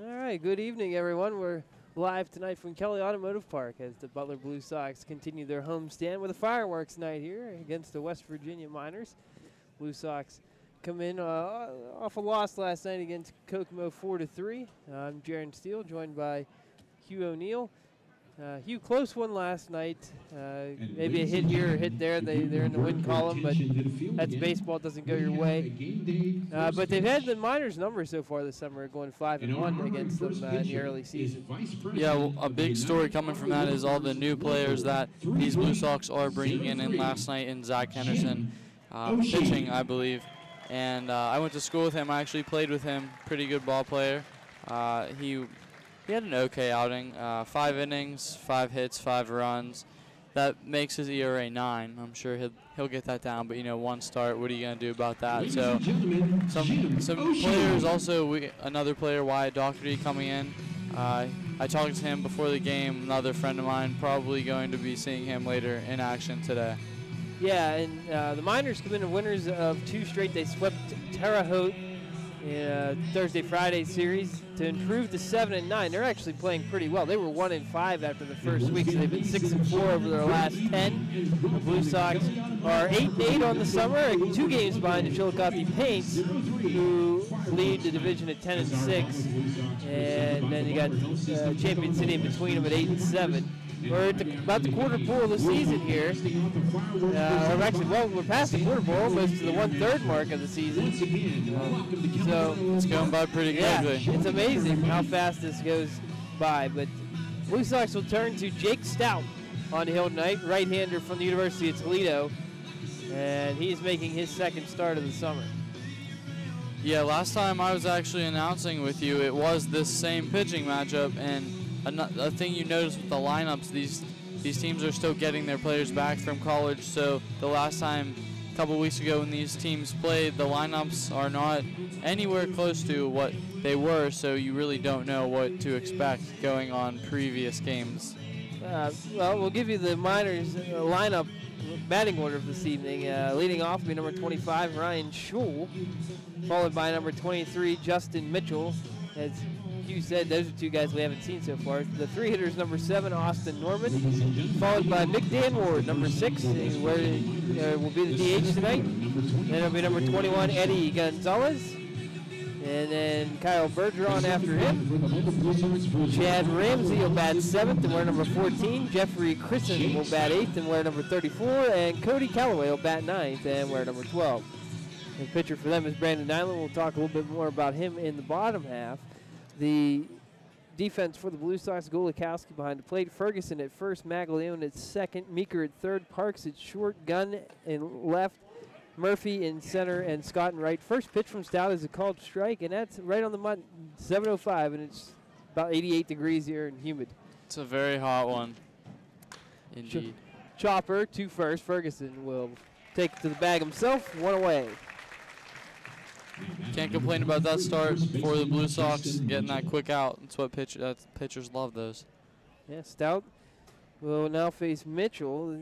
All right, good evening, everyone. We're live tonight from Kelly Automotive Park as the Butler Blue Sox continue their homestand with a fireworks night here against the West Virginia Miners. Blue Sox come in uh, off a loss last night against Kokomo 4 to 3. I'm Jaron Steele, joined by Hugh O'Neill. Uh, Hugh, close one last night. Uh, maybe a hit here or hit there. They, they're in the win column, but that's baseball. Doesn't go your way. Uh, but they've had the Miners' numbers so far this summer, going five and one against them uh, in the early season. Yeah, well, a big story coming from that is all the new players that these Blue Sox are bringing in. And last night in Zach Henderson uh, pitching, I believe. And uh, I went to school with him. I actually played with him. Pretty good ball player. Uh, he he had an okay outing. Uh, five innings, five hits, five runs. That makes his ERA nine. I'm sure he'll he'll get that down. But you know, one start. What are you gonna do about that? So some some players also. We, another player, Wyatt Doherty, coming in. Uh, I talked to him before the game. Another friend of mine, probably going to be seeing him later in action today. Yeah, and uh, the Miners come in the winners of two straight. They swept Terre Haute a Thursday Friday series to improve to seven and nine. They're actually playing pretty well. They were one and five after the first week, so they've been six and four over their last ten. The Blue Sox are eight and eight on the summer, two games behind the Chillicothe Paints, who lead the division at ten and six, and then you got uh, Champion City in between them at eight and seven. We're at the, about the quarter pole of the season here. Uh, or actually, well, we're past the quarter pole, almost to the one-third mark of the season. so it's going by pretty yeah, quickly. It's amazing how fast this goes by. But Blue Sox will turn to Jake Stout on the hill tonight, right-hander from the University of Toledo, and he's making his second start of the summer. Yeah, last time I was actually announcing with you, it was this same pitching matchup, and a, thing you notice with the lineups, these these teams are still getting their players back from college. So the last time, a couple weeks ago, when these teams played, the lineups are not anywhere close to what they were. So you really don't know what to expect going on previous games. Uh, well, we'll give you the Miners uh, lineup batting order of this evening. Uh, leading off will be number 25, Ryan Schul, followed by number 23, Justin Mitchell. As Hugh said, those are two guys we haven't seen so far. The three hitters, number seven, Austin Norman, followed by Mick Dan Ward, number six, where uh, will be the DH tonight. Then it'll be number 21, Eddie Gonzalez. And then Kyle Bergeron after him. Chad Ramsey will bat seventh and wear number 14. Jeffrey Christen will bat eighth and wear number 34. And Cody Calloway will bat ninth and wear number 12. The pitcher for them is Brandon Nyland. We'll talk a little bit more about him in the bottom half. The defense for the Blue Sox, Gulikowski behind the plate. Ferguson at first, Maglione at second, Meeker at third, Parks at short, Gunn in left, Murphy in center, and Scott in right. First pitch from Stout is a called strike, and that's right on the mud, 7.05, and it's about 88 degrees here and humid. It's a very hot one. Indeed. Ch Chopper to first. Ferguson will take it to the bag himself, one away. Can't complain about that start for the Blue Sox, getting that quick out. That's what pitch, uh, pitchers love those. Yeah, Stout will now face Mitchell.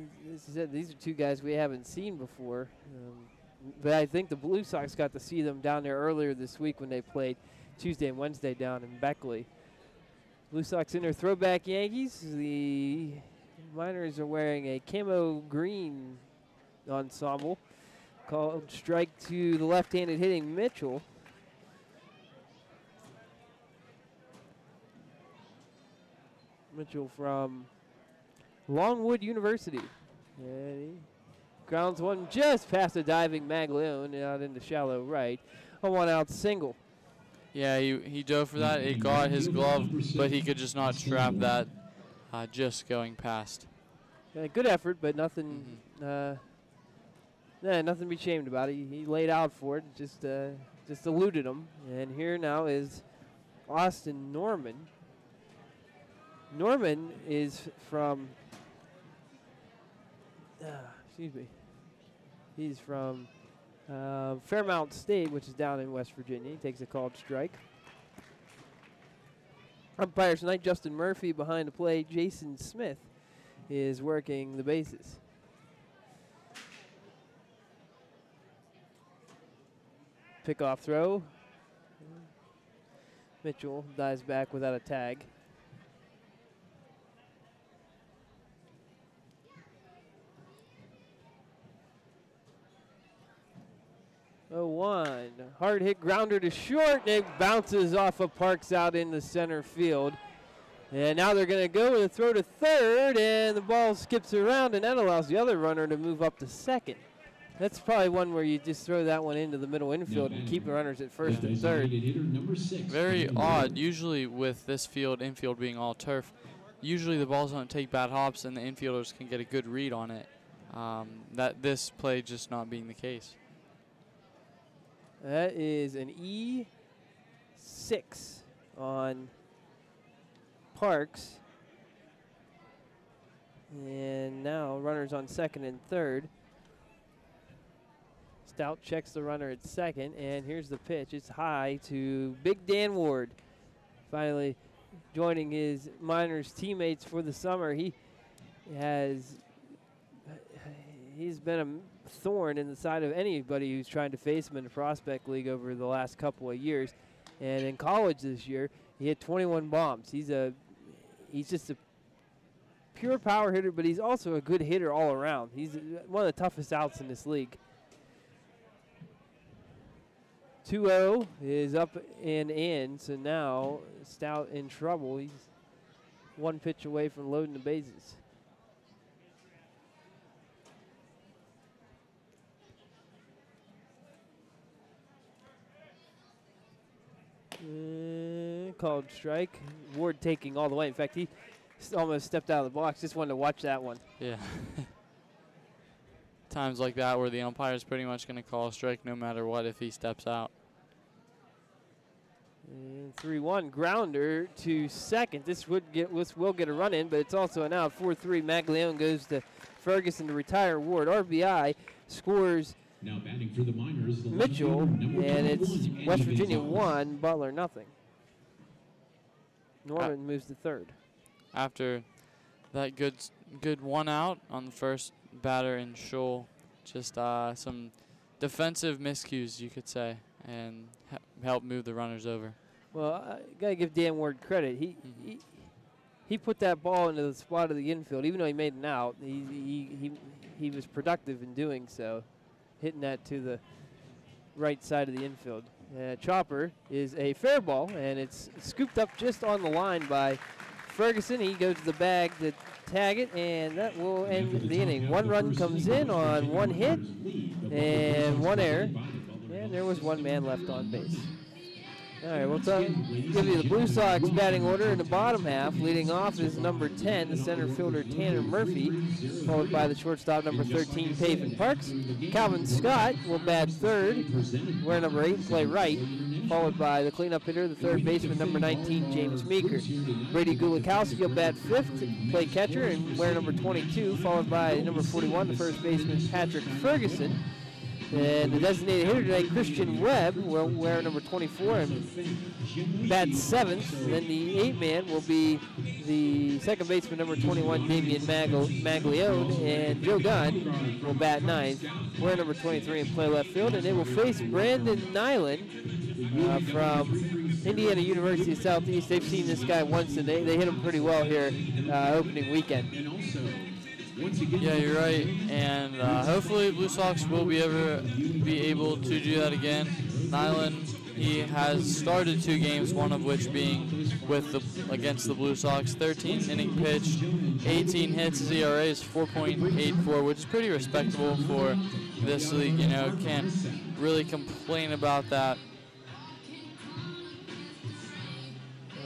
these are two guys we haven't seen before. Um, but I think the Blue Sox got to see them down there earlier this week when they played Tuesday and Wednesday down in Beckley. Blue Sox in their throwback Yankees. The Miners are wearing a camo green ensemble. Called strike to the left-handed hitting Mitchell. Mitchell from Longwood University. And he grounds one just past a diving Maglione out into shallow right. A one-out single. Yeah, he, he dove for that. It got his glove, but he could just not trap that uh, just going past. Yeah, good effort, but nothing mm -hmm. uh, yeah, nothing to be ashamed about. He, he laid out for it, just uh, just eluded him. And here now is Austin Norman. Norman is from, uh, excuse me, he's from uh, Fairmont State, which is down in West Virginia. He takes a called strike. Umpires tonight, Justin Murphy behind the plate. Jason Smith is working the bases. Pickoff throw. Mitchell dives back without a tag. Oh one, hard hit grounder to short, and it bounces off of Parks out in the center field. And now they're going to go with a throw to third, and the ball skips around, and that allows the other runner to move up to second. That's probably one where you just throw that one into the middle infield and keep the runners at first and third. Very odd. Usually with this field, infield being all turf, usually the balls don't take bad hops and the infielders can get a good read on it. Um, that this play just not being the case. That is an E6 on Parks. And now runners on second and third. Stout checks the runner at second, and here's the pitch. It's high to Big Dan Ward. Finally joining his Miners teammates for the summer. He has he's been a thorn in the side of anybody who's trying to face him in the prospect league over the last couple of years. And in college this year, he hit 21 bombs. He's a he's just a pure power hitter, but he's also a good hitter all around. He's uh, one of the toughest outs in this league. 2-0 is up and in, so now Stout in trouble. He's one pitch away from loading the bases. Uh, called strike. Ward taking all the way. In fact, he almost stepped out of the box. Just wanted to watch that one. Yeah. Times like that where the umpire is pretty much going to call a strike no matter what if he steps out. And 3-1 grounder to second. This would get this will get a run in, but it's also an out. 4-3 Maglione goes to Ferguson to retire Ward. RBI scores now batting for the Miners, the Mitchell, and it's West Virginia one, Butler nothing. Norman uh, moves to third. After that good good one out on the first batter in Scholl, just uh, some defensive miscues, you could say, and help move the runners over. Well, I gotta give Dan Ward credit. He, mm -hmm. he he put that ball into the spot of the infield, even though he made an out. He he he, he was productive in doing so hitting that to the right side of the infield. Uh, chopper is a fair ball, and it's scooped up just on the line by Ferguson. He goes to the bag to tag it, and that will end the inning. One run comes in on one hit and one error, and there was one man left on base. All right, we'll give you the Blue Sox batting order in the bottom half. Leading off is number 10, the center fielder Tanner Murphy, followed by the shortstop number 13, Pavin Parks. Calvin Scott will bat third, where number 8 play right, followed by the cleanup hitter, the third baseman number 19, James Meeker. Brady Gulikowski will bat fifth, play catcher, and wear number 22, followed by number 41, the first baseman Patrick Ferguson. And the designated hitter today, Christian Webb, will wear number 24 and bat seventh. Then the eight man will be the second baseman, number 21, Damian Maglione. And Joe Gunn will bat ninth, wear number 23 and play left field. And they will face Brandon Nyland uh, from Indiana University Southeast. They've seen this guy once and they, they hit him pretty well here uh, opening weekend. Yeah, you're right. And uh, hopefully Blue Sox will be ever be able to do that again. Nyland, he has started two games, one of which being with the against the Blue Sox. 13 inning pitched, 18 hits. His ERA is 4.84, which is pretty respectable for this league. You know, can't really complain about that.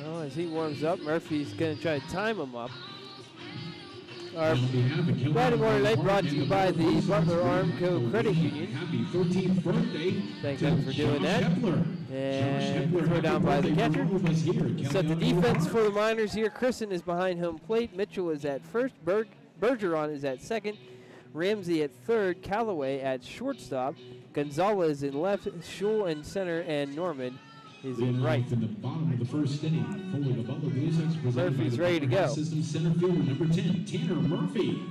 Well, as he warms up, Murphy's going to try to time him up. Our batting order tonight brought to you by the Butler Armco Credit Union. happy Thank them for doing that. And throw down by the catcher. Set the defense for the Miners here. Christen is behind home plate. Mitchell is at first. Berg Bergeron is at second. Ramsey at third. Callaway at shortstop. Gonzalez in left. Schul in center. And Norman is in right. In the bottom of the first inning for the Butler Blue Sox. Murphy's ready to go. System center fielder number 10, Tanner Murphy.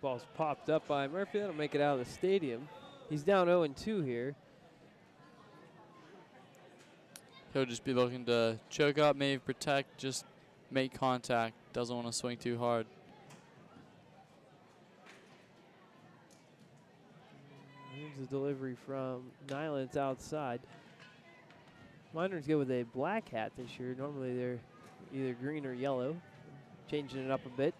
Ball's popped up by Murphy. That'll make it out of the stadium. He's down 0 2 here. He'll just be looking to choke up, maybe protect, just make contact. Doesn't want to swing too hard. Here's the delivery from Nyland's outside. Miners go with a black hat this year. Normally they're either green or yellow. Changing it up a bit.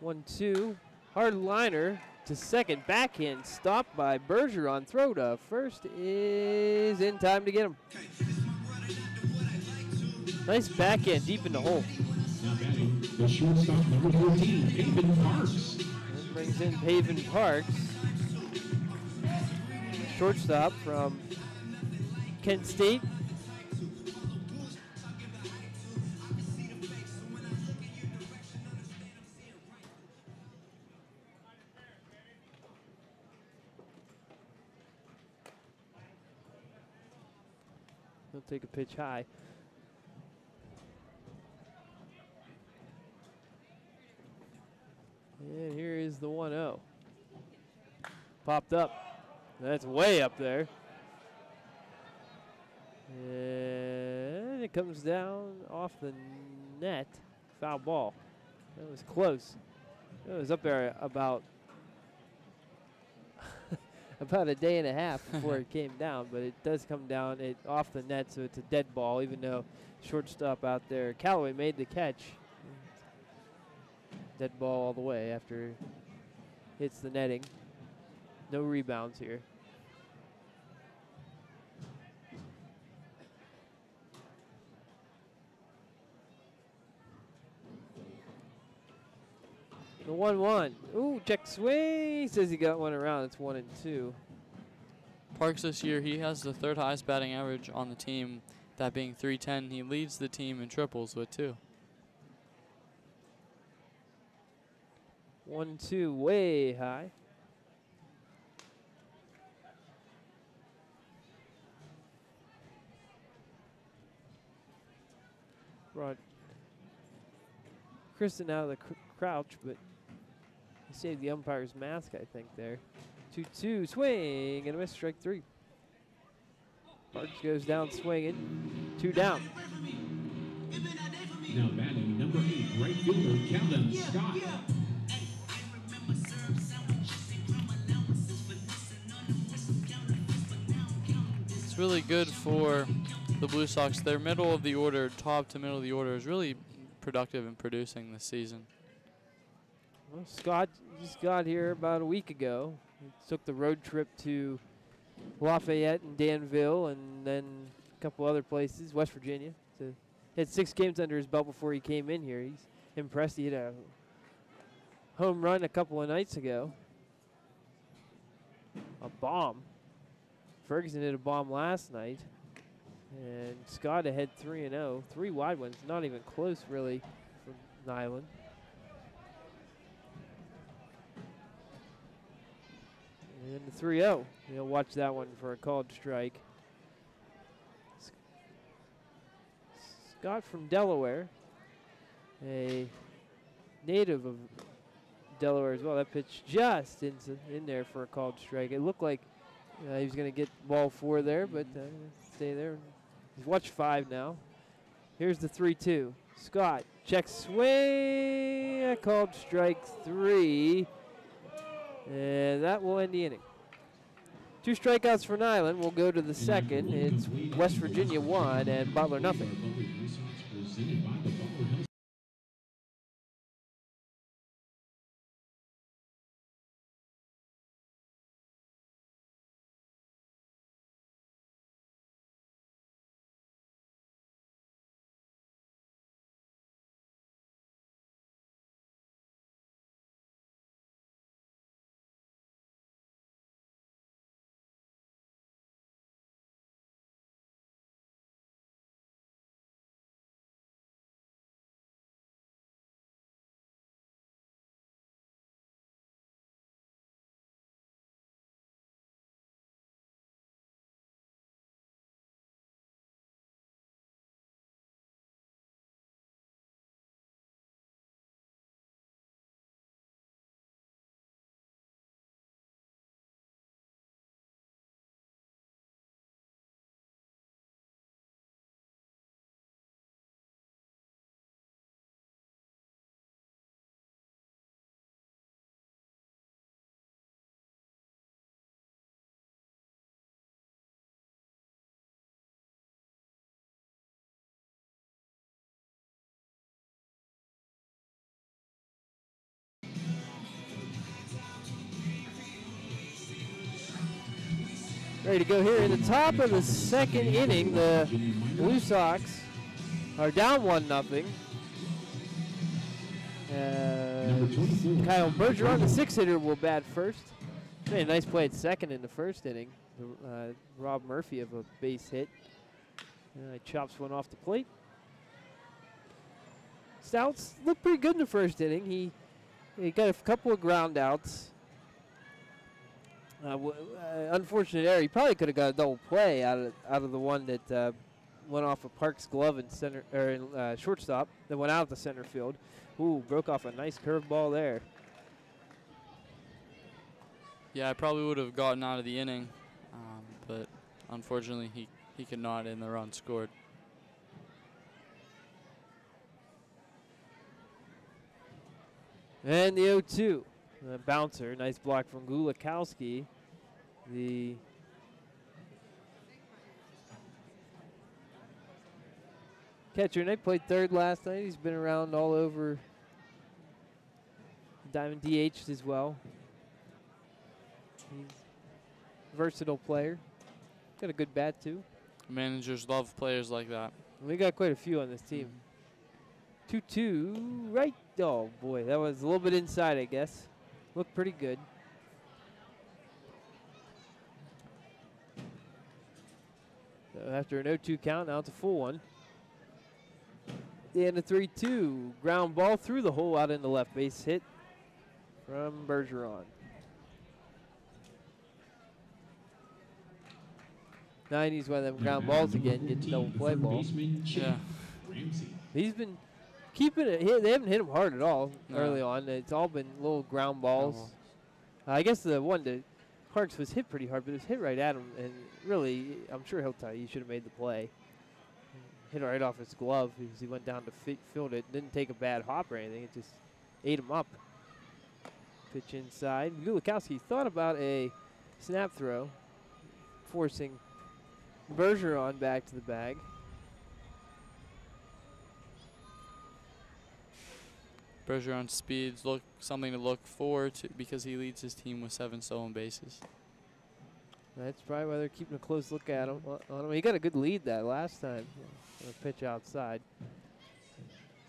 One, two. Hard liner to second. Backhand stopped by Bergeron. Throw to first is in time to get him. Nice backhand deep in the hole. The shortstop, number 14, Haven Parks. That brings in Paven Parks. Shortstop from Kent State. Take a pitch high. And here is the 1 0. Popped up. That's way up there. And it comes down off the net. Foul ball. That was close. It was up there about about a day and a half before it came down, but it does come down it off the net, so it's a dead ball. Even though shortstop out there, Callaway made the catch. Dead ball all the way after hits the netting. No rebounds here. The 1 1. Ooh, check Sway says he got one around. It's 1 and 2. Parks this year, he has the third highest batting average on the team, that being 310. He leads the team in triples with two. 1 2, way high. Brought Kristen out of the cr- crouch, but saved the umpire's mask, I think, there. 2 2, swing, and a miss, strike three. Parks goes down swinging. Two down. Now batting, number 8, right fielder, Calvin Scott. It's really good for the Blue Sox. Their middle of the order, top to middle of the order, is really productive in producing this season. Well, Scott just got here about a week ago. He took the road trip to Lafayette and Danville, and then a couple other places, West Virginia. To had six games under his belt before he came in here. He's impressed. He hit a home run a couple of nights ago. A bomb. Ferguson hit a bomb last night, and Scott ahead three and zero. Three wide ones, not even close really, from Nyland. And the 3 0. You'll watch that one for a called strike. Scott from Delaware, a native of Delaware as well. That pitch just in, in there for a called strike. It looked like uh, he was going to get ball four there, but uh, stay there. He's watched five now. Here's the 3 2. Scott checks swing. Called strike three. And that will end the inning. Two strikeouts for Nyland. We'll go to the second. It's West Virginia one and Butler nothing. Ready to go here in the top of the second inning. The Blue Sox are down one nothing. Uh, Number 24. Kyle Bergeron, the six hitter, will bat first. Made a nice play at second in the first inning. Uh, Rob Murphy of a base hit. Uh, chops one off the plate. Stouts looked pretty good in the first inning. He he got a couple of ground outs. Uh, w- uh, unfortunate error. He probably could have got a double play out of out of the one that uh, went off of Park's glove in center or in uh, shortstop that went out the center field. Ooh, broke off a nice curveball there. Yeah, I probably would have gotten out of the inning, um, but unfortunately he, he could not and the run scored. And the 0-2, the bouncer, nice block from Gulikowski. The catcher, and I played third last night. He's been around all over Diamond DH as well. He's a versatile player. Got a good bat too. Managers love players like that. We got quite a few on this team. Mm-hmm. 2 2, right? Oh boy, that was a little bit inside, I guess. Looked pretty good. So after an 0 2 count, now it's a full one. The end of 3 2. Ground ball through the hole out in the left base hit from Bergeron. 90s one of them ground balls again, get the double play ball. baseman, Yeah. Ramsey. He's been keeping it. He, they haven't hit him hard at all No. early on. It's all been little ground balls. Uh, I guess the one that Parks was hit pretty hard, but it was hit right at him. And really, I'm sure he'll tell you he should have made the play. Hit it right off his glove because he went down to fi- field it. Didn't take a bad hop or anything. It just ate him up. Pitch inside. Gulikowski thought about a snap throw, forcing Bergeron back to the bag. Bergeron's speeds look something to look forward to because he leads his team with seven stolen bases. That's probably why they're keeping a close look at him. On him. He got a good lead that last time. On a pitch outside.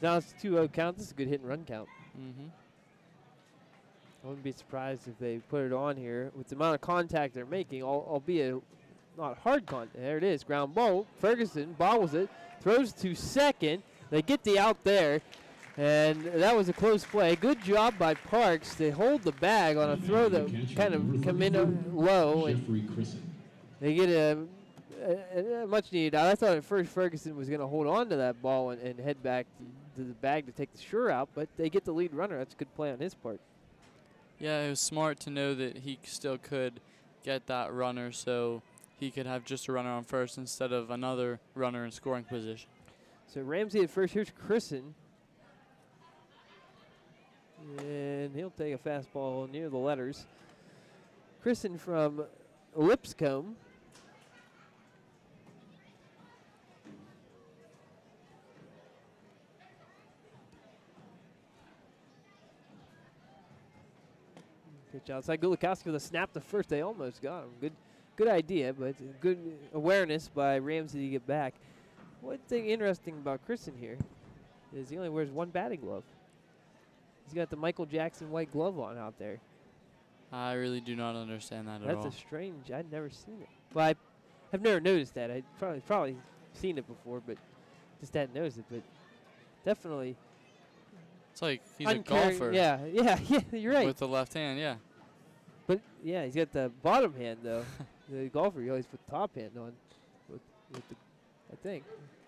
Now it's 2-0 count. This is a good hit and run count. Mm-hmm. I wouldn't be surprised if they put it on here with the amount of contact they're making, al- albeit not hard contact. There it is, ground ball. Ferguson bobbles it, throws to second. They get the out there, and that was a close play. Good job by Parks to hold the bag on a throw that kind of come in uh, low and They get a, a, a much needed. I thought at first Ferguson was going to hold on to that ball and, and head back to, to the bag to take the sure out, but they get the lead runner. That's a good play on his part. Yeah, it was smart to know that he still could get that runner so he could have just a runner on first instead of another runner in scoring position. So Ramsey at first. Here's Christen. And he'll take a fastball near the letters. Kristen from Lipscomb. Pitch outside. Gulikowski with a snap to first. They almost got him. Good, good idea, but good awareness by Ramsey to get back. One thing interesting about Kristen here is he only wears one batting glove. He's got the Michael Jackson white glove on out there. I really do not understand that at all. That's a strange. I'd never seen it. Well, I have never noticed that. I probably probably seen it before, but just hadn't noticed it. But definitely It's like he's a golfer Yeah, yeah, yeah. You're right. with the left hand. Yeah. But yeah, he's got the bottom hand though. the golfer, you always put top hand on. With, with the, I think.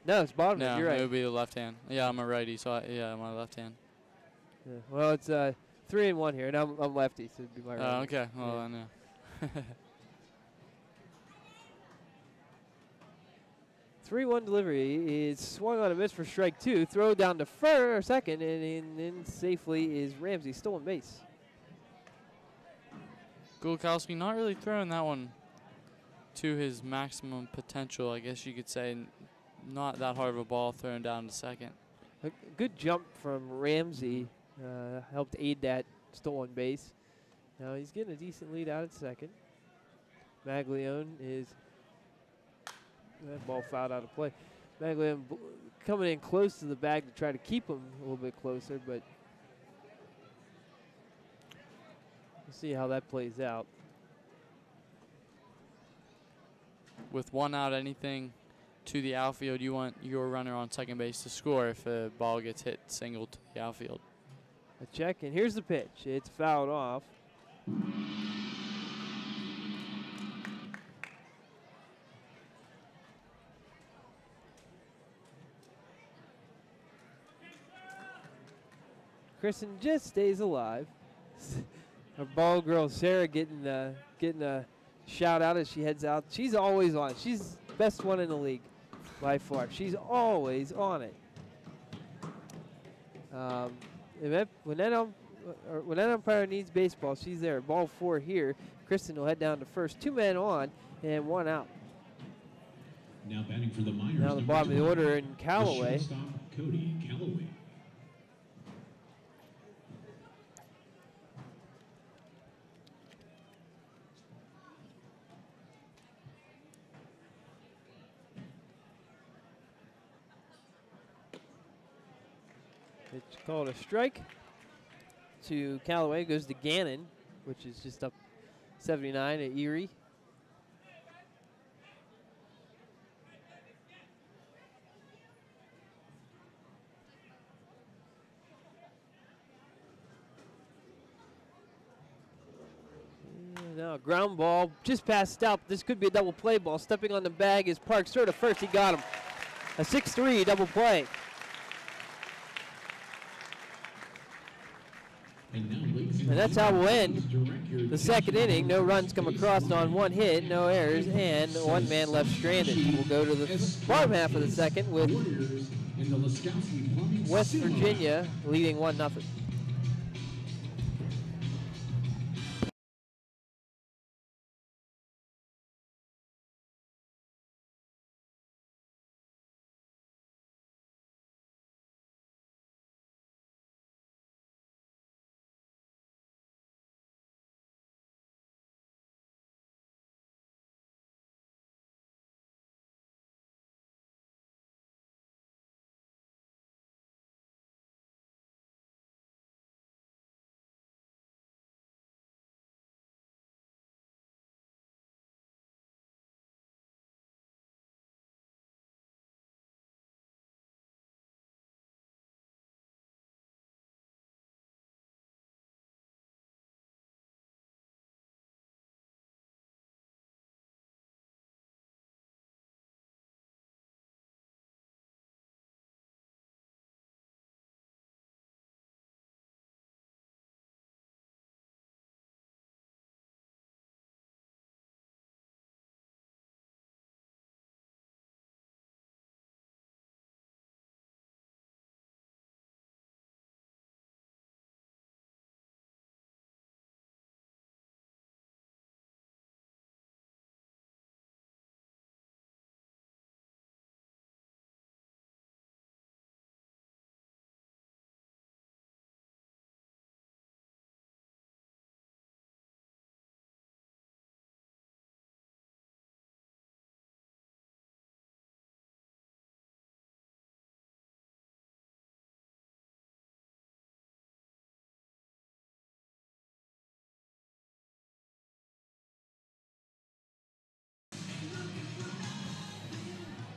No, it's bottom No, hand. You're it right. would be the left hand. Yeah, I'm a righty, so I, yeah, my left hand. Yeah. Well, it's uh, three and one here, and I'm, I'm lefty, so it'd be my right. Oh, okay. Well, Yeah. I know. Three one delivery is swung on a miss for strike two. Throw down to first, second, and in, in safely is Ramsey stolen base. Gulikowski not really throwing that one to his maximum potential, I guess you could say. Not that hard of a ball thrown down to second. A good jump from Ramsey uh, helped aid that stolen base. Now he's getting a decent lead out at second. Maglione is that ball fouled out of play. Maglione coming in close to the bag to try to keep him a little bit closer, but we'll see how that plays out. With one out, anything to the outfield, you want your runner on second base to score if a ball gets hit single to the outfield. A check, and here's the pitch. It's fouled off. Kristen just stays alive. Our ball girl Sarah getting uh, getting a shout out as she heads out. She's always on. She's best one in the league by far. She's always on it. Um, when that um, when that umpire needs baseball, she's there. Ball four here. Kristen will head down to first. Two men on and one out. Now batting for the Miners. Now the bottom of the order in Callaway. Cody Callaway. It's called a strike. To Callaway goes to Gannon, which is just up 79 at Erie. Now ground ball just past Stout. This could be a double play ball. Stepping on the bag is Parks. Throw to first. He got him. A 6-3 double play. And that's how we'll end The second inning, no runs come across on one hit, no errors, and one man left stranded. We'll go to the bottom half of the second with West Virginia leading 1 0.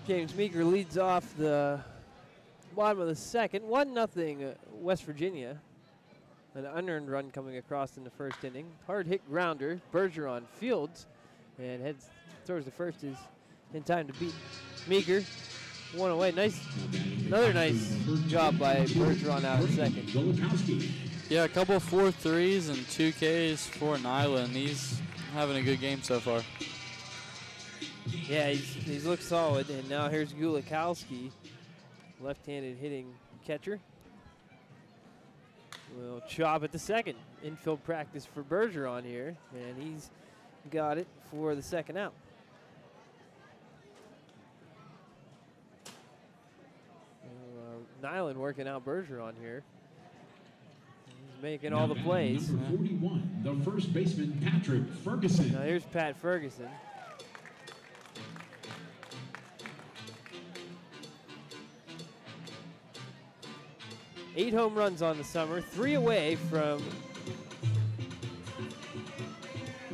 James Meeker leads off the bottom of the second. 1 0 uh, West Virginia. An unearned run coming across in the first inning. Hard hit grounder. Bergeron fields and heads throws the first is in time to beat Meeker. One away. Nice, another nice job by Bergeron out second. Yeah, a couple four threes and two Ks for Nyland. He's having a good game so far. Yeah, he's, he's looked solid. And now here's Gulikowski, left-handed hitting catcher. Will chop at the second. Infield practice for Bergeron here, and he's got it for the second out. Uh, working out Bergeron here. He's making all the plays. Number 41, the first baseman, Patrick Ferguson. Now here's Pat Ferguson. Eight home runs on the summer, three away from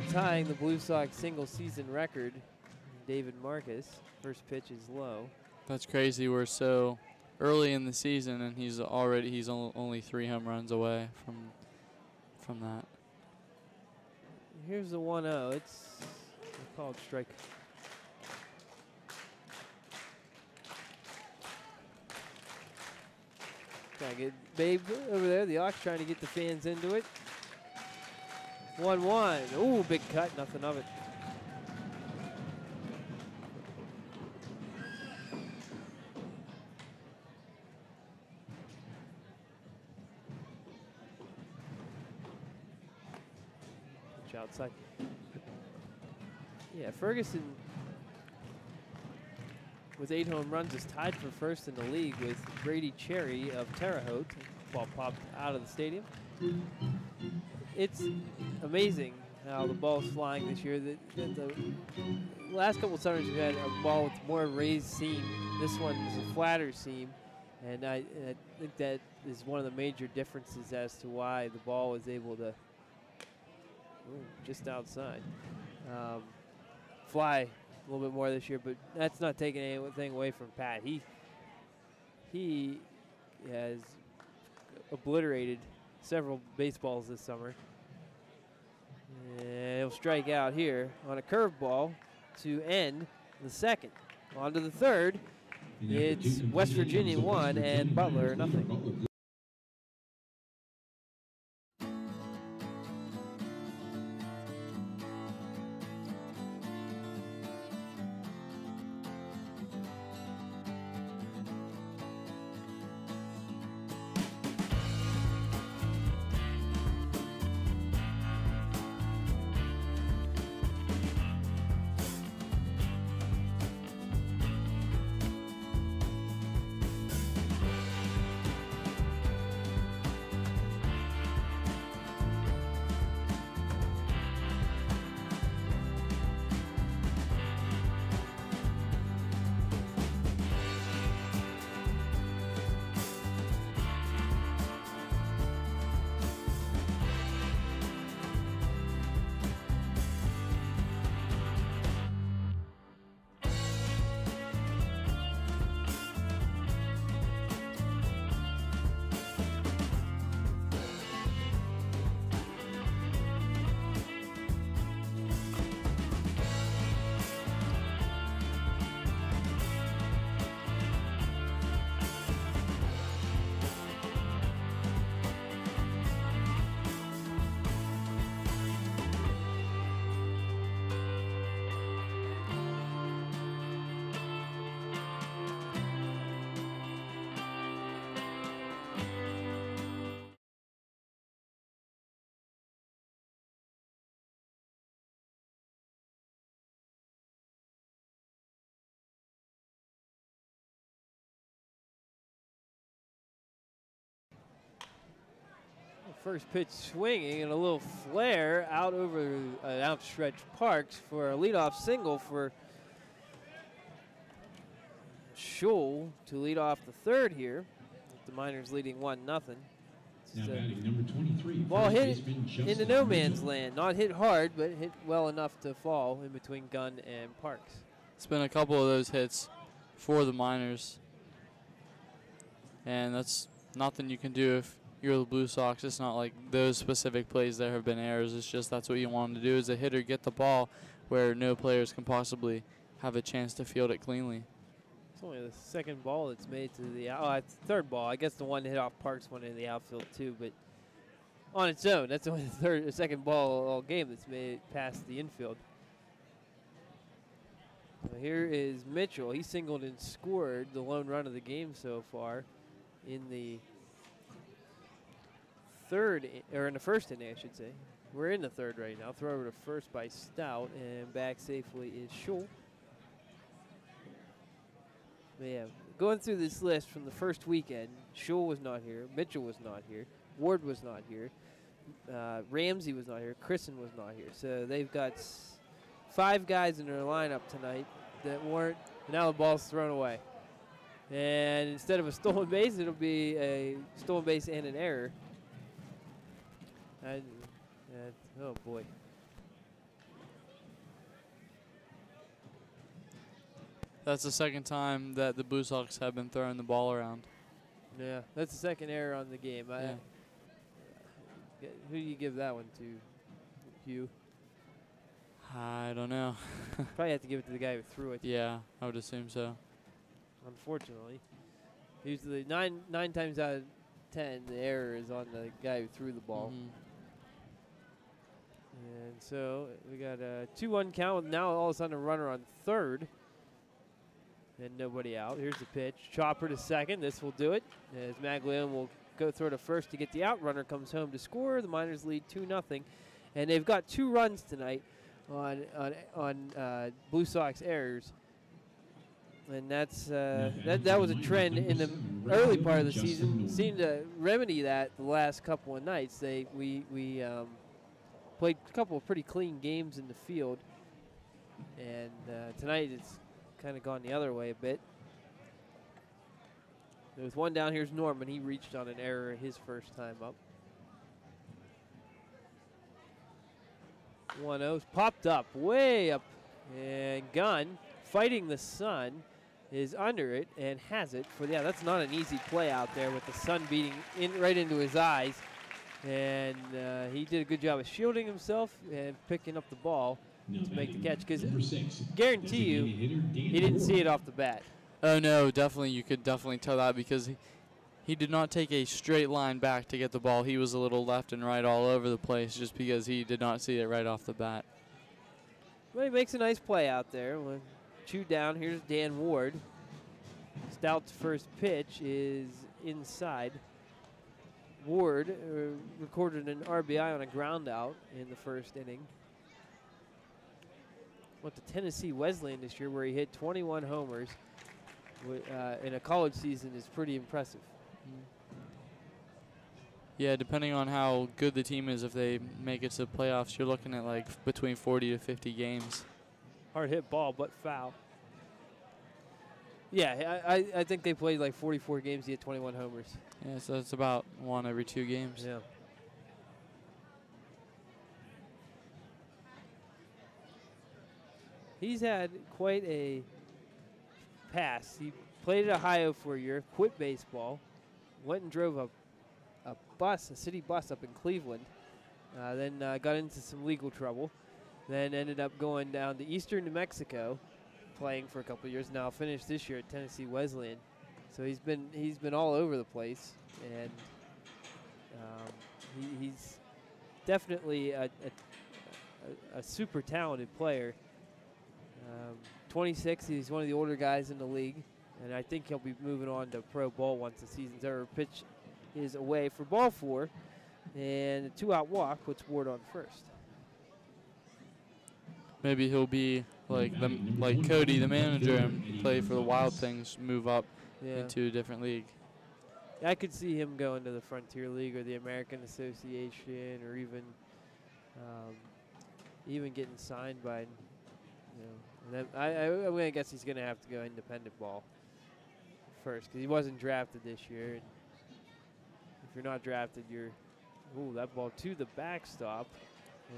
tying the Blue Sox single season record. David Marcus. First pitch is low. That's crazy. We're so early in the season, and he's already he's only, three home runs away from from that. Here's the 1-0. It's called strike. To get Babe over there. The Ox trying to get the fans into it. 1-1. Ooh, big cut. Nothing of it. Outside. Yeah, Ferguson with eight home runs is tied for first in the league with Brady Cherry of Terre Haute. Ball popped out of the stadium. It's amazing how the ball's flying this year. The, the, the last couple summers we've had a ball with more raised seam. This one is a flatter seam, and I, I think that is one of the major differences as to why the ball was able to ooh, just outside um, fly a little bit more this year. But that's not taking anything away from Pat. He he has obliterated several baseballs this summer. And he'll strike out here on a curveball to end the second. On to the third. It's West Virginia one and Butler nothing. First pitch swinging and a little flare out over an outstretched Parks for a leadoff single for Schul to lead off the third here. The Miners leading one nothing. Now batting number 23, Ball first hit baseman, into no man's Mitchell. land. Not hit hard, but hit well enough to fall in between Gunn and Parks. It's been a couple of those hits for the Miners, and that's nothing you can do if you're the Blue Sox. It's not like those specific plays there have been errors. It's just that's what you want to do as a hitter, get the ball where no players can possibly have a chance to field it cleanly. It's only the second ball that's made to the out. Oh, it's the third ball. I guess the one hit off Parks went in the outfield too, but on its own, that's only the third, second ball all game that's made it past the infield. So here is Mitchell. He singled and scored the lone run of the game so far in the third, or in the first inning, I should say. We're in the third right now. Throw over to first by Stout, and back safely is Schul. But yeah, going through this list from the first weekend, Schul was not here, Mitchell was not here, Ward was not here. Uh, Ramsey was not here. Christen was not here. So they've got five guys in their lineup tonight that weren't. Now the ball's thrown away. And instead of a stolen base, it'll be a stolen base and an error. And, and oh boy. That's the second time that the Blue Sox have been throwing the ball around. Yeah, that's the second error on the game. I, Yeah. Who do you give that one to? Hugh. I don't know. Probably have to give it to the guy who threw it. yeah, I would assume so. Unfortunately, usually nine nine times out of ten, the error is on the guy who threw the ball. Mhm. And so we got a two-one count. Now all of a sudden a runner on third, and nobody out. Here's the pitch. Chopper to second. This will do it. As Maglione will go throw to first to get the out. Runner comes home to score. The Miners lead two nothing, and they've got two runs tonight on on on uh, Blue Sox errors. And that's uh, that. That was a trend in the early part of the season. Seemed to remedy that the last couple of nights. They we we um, played a couple of pretty clean games in the field, and uh, tonight it's kind of gone the other way a bit. There's one down here's Norman. He reached on an error his first time up. 1 0 popped up, way up, and Gunn fighting the sun is under it and has it for yeah. That's not an easy play out there with the sun beating in right into his eyes, and uh, he did a good job of shielding himself and picking up the ball to make the catch. Because guarantee you, he didn't see it off the bat. Oh no, definitely you could definitely tell that because he, he did not take a straight line back to get the ball. He was a little left and right all over the place just because he did not see it right off the bat. Well, he makes a nice play out there. Well, Chew down. Here's Dan Ward. Stout's first pitch is inside. Ward uh, recorded an RBI on a ground out in the first inning. Went to Tennessee Wesleyan this year where he hit 21 homers uh, in a college season is pretty impressive. Yeah, depending on how good the team is, if they make it to the playoffs, you're looking at like between 40 to 50 games. Hard hit ball, but foul. Yeah, I, I, think they played like 44 games. He had 21 homers. Yeah, so it's about one every two games. Yeah. He's had quite a pass. He played at Ohio for a year, quit baseball, went and drove a, a bus, a city bus up in Cleveland, uh, then uh, got into some legal trouble, then ended up going down to eastern New Mexico, playing for a couple years. Now finished this year at Tennessee Wesleyan. So he's been he's been all over the place, and um, he, he's definitely a, a, a, a super talented player. Um, 26, he's one of the older guys in the league, and I think he'll be moving on to pro ball once the season's over. Pitch is away for ball four, and a two-out walk puts Ward on first. Maybe he'll be like the like Cody, the manager, and play for the Wild Things, move up Yeah. into a different league. I could see him going to the Frontier League or the American Association, or even um, even getting signed by, you know. And then I, I, I'm gonna guess he's gonna have to go independent ball first because he wasn't drafted this year. And if you're not drafted, you're. Ooh, that ball to the backstop,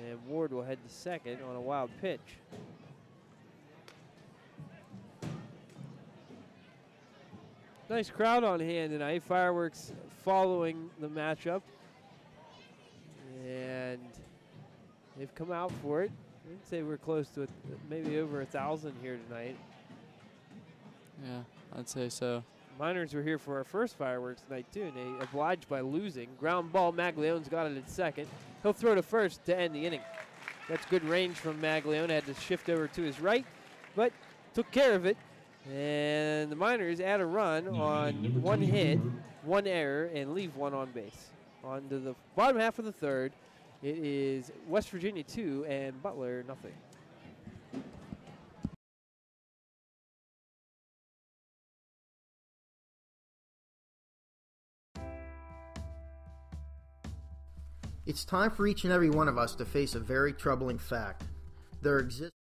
and Ward will head to second on a wild pitch. Nice crowd on hand tonight. Fireworks following the matchup. And they've come out for it. I'd say we're close to maybe over a thousand here tonight. Yeah, I'd say so. Miners were here for our first fireworks tonight too, and they obliged by losing. Ground ball, Maglione's got it at second. He'll throw to first to end the inning. That's good range from Maglione. Had to shift over to his right, but took care of it. And the Miners add a run on one hit, one error, and leave one on base. On to the bottom half of the third, it is West Virginia 2 and Butler nothing. It's time for each and every one of us to face a very troubling fact. There exists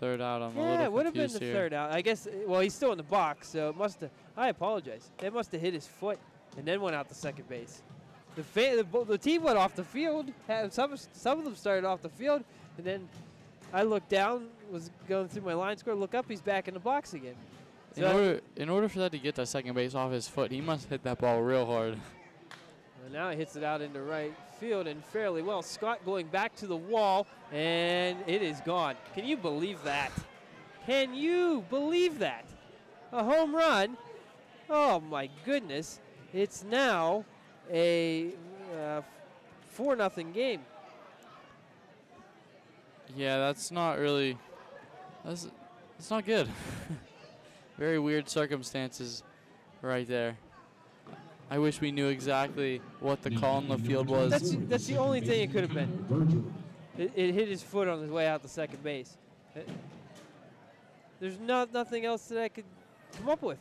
Third out. I'm Yeah, it would have been the here. third out. I guess. uh, Well, he's still in the box, so it must have. I apologize. It must have hit his foot and then went out to second base. The fa- the, the team went off the field. Some some of them started off the field, and then I looked down, was going through my line score. Look up, he's back in the box again. In order, in order for that to get that second base off his foot, he must hit that ball real hard. And now he hits it out into right field and fairly well. Scott going back to the wall, and it is gone. Can you believe that? Can you believe that? A home run? Oh my goodness! It's now a uh, four nothing game. Yeah, that's not really. That's that's not good. Very weird circumstances, right there. I wish we knew exactly what the call in the field was. That's that's the only thing it could have been. It, it hit his foot on his way out to second base. Uh, There's not nothing else that I could come up with.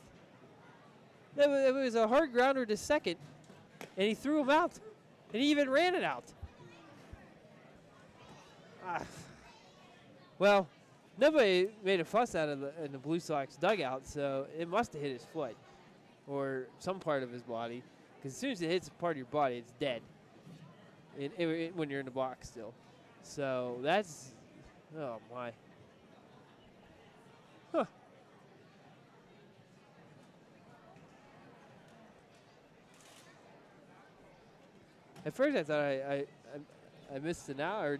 It wa- it was a hard grounder to second, and he threw him out, and he even ran it out. Ah. Well, nobody made a fuss out of the in the Blue Sox dugout, so it must have hit his foot or some part of his body. Because as soon as it hits a part of your body, it's dead. It, it- it- when you're in the box still. So that's, oh my. Huh. At first, I thought I I, I, I missed an out or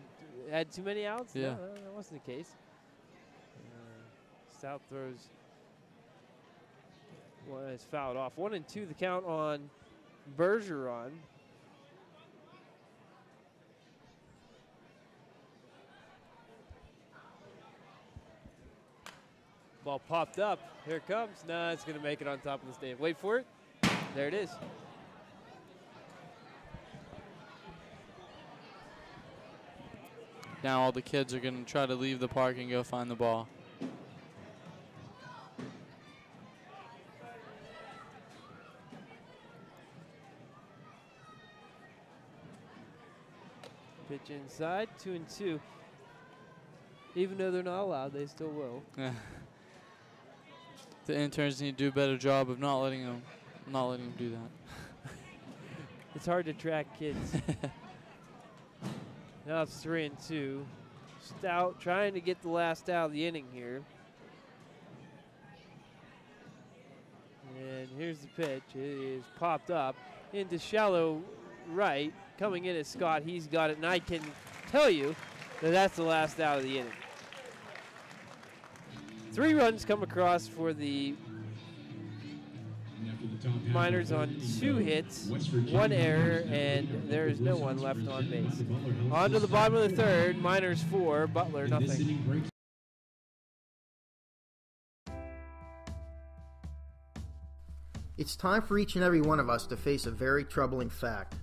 had too many outs. Yeah. no, that wasn't the case. Uh, Stout throws. One is fouled off. One and two, the count on Bergeron. Ball popped up. Here it comes. No, it's going to make it on top of the stand. Wait for it. There it is. Now all the kids are going to try to leave the park and go find the ball. Pitch inside, two and two. Even though they're not allowed, they still will. the interns need to do a better job of not letting them, not letting them do that. It's hard to track kids. now it's three and two. Stout trying to get the last out of the inning here. And here's the pitch. It is popped up into shallow right. Coming in is Scott. He's got it, and I can tell you that that's the last out of the inning. Three runs come across for the And the Miners on two inning, hits, one error, and there is no one left on base. by Butler Health On to the bottom of the third. Miners four, Butler nothing. It's time for each and every one of us to face a very troubling fact.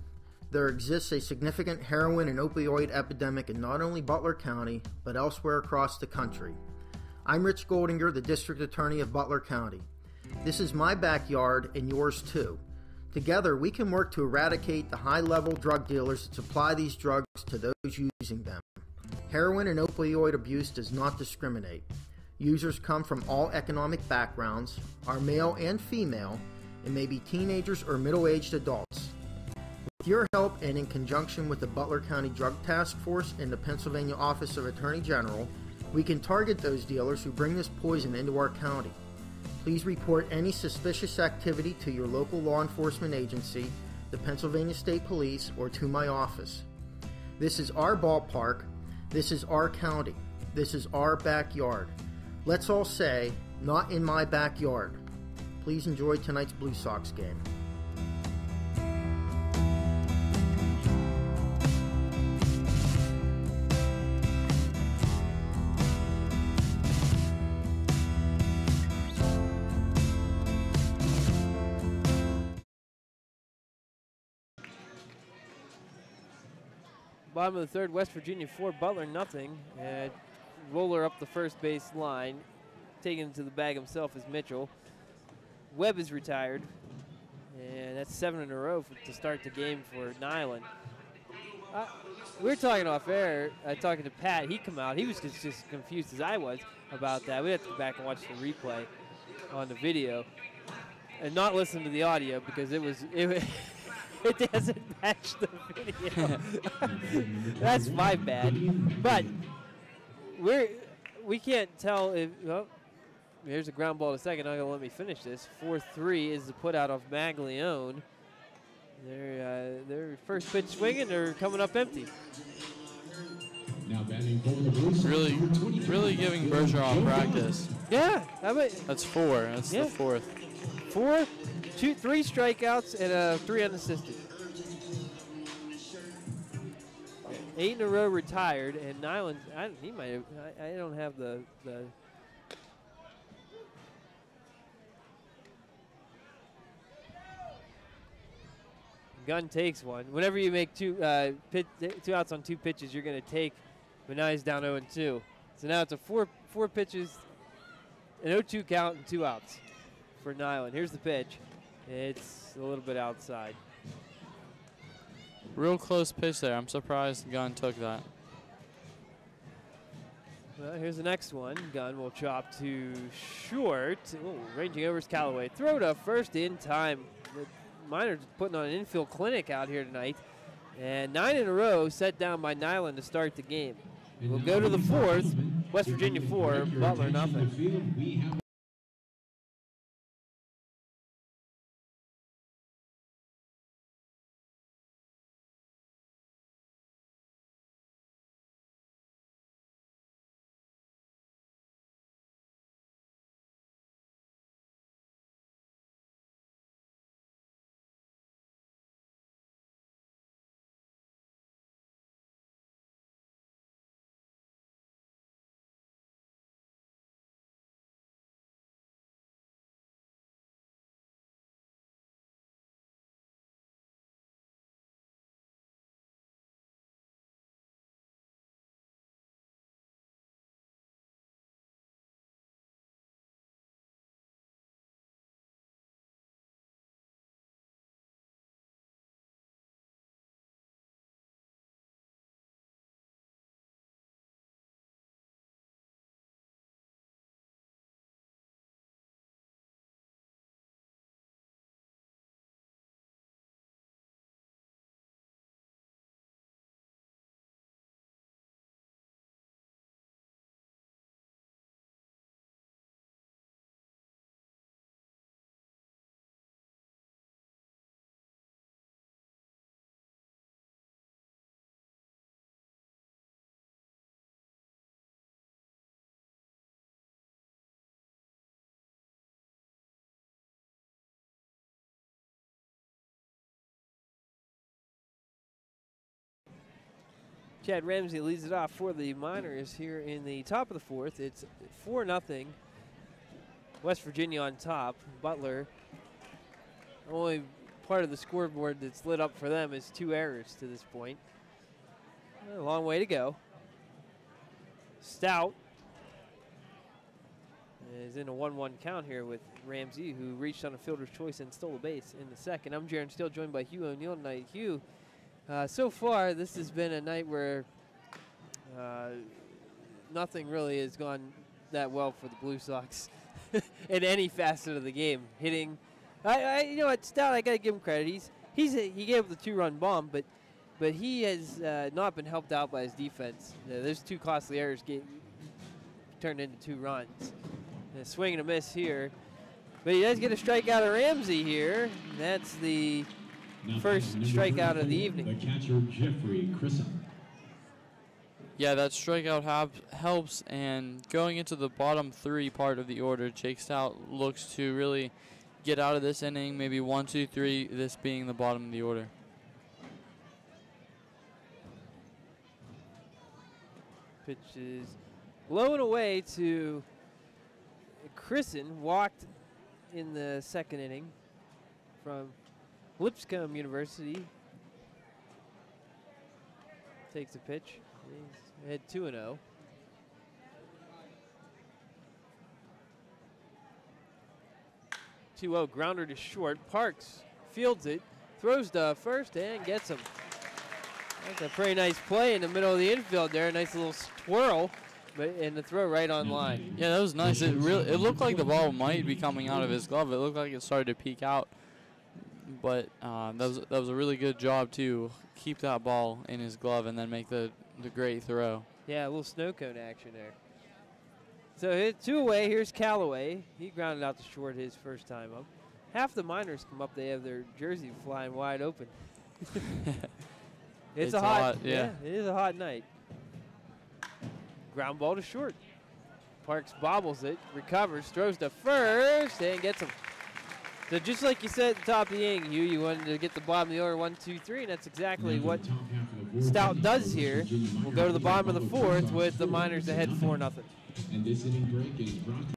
There exists a significant heroin and opioid epidemic in not only Butler County, but elsewhere across the country. I'm Rich Goldinger, the District Attorney of Butler County. This is my backyard and yours too. Together, we can work to eradicate the high level drug dealers that supply these drugs to those using them. Heroin and opioid abuse does not discriminate. Users come from all economic backgrounds, are male and female, and may be teenagers or middle aged adults. Your help and in conjunction with the Butler County Drug Task Force and the Pennsylvania Office of Attorney General, we can target those dealers who bring this poison into our county. Please report any suspicious activity to your local law enforcement agency, the Pennsylvania State Police, or to my office. This is our ballpark. This is our county. This is our backyard. Let's all say, not in my backyard. Please enjoy tonight's Blue Sox game. Bottom of the third, West Virginia four, Butler nothing. Roller up the first base line. Taking it to the bag himself is Mitchell. Webb is retired. And that's seven in a row for, to start the game for Nyland. uh, we were talking off air, uh, talking to Pat. He come out. He was just, just confused as I was about that. We have to go back and watch the replay on the video and not listen to the audio because it was it, it doesn't match the video. That's my bad. But we're we can't tell if. Well, here's a ground ball to second. Not gonna let me finish this. Four three is the put out of Maglione. Their uh, their first pitch swinging. They're coming up empty. Now batting for the Blue Sox, Really, number 29, really giving Bergeron practice. Yeah, how about That's four. That's Yeah. the fourth. four, two, three strikeouts and uh, three unassisted. Eight in a row retired, and Nyland, I, he might have, I, I don't have the, the Gunn takes one. Whenever you make two uh, two outs on two pitches, you're going to take. But now he's down 0 and 2. So now it's a four four pitches, an 0-2 count and two outs for Nyland. Here's the pitch. It's a little bit outside. Real close pitch there. I'm surprised Gunn took that. Well, here's the next one. Gunn will chop to short. Ooh, ranging over is Callaway. Throw to first in time. The Miners putting on an infield clinic out here tonight. And nine in a row set down by Nyland to start the game. We'll go to the fourth. West Virginia four, Butler nothing. Chad Ramsey leads it off for the Miners here in the top of the fourth. It's 4 nothing. West Virginia on top. Butler, only part of the scoreboard that's lit up for them is two errors to this point. A long way to go. Stout is in a 1 1 count here with Ramsey, who reached on a fielder's choice and stole a base in the second. I'm Jaron Steele, joined by Hugh O'Neill tonight. Hugh, uh, so far, this has been a night where uh, nothing really has gone that well for the Blue Sox in any facet of the game. Hitting, I, I you know, it's Stout. I got to give him credit. He's he's a, he gave up the two-run bomb, but but he has uh, not been helped out by his defense. Uh, there's two costly errors get, turned into two runs. A swing and a miss here. But he does get a strikeout of Ramsey here. That's the First batting number strikeout of the evening. The catcher Jeffrey Grissom. Yeah, that strikeout hap- helps. And going into the bottom three part of the order, Jake Stout looks to really get out of this inning. Maybe one, two, three. This being the bottom of the order. Pitch is low and away to Christen, walked in the second inning from Lipscomb University. Takes a pitch. He's ahead 2 0. Two zero grounder to short. Parks fields it, throws to first and gets him. That's a pretty nice play in the middle of the infield there. A nice little twirl, but and the throw right on line. Yeah, that was nice. It really it looked like the ball might be coming out of his glove. It looked like it started to peek out, but uh, that was that was a really good job to keep that ball in his glove and then make the the great throw. Yeah, a little snow cone action there. So hit two away. Here's Callaway. He grounded out to short his first time up. Half the miners come up. They have their jersey flying wide open. it's, It's a hot, hot, yeah. It is a hot night. Ground ball to short. Parks bobbles it, recovers, throws to first, and gets him. So just like you said at the top of the inning, Hugh, you wanted to get the bottom of the order one, two, three, and that's exactly what Stout does here. We'll go to the bottom of the fourth with the Miners ahead four nothing. And this inning break is brought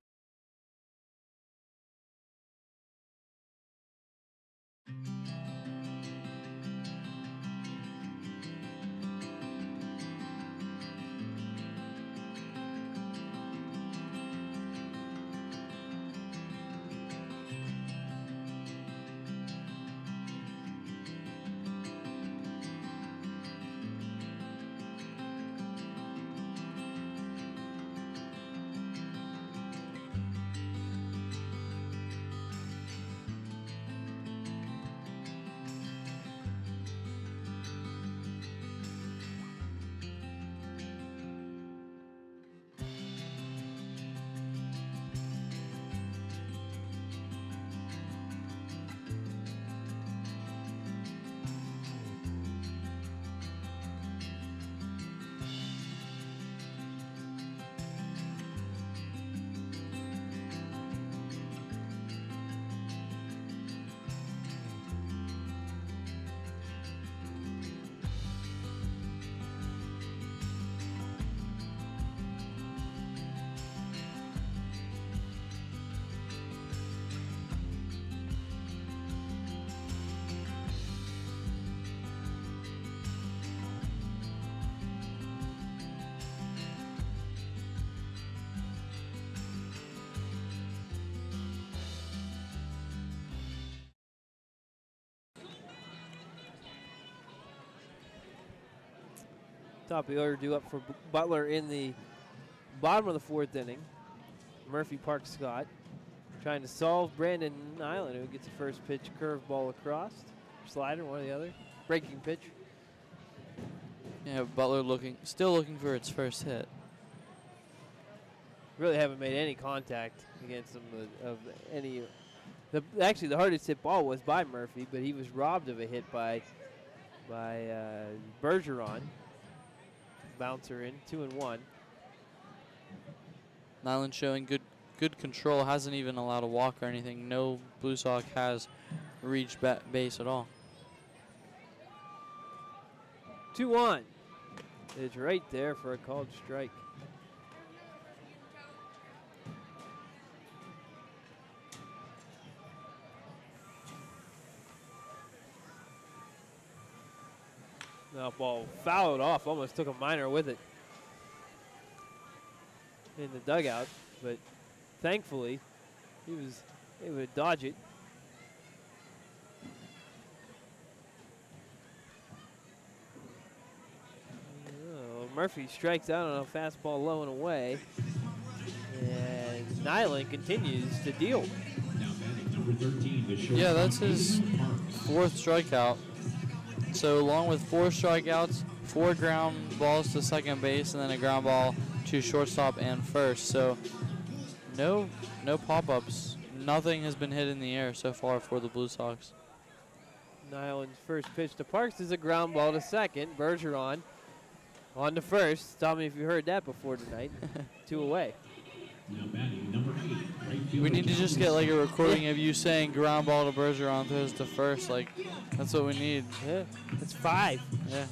Top the order due up for Butler in the bottom of the fourth inning. Murphy Park Scott trying to solve Brandon Nyland, who gets the first pitch curveball across. Slider, one or the other. Breaking pitch. Yeah, Butler looking still looking for its first hit. Really haven't made any contact against him of, of any. The, actually, the hardest hit ball was by Murphy, but he was robbed of a hit by by uh, Bergeron. Bouncer in, two and one. Nyland showing good good control. Hasn't even allowed a walk or anything. No Blue Sox has reached ba- base at all. Two one. It's right there for a called strike. Now ball fouled off, almost took a minor with it in the dugout, but thankfully he was able to dodge it. Oh, Murphy strikes out on a fastball low and away. And Nyland continues to deal. now batting number 13, the shortstop, Yeah, that's his fourth strikeout. So along with four strikeouts, four ground balls to second base, and then a ground ball to shortstop and first. So no no pop-ups. Nothing has been hit in the air so far for the Blue Sox. Nyland's first pitch to Parks is a ground ball to second. Bergeron on to first. Tell me if you heard that before tonight. Two away. Now batting number 8, right fielder, We need to just get like a recording of you saying ground ball to Bergeron throws to first. Like that's what we need. Yeah, that's five. Yeah.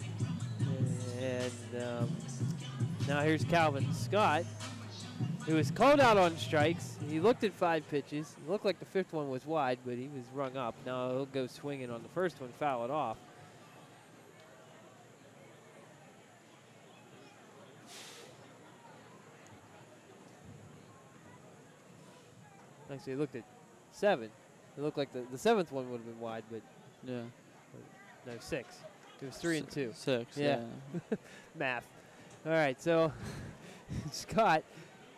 And um, now here's Calvin Scott, who was called out on strikes. He looked at five pitches. It looked like the fifth one was wide, but he was rung up. Now he'll go swinging on the first one, foul it off. Actually, he looked at seven. It looked like the, the seventh one would have been wide, but Yeah. no, six. It was three and two. Six. Yeah. Math. All right, so Scott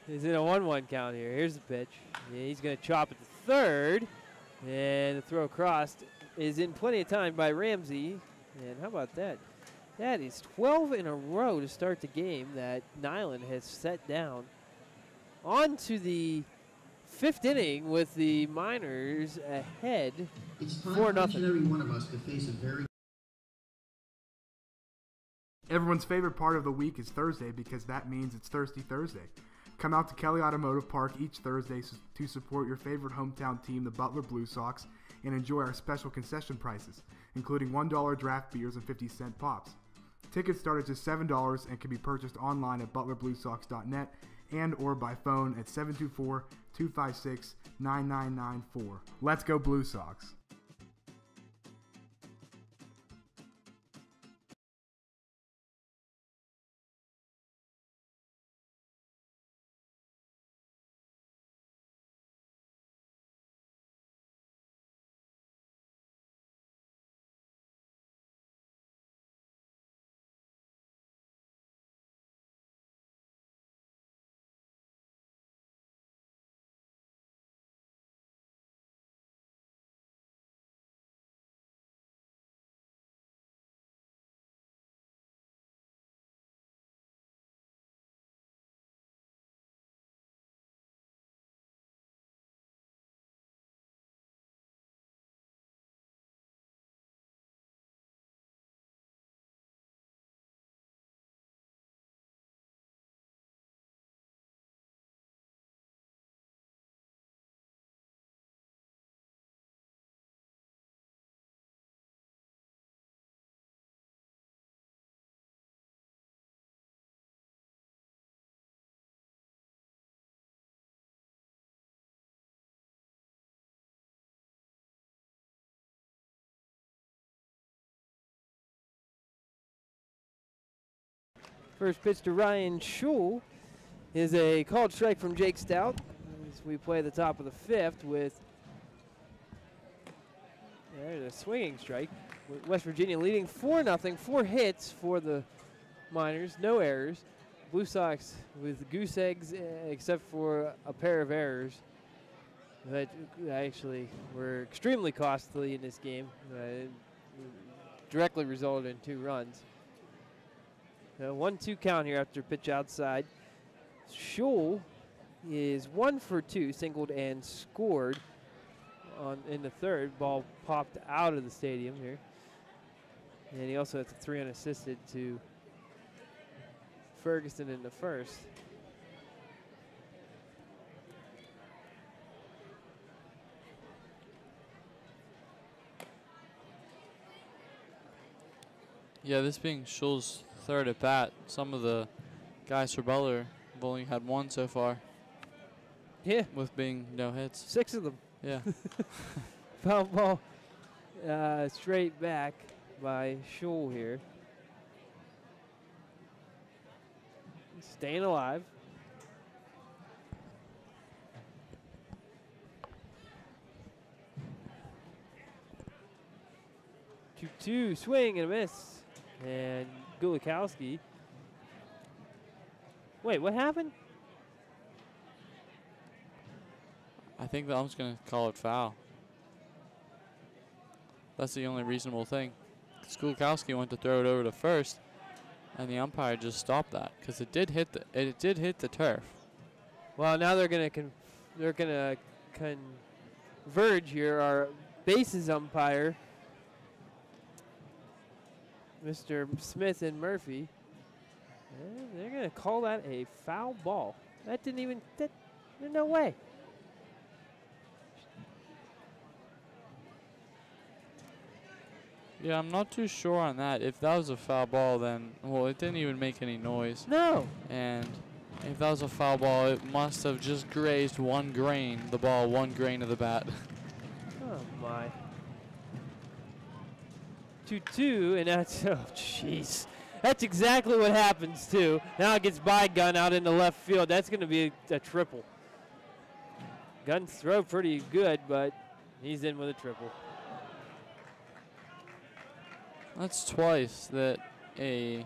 is in a 1 1 count here. Here's the pitch. Yeah, he's going to chop at the third. And the throw across is in plenty of time by Ramsey. And how about that? That is 12 in a row to start the game that Nyland has set down. onto the fifth inning with the Miners ahead. It's time Four for each nothing. every one of us to face a very Everyone's favorite part of the week is Thursday because that means it's Thirsty Thursday. Come out to Kelly Automotive Park each Thursday to support your favorite hometown team, the Butler Blue Sox, and enjoy our special concession prices, including $1 draft beers and 50 cent pops. Tickets start at just $7 and can be purchased online at butlerbluesox.net and or by phone at 724-256-9994. Let's go Blue Sox. First pitch to Ryan Schul is a called strike from Jake Stout as we play the top of the fifth with there's a swinging strike. West Virginia leading 4 nothing, four hits for the Miners, no errors. Blue Sox with goose eggs except for a pair of errors that actually were extremely costly in this game. Uh, directly resulted in two runs. Uh, one two count here after pitch outside. Schul is one for two, singled and scored on in the third. Ball popped out of the stadium here. And he also has a three unassisted to Ferguson in the first. Yeah, this being Schul's third at bat, some of the guys for Butler have only had one so far Yeah, with being no hits. six of them. Yeah. Foul ball uh, straight back by Schul here. Staying alive. Two two swing and a miss, and Gulikowski. Wait, what happened? I think the ump's going to call it foul. That's the only reasonable thing. Gulikowski went to throw it over to first, and the umpire just stopped that because it did hit the it did hit the turf. Well, now they're gonna con- they're gonna converge here. Our bases umpire, Mr. Smith and Murphy. and they're gonna call that a foul ball. That didn't even. That, there's no way. Yeah, I'm not too sure on that. If that was a foul ball, then well, it didn't even make any noise. No. And if that was a foul ball, it must have just grazed one grain, the ball, one grain of the bat. Oh my. Two two, and that's oh jeez. That's exactly what happens too. Now it gets by Gunn out into left field. That's going to be a, a triple. Gunn's throw pretty good, but he's in with a triple. That's twice that a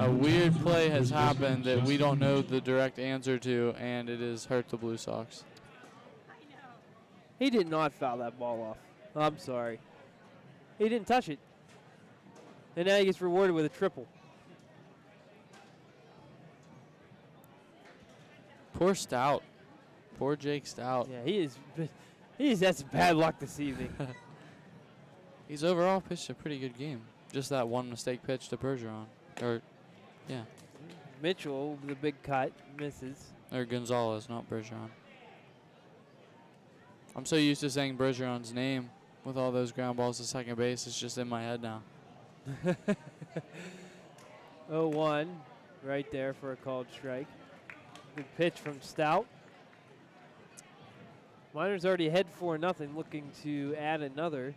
a weird play has happened that we don't know the direct answer to, and it has hurt the Blue Sox. He did not foul that ball off. I'm sorry. He didn't touch it. And now he gets rewarded with a triple. Poor Stout. Poor Jake Stout. Yeah, he is. He's had some bad luck this evening. He's overall pitched a pretty good game. Just that one mistake pitch to Bergeron. Or, yeah, Mitchell, the big cut, misses. or Gonzalez, not Bergeron. I'm so used to saying Bergeron's name with all those ground balls to second base. It's just in my head now. 0-1, right there for a called strike. Good pitch from Stout. Miners already ahead for nothing, looking to add another.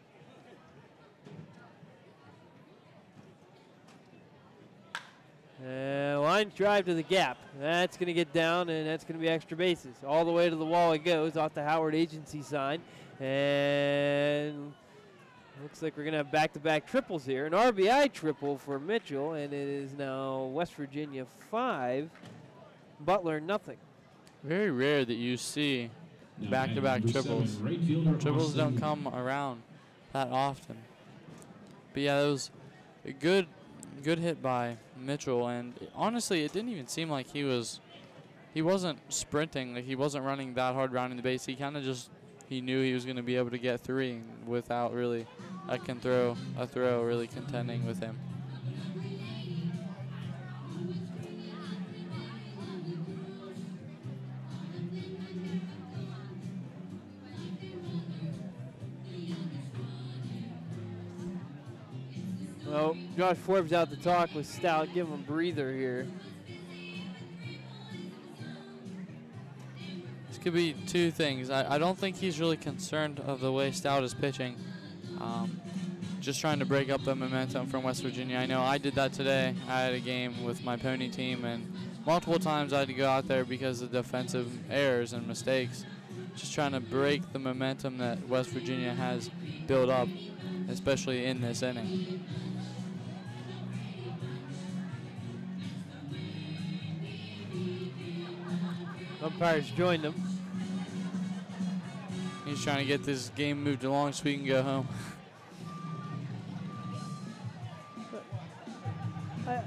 Uh, line drive to the gap. That's going to get down, and that's going to be extra bases. All the way to the wall it goes, off the Howard Agency sign. And looks like we're going to have back-to-back triples here. An RBI triple for Mitchell, and it is now West Virginia 5, Butler nothing. Very rare that you see back-to-back triples. seven, Triples don't come around that often. But yeah, that was a good, good hit by Mitchell, and honestly, it didn't even seem like he was, he wasn't sprinting, like he wasn't running that hard rounding the base. He kind of just, he knew he was going to be able to get three without really, a can throw, a throw really contending with him. Well, Josh Forbes out to talk with Stout. Give him a breather here. Could be two things. I, I don't think he's really concerned of the way Stout is pitching. Um, just trying to break up the momentum from West Virginia. I know I did that today. I had a game with my pony team, and multiple times I had to go out there because of defensive errors and mistakes. Just trying to break the momentum that West Virginia has built up, especially in this inning. Umpires joined him. He's trying to get this game moved along so we can go home. I,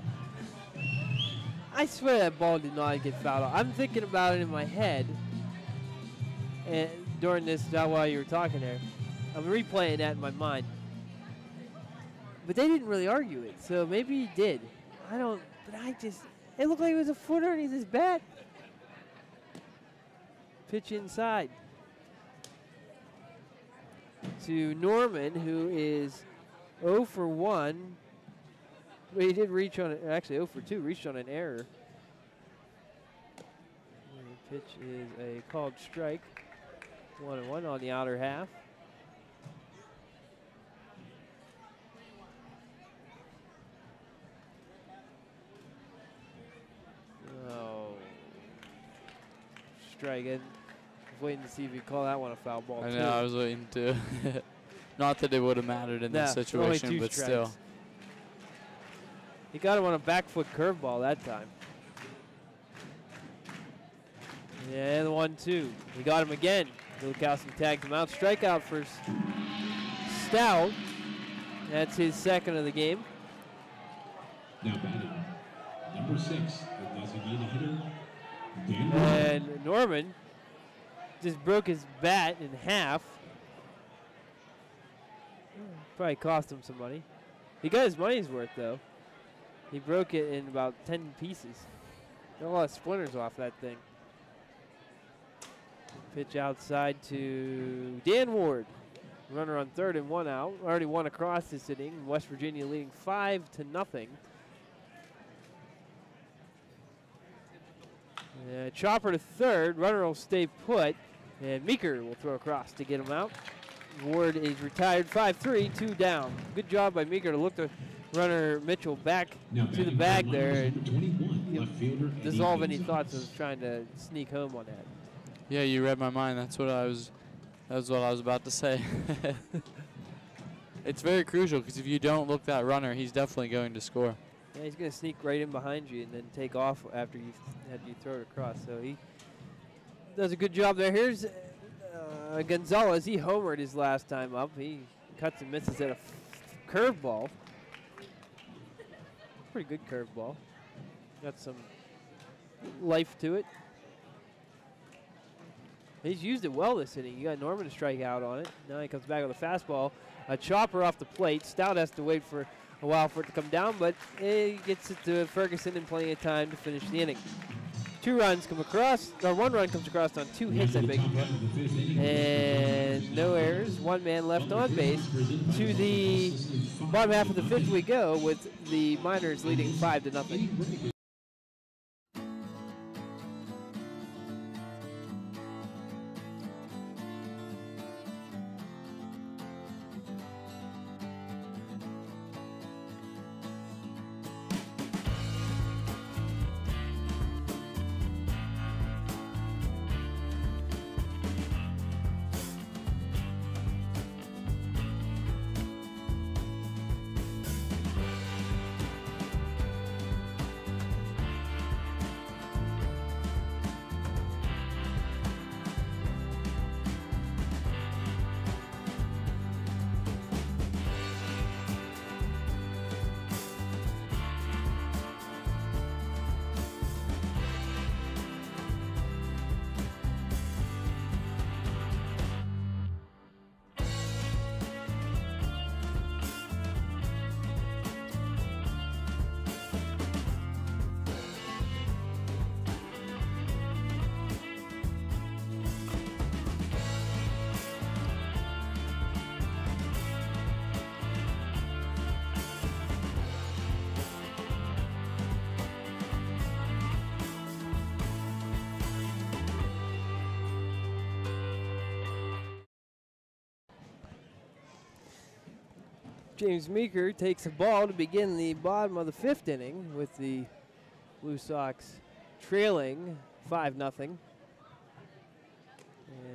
I swear that ball did not get fouled. I'm thinking about it in my head and during this uh, while you were talking there. I'm replaying that in my mind. But they didn't really argue it, so maybe he did. I don't, but I just, it looked like it was a footer and underneath his bat. Pitch inside to Norman, who is 0 for 1 well, he did reach on it. Actually, 0 for 2, reached on an error. The pitch is a called strike. 1 and 1 on the outer half. Oh. Strike. I was waiting to see if you call that one a foul ball. I too. know, I was waiting to. Not that it would have mattered in this Nah, only situation, but strikes. still. He got him on a back foot curveball that time. Yeah, the one two. He got him again. Lukowski tagged him out. Strikeout for S- Stout. That's his second of the game. Now batting number six, the designated hitter, Dan Norman. And Norman just broke his bat in half. Probably cost him some money. He got his money's worth though. He broke it in about 10 pieces. Got a lot of splinters off that thing. Pitch outside to Dan Ward. Runner on third and one out. Already one across this inning. West Virginia leading five to nothing. Uh, chopper to third. Runner will stay put. And Meeker will throw across to get him out. Ward is retired 5-3, two down. Good job by Meeker to look the runner Mitchell back Now to the batting bag there and number 21, you know, left fielder, Eddie dissolve any thoughts of trying to sneak home on that. Yeah, you read my mind. That's what I was. That's what I was about to say. it's very crucial because if you don't look that runner, he's definitely going to score. Yeah, he's going to sneak right in behind you and then take off after you had you throw it across. So he does a good job there. Here's uh, Gonzalez. He homered his last time up. He cuts and misses at a curveball. Pretty good curveball. Got some life to it. He's used it well this inning. You got Norman to strike out on it. Now he comes back with a fastball. A chopper off the plate. Stout has to wait for a while for it to come down, but he gets it to Ferguson in plenty of time to finish the inning. Two runs come across, or one run comes across on two hits, I beg. And no errors, one man left on base. To the bottom half of the fifth we go with the Miners leading five to nothing. James Meeker takes the ball to begin the bottom of the fifth inning with the Blue Sox trailing 5 0. And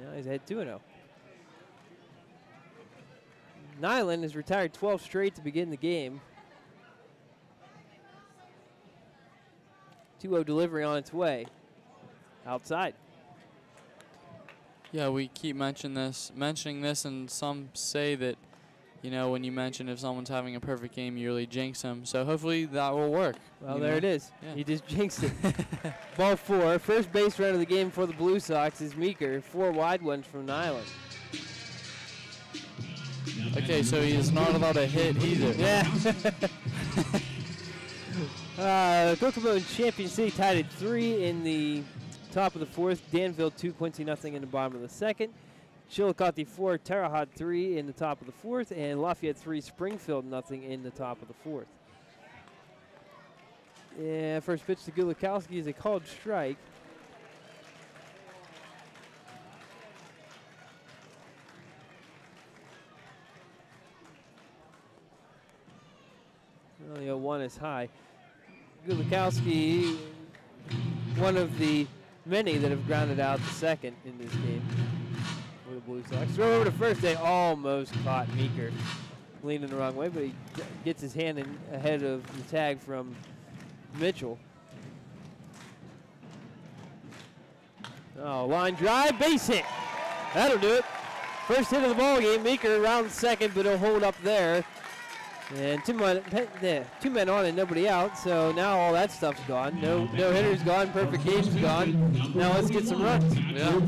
now he's ahead 2 0. Nyland has retired 12 straight to begin the game. 2 0 delivery on its way. Outside. Yeah, we keep mentioning this, mentioning this, and some say that you know, when you mention if someone's having a perfect game, you really jinx them. So hopefully that will work. Well, there know? it is. Yeah. He just jinxed it. Ball four. First base run of the game for the Blue Sox is Meeker. Four wide ones from Nyland. Okay, so he is not allowed to hit either. Yeah. uh, Kokomo and Champion City tied at three in the top of the fourth. Danville two, Quincy nothing in the bottom of the second. Chillicothe 4, Terre Haute 3 in the top of the fourth, and Lafayette 3, Springfield nothing in the top of the fourth. Yeah, first pitch to Gulikowski is a called strike. Only a one is high. Gulikowski, one of the many that have grounded out the second in this game the Blue Sox. Throw over to first. They almost caught Meeker leaning the wrong way, but he gets his hand in ahead of the tag from Mitchell. Oh, line drive, base hit. That'll do it. First hit of the ball game. Meeker around second, but he'll hold up there. And two men, eh, two men on and nobody out. So now all that stuff's gone. No, no hitters gone. Perfect game's gone. Now let's get some runs. Yeah.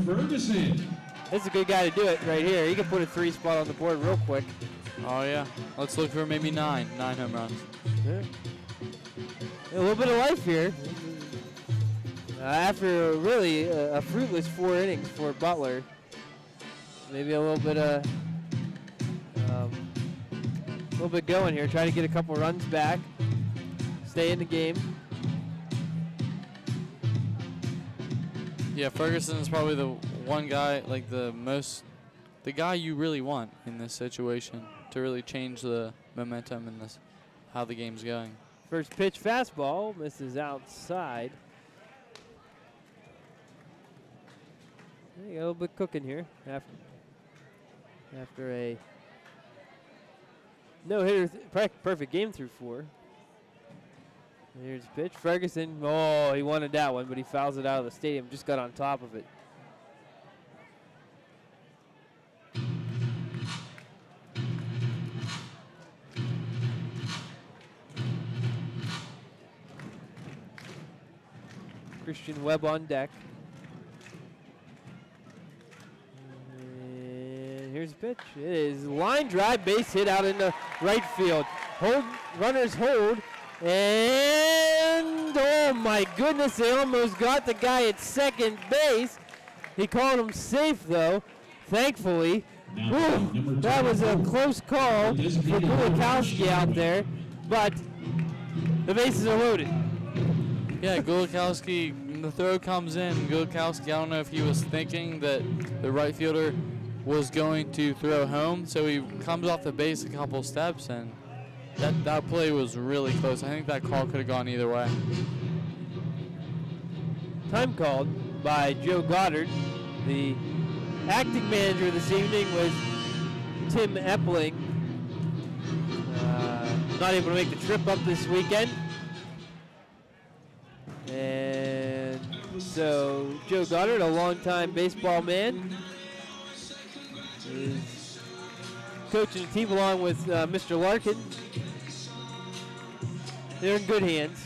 This is a good guy to do it right here. He can put a three spot on the board real quick. Oh yeah. Let's look for maybe nine, nine home runs. Yeah. A little bit of life here. Uh, after really a, a fruitless four innings for Butler, maybe a little bit of um, a little bit going here. Try to get a couple runs back, stay in the game. Yeah, Ferguson is probably the one guy, like the most, the guy you really want in this situation to really change the momentum in this, how the game's going. First pitch fastball misses outside. A little bit cooking here after after a no hitter, perfect game through four. Here's pitch. Ferguson, oh, he wanted that one, but he fouls it out of the stadium. Just got on top of it. Christian Webb on deck. And here's a pitch. It is line drive, base hit out into right field. Hold, runners hold, and oh my goodness, they almost got the guy at second base. He called him safe though, thankfully. Whew, that was a close call for Gulikowski out there, but the bases are loaded. Yeah, Gulikowski, the throw comes in. Gulikowski, I don't know if he was thinking that the right fielder was going to throw home, so he comes off the base a couple steps, and that, that play was really close. I think that call could have gone either way. Time called by Joe Goddard. The acting manager this evening was Tim Epling. Uh, not able to make the trip up this weekend. And so Joe Goddard, a longtime baseball man, is coaching the team along with uh, Mr. Larkin. They're in good hands.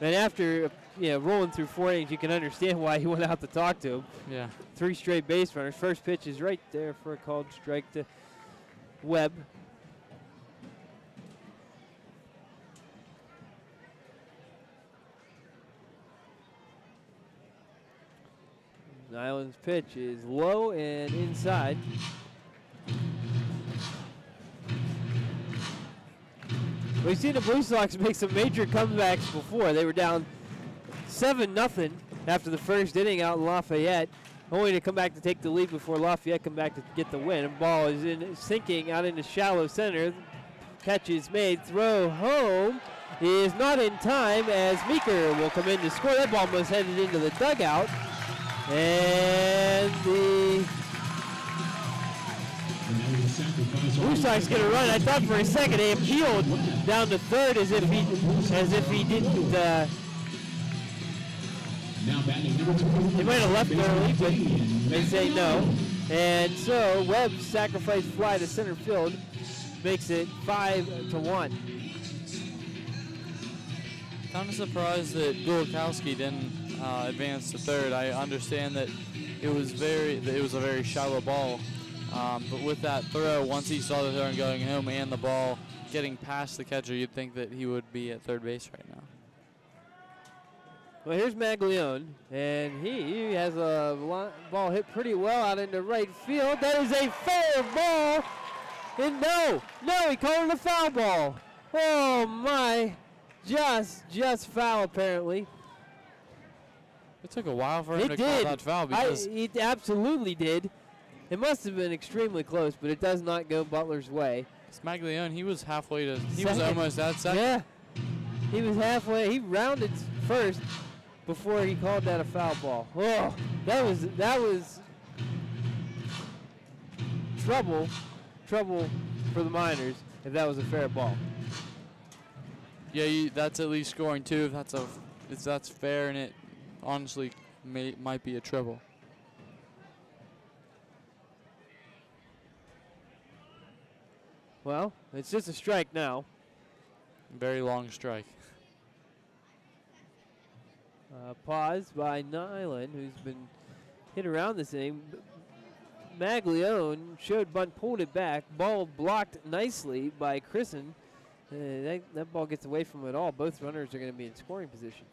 And after you know, rolling through four innings, you can understand why he went out to talk to him. Yeah. Three straight base runners. First pitch is right there for a called strike to Webb. Nyland's pitch is low and inside. We've seen the Blue Sox make some major comebacks before. They were down 7 nothing after the first inning out in Lafayette, only to come back to take the lead before Lafayette come back to get the win. And ball is in sinking out into shallow center. Catch is made. Throw home is not in time as Meeker will come in to score. That ball was headed into the dugout. And the Sox get a run. I thought for a second they appealed down to third as if he as if he didn't. Uh, he might have left early, but they say no. And so Webb's sacrifice fly to center field makes it five to one. Kind of surprised that Gulikowski didn't uh, advance to third. I understand that it was very it was a very shallow ball, um, but with that throw, once he saw the throw and going home and the ball getting past the catcher, you'd think that he would be at third base right now. Well, here's Maglione, and he, he has a ball hit pretty well out into right field. That is a fair ball. And no, no, he called it a foul ball. Oh my, just, just foul apparently. It took a while for him it to did. call that foul because I, it absolutely did. It must have been extremely close, but it does not go Butler's way. Maglione, he was halfway to, he Second. was almost at second. Yeah, he was halfway. He rounded first before he called that a foul ball. Oh, that was that was trouble, trouble for the Miners if that was a fair ball. Yeah, you, that's at least scoring two. If that's a, if that's fair, and it honestly may, might be a triple. Well, it's just a strike now. Very long strike. Uh, pause by Nyland, who's been hit around this inning. Maglione showed bunt, pulled it back. Ball blocked nicely by Christen. Uh, that, that ball gets away from it all. Both runners are going to be in scoring position.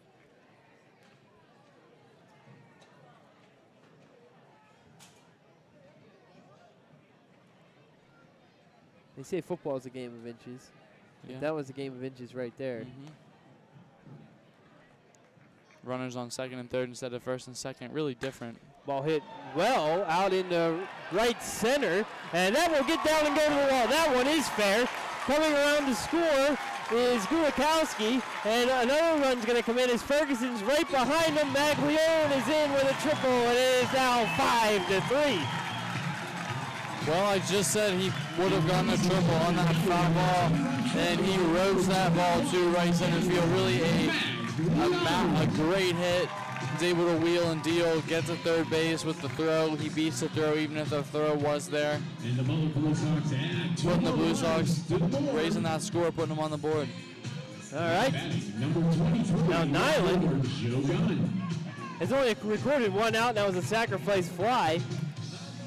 They say football is a game of inches. Yeah. That was a game of inches right there. Mhm. Runners on second and third instead of first and second. Really different. Ball hit well out in the right center, and that will get down and go to the wall. That one is fair. Coming around to score is Gulikowski, and another run's going to come in as Ferguson's right behind him. Maglione is in with a triple, and it is now five to three. Well, I just said he would have gotten a triple on that foul ball, and he roast that ball to right center field. Really a, a, a great hit. He's able to wheel and deal, gets to third base with the throw. He beats the throw even if the throw was there. And the Blue Sox Putting the Blue Sox raising that score, putting them on the board. All right. Number 23. Now Nyland. Has only recorded one out. That was a sacrifice fly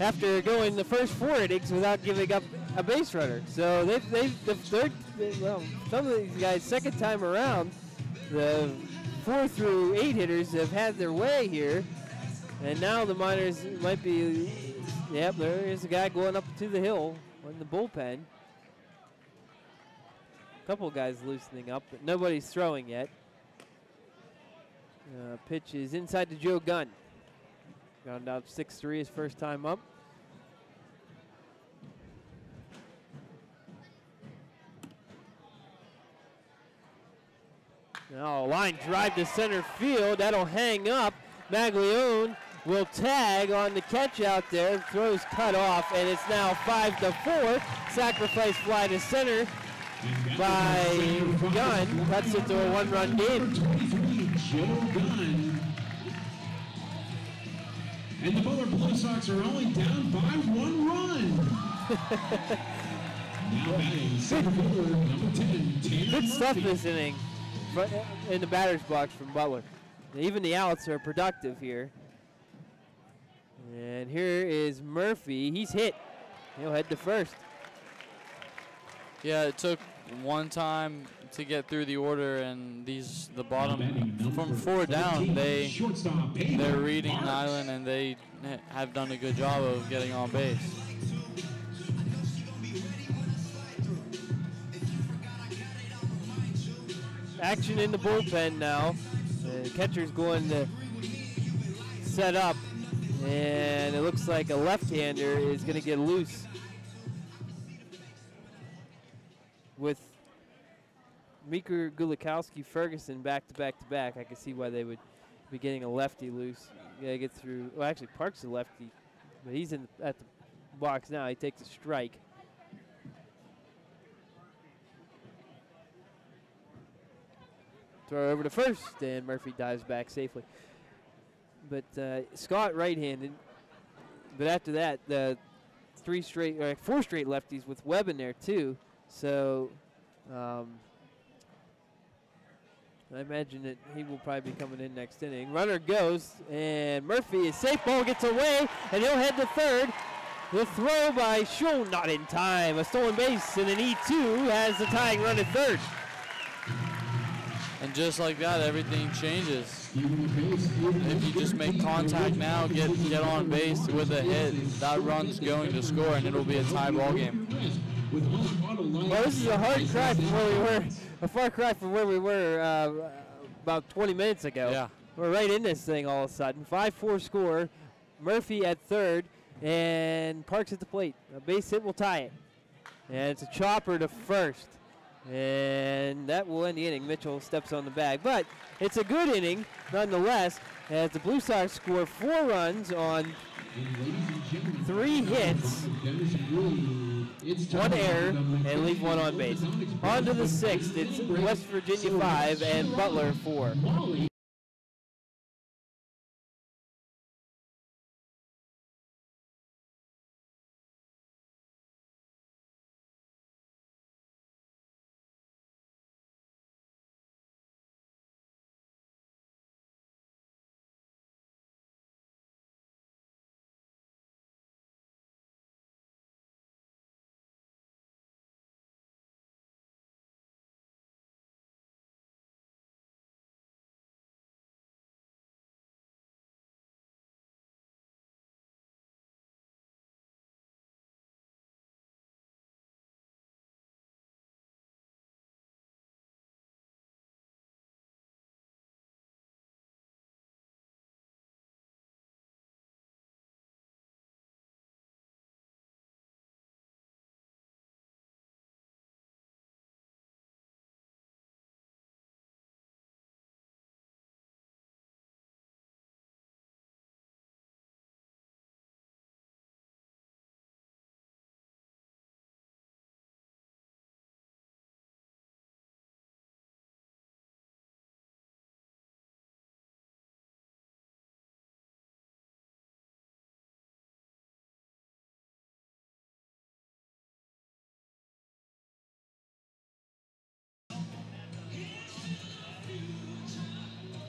after going the first four innings without giving up a base runner. So they've, they've the third, well, some of these guys, second time around, the four through eight hitters have had their way here. And now the miners might be, yep, there is a guy going up to the hill in the bullpen. A couple guys loosening up, but nobody's throwing yet. Uh, pitch is inside to Joe Gunn. Ground out 6-3 his first time up. Now a line drive to center field. That'll hang up. Maglione will tag on the catch out there. Throws cut off, and it's now 5 to 4. Sacrifice fly to center by Gunn. Cuts it to a one run game. And the Butler Blue Sox are only down by one run. now batting center fielder number 10, Tanner Good stuff Murphy. this inning fr- uh, in the batter's box from Butler. Even the outs are productive here. And here is Murphy. He's hit. He'll head to first. Yeah, it took one time to get through the order, and these the bottom from four down. they they're reading Parks. Nyland, and they have done a good job of getting on base. Action in the bullpen now. The catcher's going to set up, and it looks like a left-hander is going to get loose with Meeker Gulikowski Ferguson back to back to back. I can see why they would be getting a lefty loose. You get through. Well, actually, Park's a lefty, but he's in at the box now. He takes a strike. Throw over to first, and Murphy dives back safely. But uh, Scott right-handed. But after that, the three straight, or four straight lefties with Webb in there too. So um, I imagine that he will probably be coming in next inning. Runner goes, and Murphy is safe. Ball gets away, and he'll head to third. The throw by Schul not in time. A stolen base, and an E2 has the tying run at third. And just like that, everything changes. Stealing the base, If you just make contact now, get get on base with a hit, that run's going to score, and it'll be a tie ball game. With home auto line. Well, this is a hard cry from where we were, a far cry from where we were uh, about 20 minutes ago. Yeah. We're right in this thing all of a sudden. 5-4 score. Murphy at third, and Parks at the plate. A base hit will tie it. And it's a chopper to first. And that will end the inning. Mitchell steps on the bag. But it's a good inning nonetheless, as the Blue Sox score four runs on Three hits, it's one error, and leave one on base. On to the sixth. It's West Virginia 5 and Butler 4.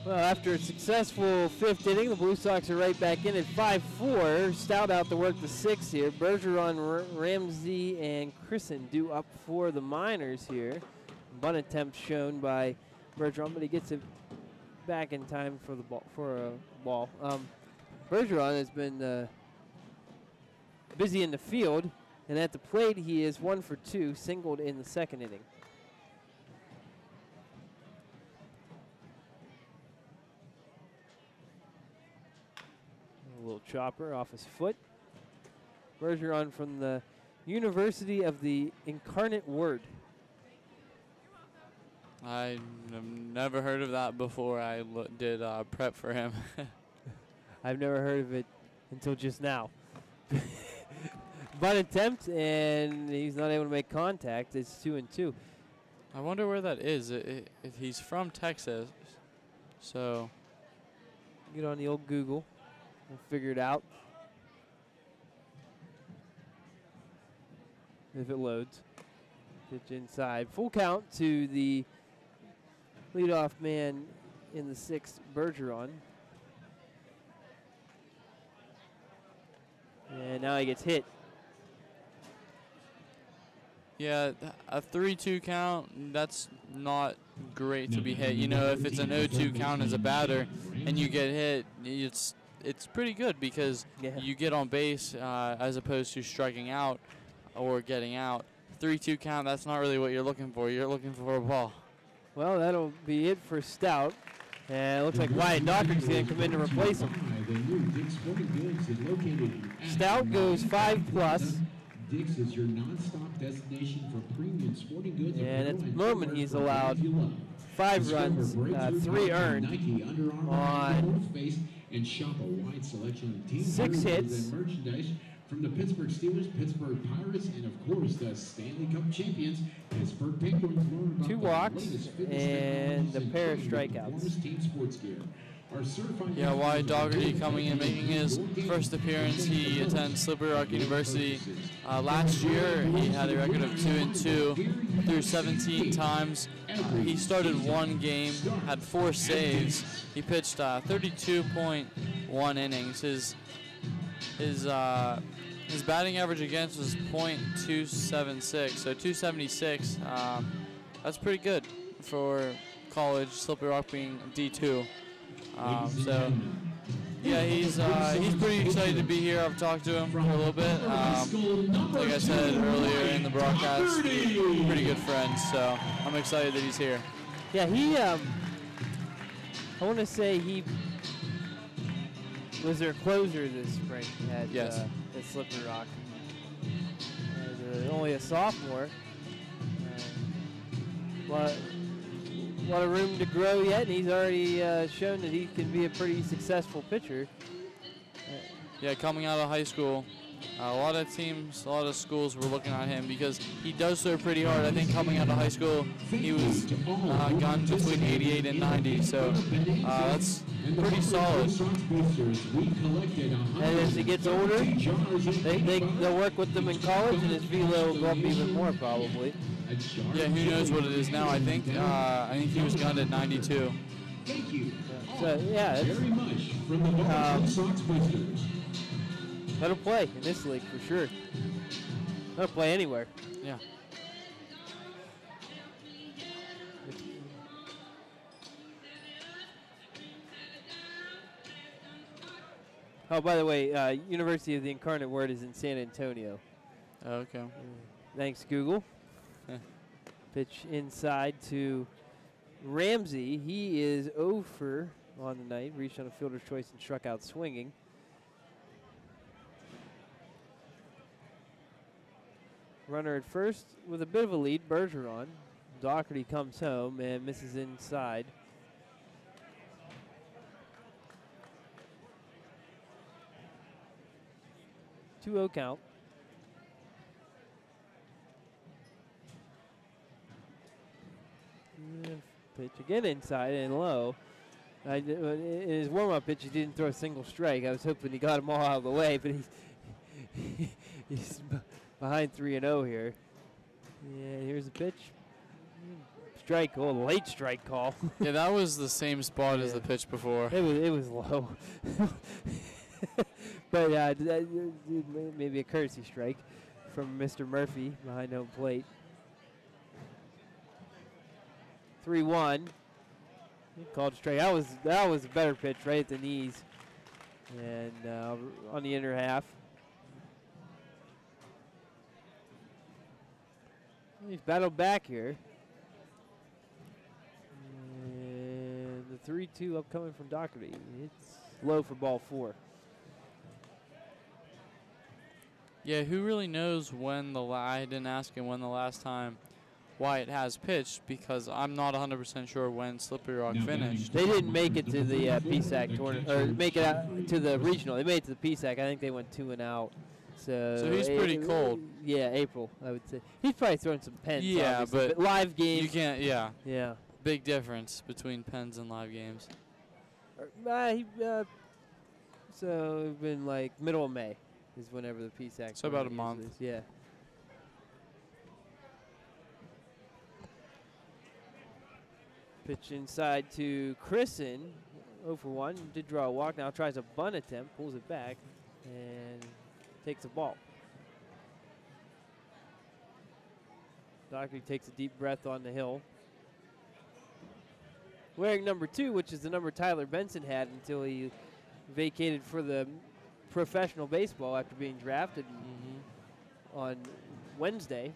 Well, after a successful fifth inning, the Blue Sox are right back in at 5-4. Stout out to work the sixth here. Bergeron, R- Ramsey, and Christen do up for the Miners here. Bunt attempt shown by Bergeron, but he gets it back in time for the ball for a ball. Um, Bergeron has been uh, busy in the field, and at the plate he is one for two, singled in the second inning. Little chopper off his foot. Bergeron from the University of the Incarnate Word. I have never heard of that before. I did uh, prep for him. I've never heard of it until just now. Bunt attempt, and he's not able to make contact. It's two and two. I wonder where that is. I i if he's from Texas, so Get on the old Google. We'll figure it out. If it loads. Pitch inside. Full count to the leadoff man in the sixth, Bergeron. And now he gets hit. yeah, a three-two count. That's not great to be hit. You know, if it's an 0-2 count as a batter and you get hit, it's it's pretty good because Yeah. you get on base uh, as opposed to striking out or getting out. Three-two count. That's not really what you're looking for. You're looking for a ball. Well, that'll be it for Stout. And it looks like Wyatt Docherty's going to come in to replace him. The new Dick's Sporting Goods is located at Stout goes five plus. Dick's is your non-stop destination for premium sporting goods. And at the moment, he's allowed brands you love. Five runs, uh, three earned on and North Face, and shop a wide selection of team six hits. and merchandise from the Pittsburgh Steelers, Pittsburgh Pirates, and of course the Stanley Cup champions, Pittsburgh Penguins. Two walks and a pair of strikeouts. Team Sports Gear. Yeah, athletes Dougherty coming in, making his first appearance. He attends Slippery Rock University. Uh, last year, he had a record of two and two through 17 times. Uh, he started one game, had four saves. He pitched uh, 32.1 innings. His his uh, his batting average against was .276, so 276. Um, that's pretty good for college. Slippery Rock being D2. Um, so yeah, he's uh, he's pretty excited to be here. I've talked to him for a little bit. Um, like I said earlier in the broadcast, pretty good friends. So I'm excited that he's here. Yeah, he, um, I want to say he was their closer this spring at, Yes. uh, at Slippery Rock. A, only a sophomore. Uh, lot, lot of room to grow yet, and he's already uh, shown that he can be a pretty successful pitcher. Yeah, coming out of high school, a lot of teams, a lot of schools were looking at him because he does throw pretty hard. I think coming out of high school, he was uh, gone between 88 and 90, so uh, that's pretty solid. And as he gets older, they, they, they'll work with them in college, and his velo will go up even more probably. Yeah, who knows what it is now? I think uh, I think he was gunned at 92. Thank you So, yeah, it's, very much from the Boston Um, Sox Boosters. Let him play in this league for sure. Let him play anywhere. Yeah. Oh, by the way, uh, University of the Incarnate Word is in San Antonio. Okay. Thanks, Google. Pitch inside to Ramsey. He is over on the night. Reached on a fielder's choice and struck out swinging. Runner at first with a bit of a lead. Bergeron. Doherty comes home and misses inside. Two zero count. Yeah, Pitch again inside and low. I, uh, in his warm-up pitch, he didn't throw a single strike. I was hoping he got them all out of the way, but he's he's behind three and zero here. Yeah, here's the pitch. Strike. Oh, late strike call. yeah, that was the same spot as the pitch before. it was it was low. but uh, d- that- d- may- maybe a courtesy strike from Mr. Murphy behind home plate. Three one. Called straight. That was that was a better pitch right at the knees, and uh, on the inner half. He's battled back here. And the 3 2 upcoming from Doherty. It's low for ball four. Yeah, who really knows when the I didn't ask him when the last time Wyatt has pitched because I'm not 100% sure when Slippery Rock Now finished. They didn't make it to the uh, PSAC tournament, or make it out to the regional. They made it to the PSAC. I think they went two and out. So, So he's pretty A- cold. Yeah, April, I would say. He's probably throwing some pens. Yeah, obviously, but live games. You can't, yeah, Yeah. big difference between pens and live games. Uh, he, uh, so it's been like middle of May is whenever the PSAC. So about a month. is, Yeah. Pitch inside to Christen. 0 for 1. Did draw a walk. Now tries a bunt attempt. Pulls it back. And takes a ball. Dockery takes a deep breath on the hill. Wearing number two, which is the number Tyler Benson had until he vacated for the professional baseball after being drafted mm-hmm. on Wednesday.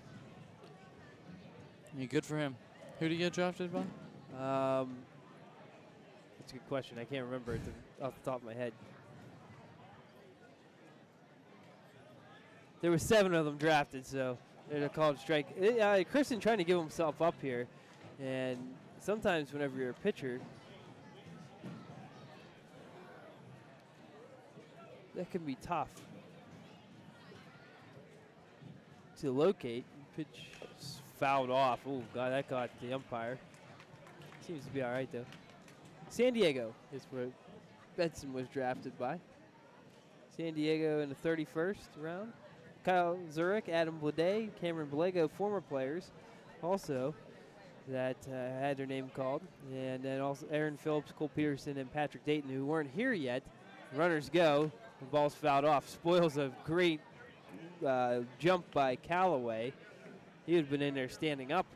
Yeah, good for him. Who did he get drafted by? Um, that's a good question. I can't remember it off the top of my head. There were seven of them drafted, so they're called strike. Uh, Christian trying to give himself up here, and sometimes whenever you're a pitcher, that can be tough to locate. Pitch fouled off. Oh God, that got the umpire. Seems to be all right though. San Diego is where Benson was drafted by. San Diego in the 31st round. Kyle Zurak, Adam Blade, Cameron Blego, former players, also that uh, had their name called, and then also Aaron Phillips, Cole Peterson, and Patrick Dayton, who weren't here yet. Runners go. The ball's fouled off. Spoils a great uh, jump by Callaway. He have been in there standing up.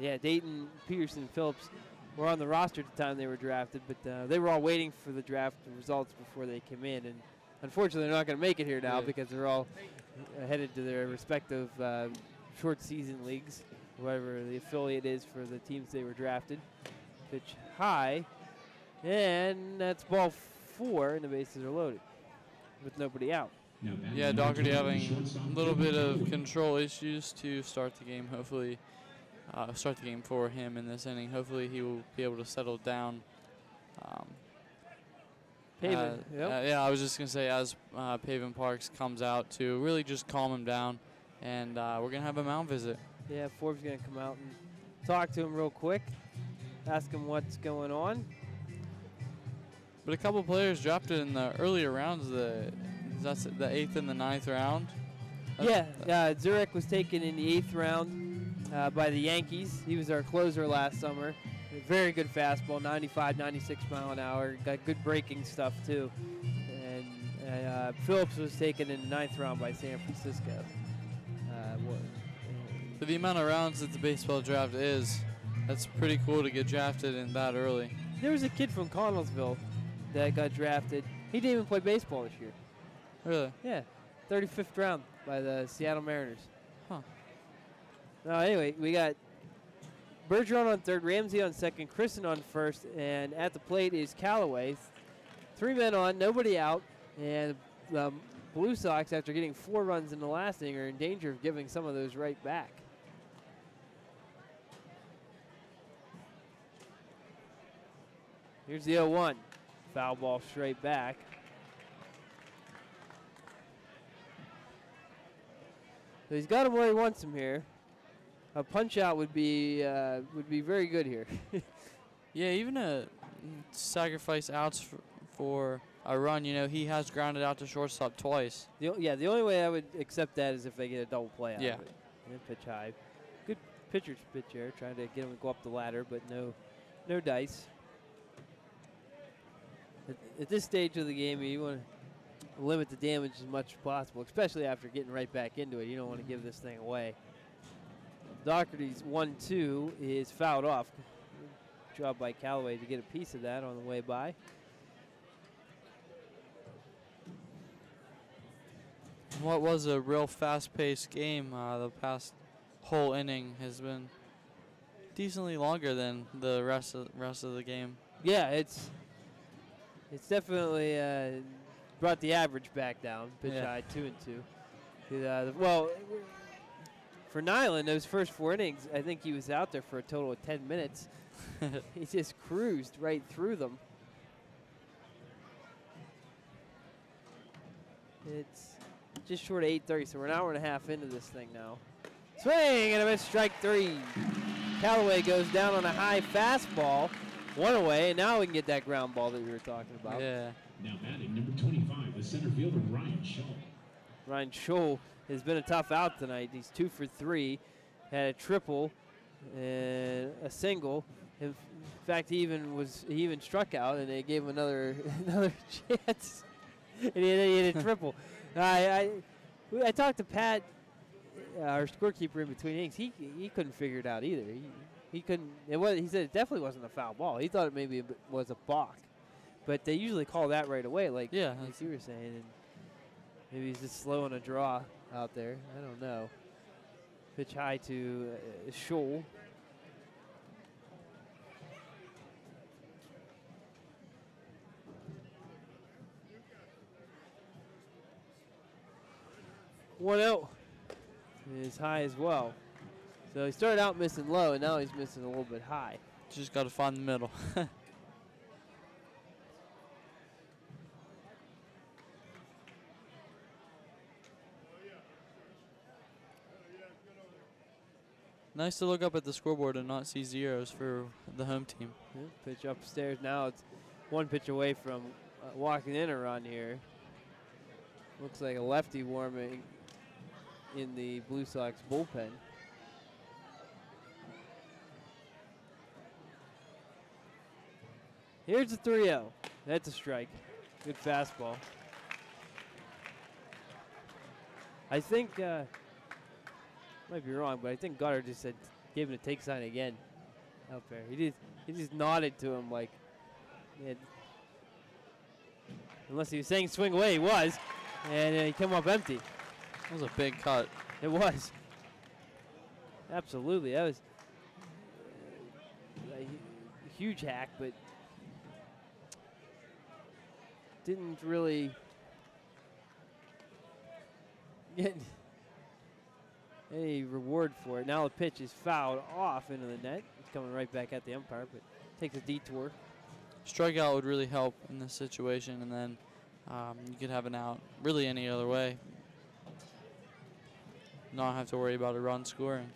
Yeah, Dayton, Peterson, Phillips were on the roster at the time they were drafted, but uh, they were all waiting for the draft results before they came in. And unfortunately, they're not going to make it here now Yeah. because they're all uh, headed to their respective uh, short season leagues, whatever the affiliate is for the teams they were drafted. Pitch high, and that's ball four, and the bases are loaded with nobody out. Now Yeah, number Doherty having a little bit of control issues to start the game. Hopefully, uh, start the game for him in this inning. Hopefully, he will be able to settle down. Um, Paven, uh, yep. uh, yeah, I was just gonna say as uh, Paven Parks comes out to really just calm him down, and uh, we're gonna have a mound visit. Yeah, Forbes going to come out and talk to him real quick, ask him what's going on. But a couple players drafted in the earlier rounds. The that's the eighth and the ninth round. Yeah, uh, Zurak was taken in the eighth round uh, by the Yankees. He was our closer last summer. Very good fastball, 95, 96 mile an hour. Got good breaking stuff too. And uh, Phillips was taken in the ninth round by San Francisco. Uh, what, For the amount of rounds that the baseball draft is, that's pretty cool to get drafted in that early. there was a kid from Connellsville that got drafted. He didn't even play baseball this year. Really? Yeah, 35th round by the Seattle Mariners. No, anyway, we got Bergeron on third, Ramsey on second, Christen on first, and at the plate is Callaway. Three men on, nobody out, and the um, Blue Sox, after getting four runs in the last inning, are in danger of giving some of those right back. Here's the 0-1. Foul ball straight back. So he's got him where he wants him here. A punch out would be uh, would be very good here. Yeah, even a sacrifice outs for, for a run. You know, he has grounded out to shortstop twice. the, yeah, the only way I would accept that is if they get a double play out Yeah. of it. And then pitch high. Good pitcher's pitch there, trying to get him to go up the ladder, but no, no dice. At, at this stage of the game, you want to limit the damage as much as possible, especially after getting right back into it. You don't want to give this thing away. Doherty's 1 2 is fouled off. Job by Callaway to get a piece of that on the way by. What was a real fast-paced game, uh, the past whole inning has been decently longer than the rest of rest of the game. Yeah, it's it's definitely uh, brought the average back down. Pitch Yeah. high, two and two. Uh, well, for Nyland, those first four innings, I think he was out there for a total of 10 minutes. he just cruised right through them. It's just short of 8:30, so we're an hour and a half into this thing now. Swing and a miss, strike three. Callaway goes down on a high fastball, one away, and now we can get that ground ball that we were talking about. Yeah. Now batting number 25, the center fielder Ryan Shaw. Ryan Scholl has been a tough out tonight. He's two for three, had a triple and a single. In fact, he even was he even struck out, and they gave him another another chance. and he had, he had a triple. I, I I talked to Pat, uh, our scorekeeper in between innings. He he couldn't figure it out either. He, he couldn't. It was. He said it definitely wasn't a foul ball. He thought it maybe was a balk, but they usually call that right away, like Yeah, like you were saying. And maybe he's just slow on a draw out there. I don't know. Pitch high to uh, Scholl. One out is high as well. So he started out missing low, and now he's missing a little bit high. Just got to find the middle. nice to look up at the scoreboard and not see zeros for the home team. Yeah, pitch upstairs now. It's one pitch away from uh, walking in a run here. Looks like a lefty warming in the Blue Sox bullpen. Here's the 3 0. That's a strike. Good fastball. I think, uh, might be wrong, but I think Goddard just said, gave him a take sign again out there. He just, he just nodded to him like, it, unless he was saying swing away, he was. And uh, he came up empty. That was a big cut. It was. Absolutely. That was uh, a huge hack, but didn't really get any reward for it. Now the pitch is fouled off into the net. It's coming right back at the umpire, but takes a detour. Strikeout would really help in this situation, and then um, you could have an out really any other way. Not have to worry about a run scoring.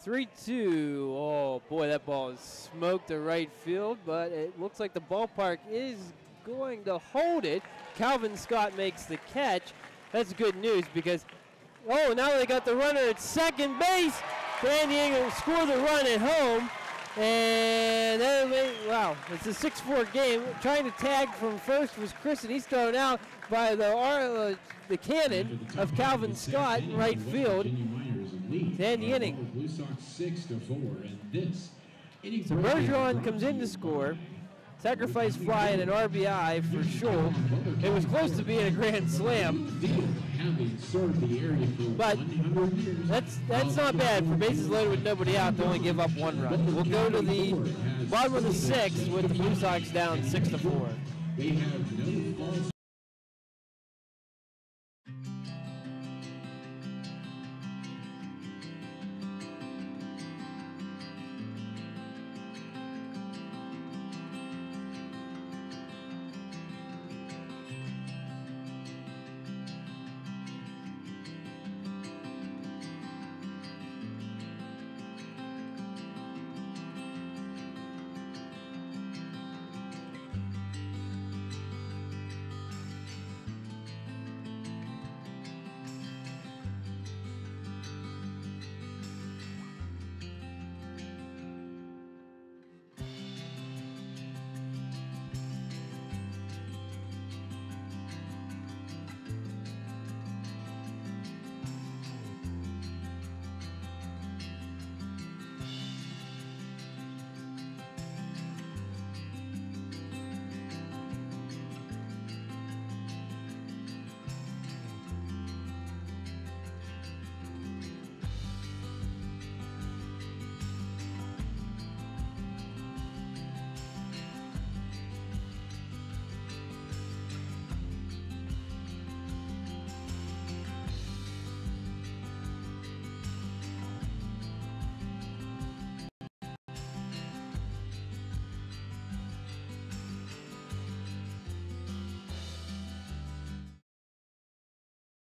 Three two. Oh boy, that ball is smoked to right field, but it looks like the ballpark is going to hold it. Calvin Scott makes the catch. That's good news because oh now they got the runner at second base. San Diego score the run at home. And that wow, it's a 6-4 game. Trying to tag from first was Chris, and he's thrown out by the uh, the cannon of Calvin Scott in right field. To end the inning. Blue Sox six to four, and this. So Bergeron comes in to score. Sacrifice fly and an RBI for sure. It was close to being a grand slam. But That's that's not bad for bases loaded with nobody out to only give up one run. We'll go to the bottom of the sixth with the Blue Sox down six to four.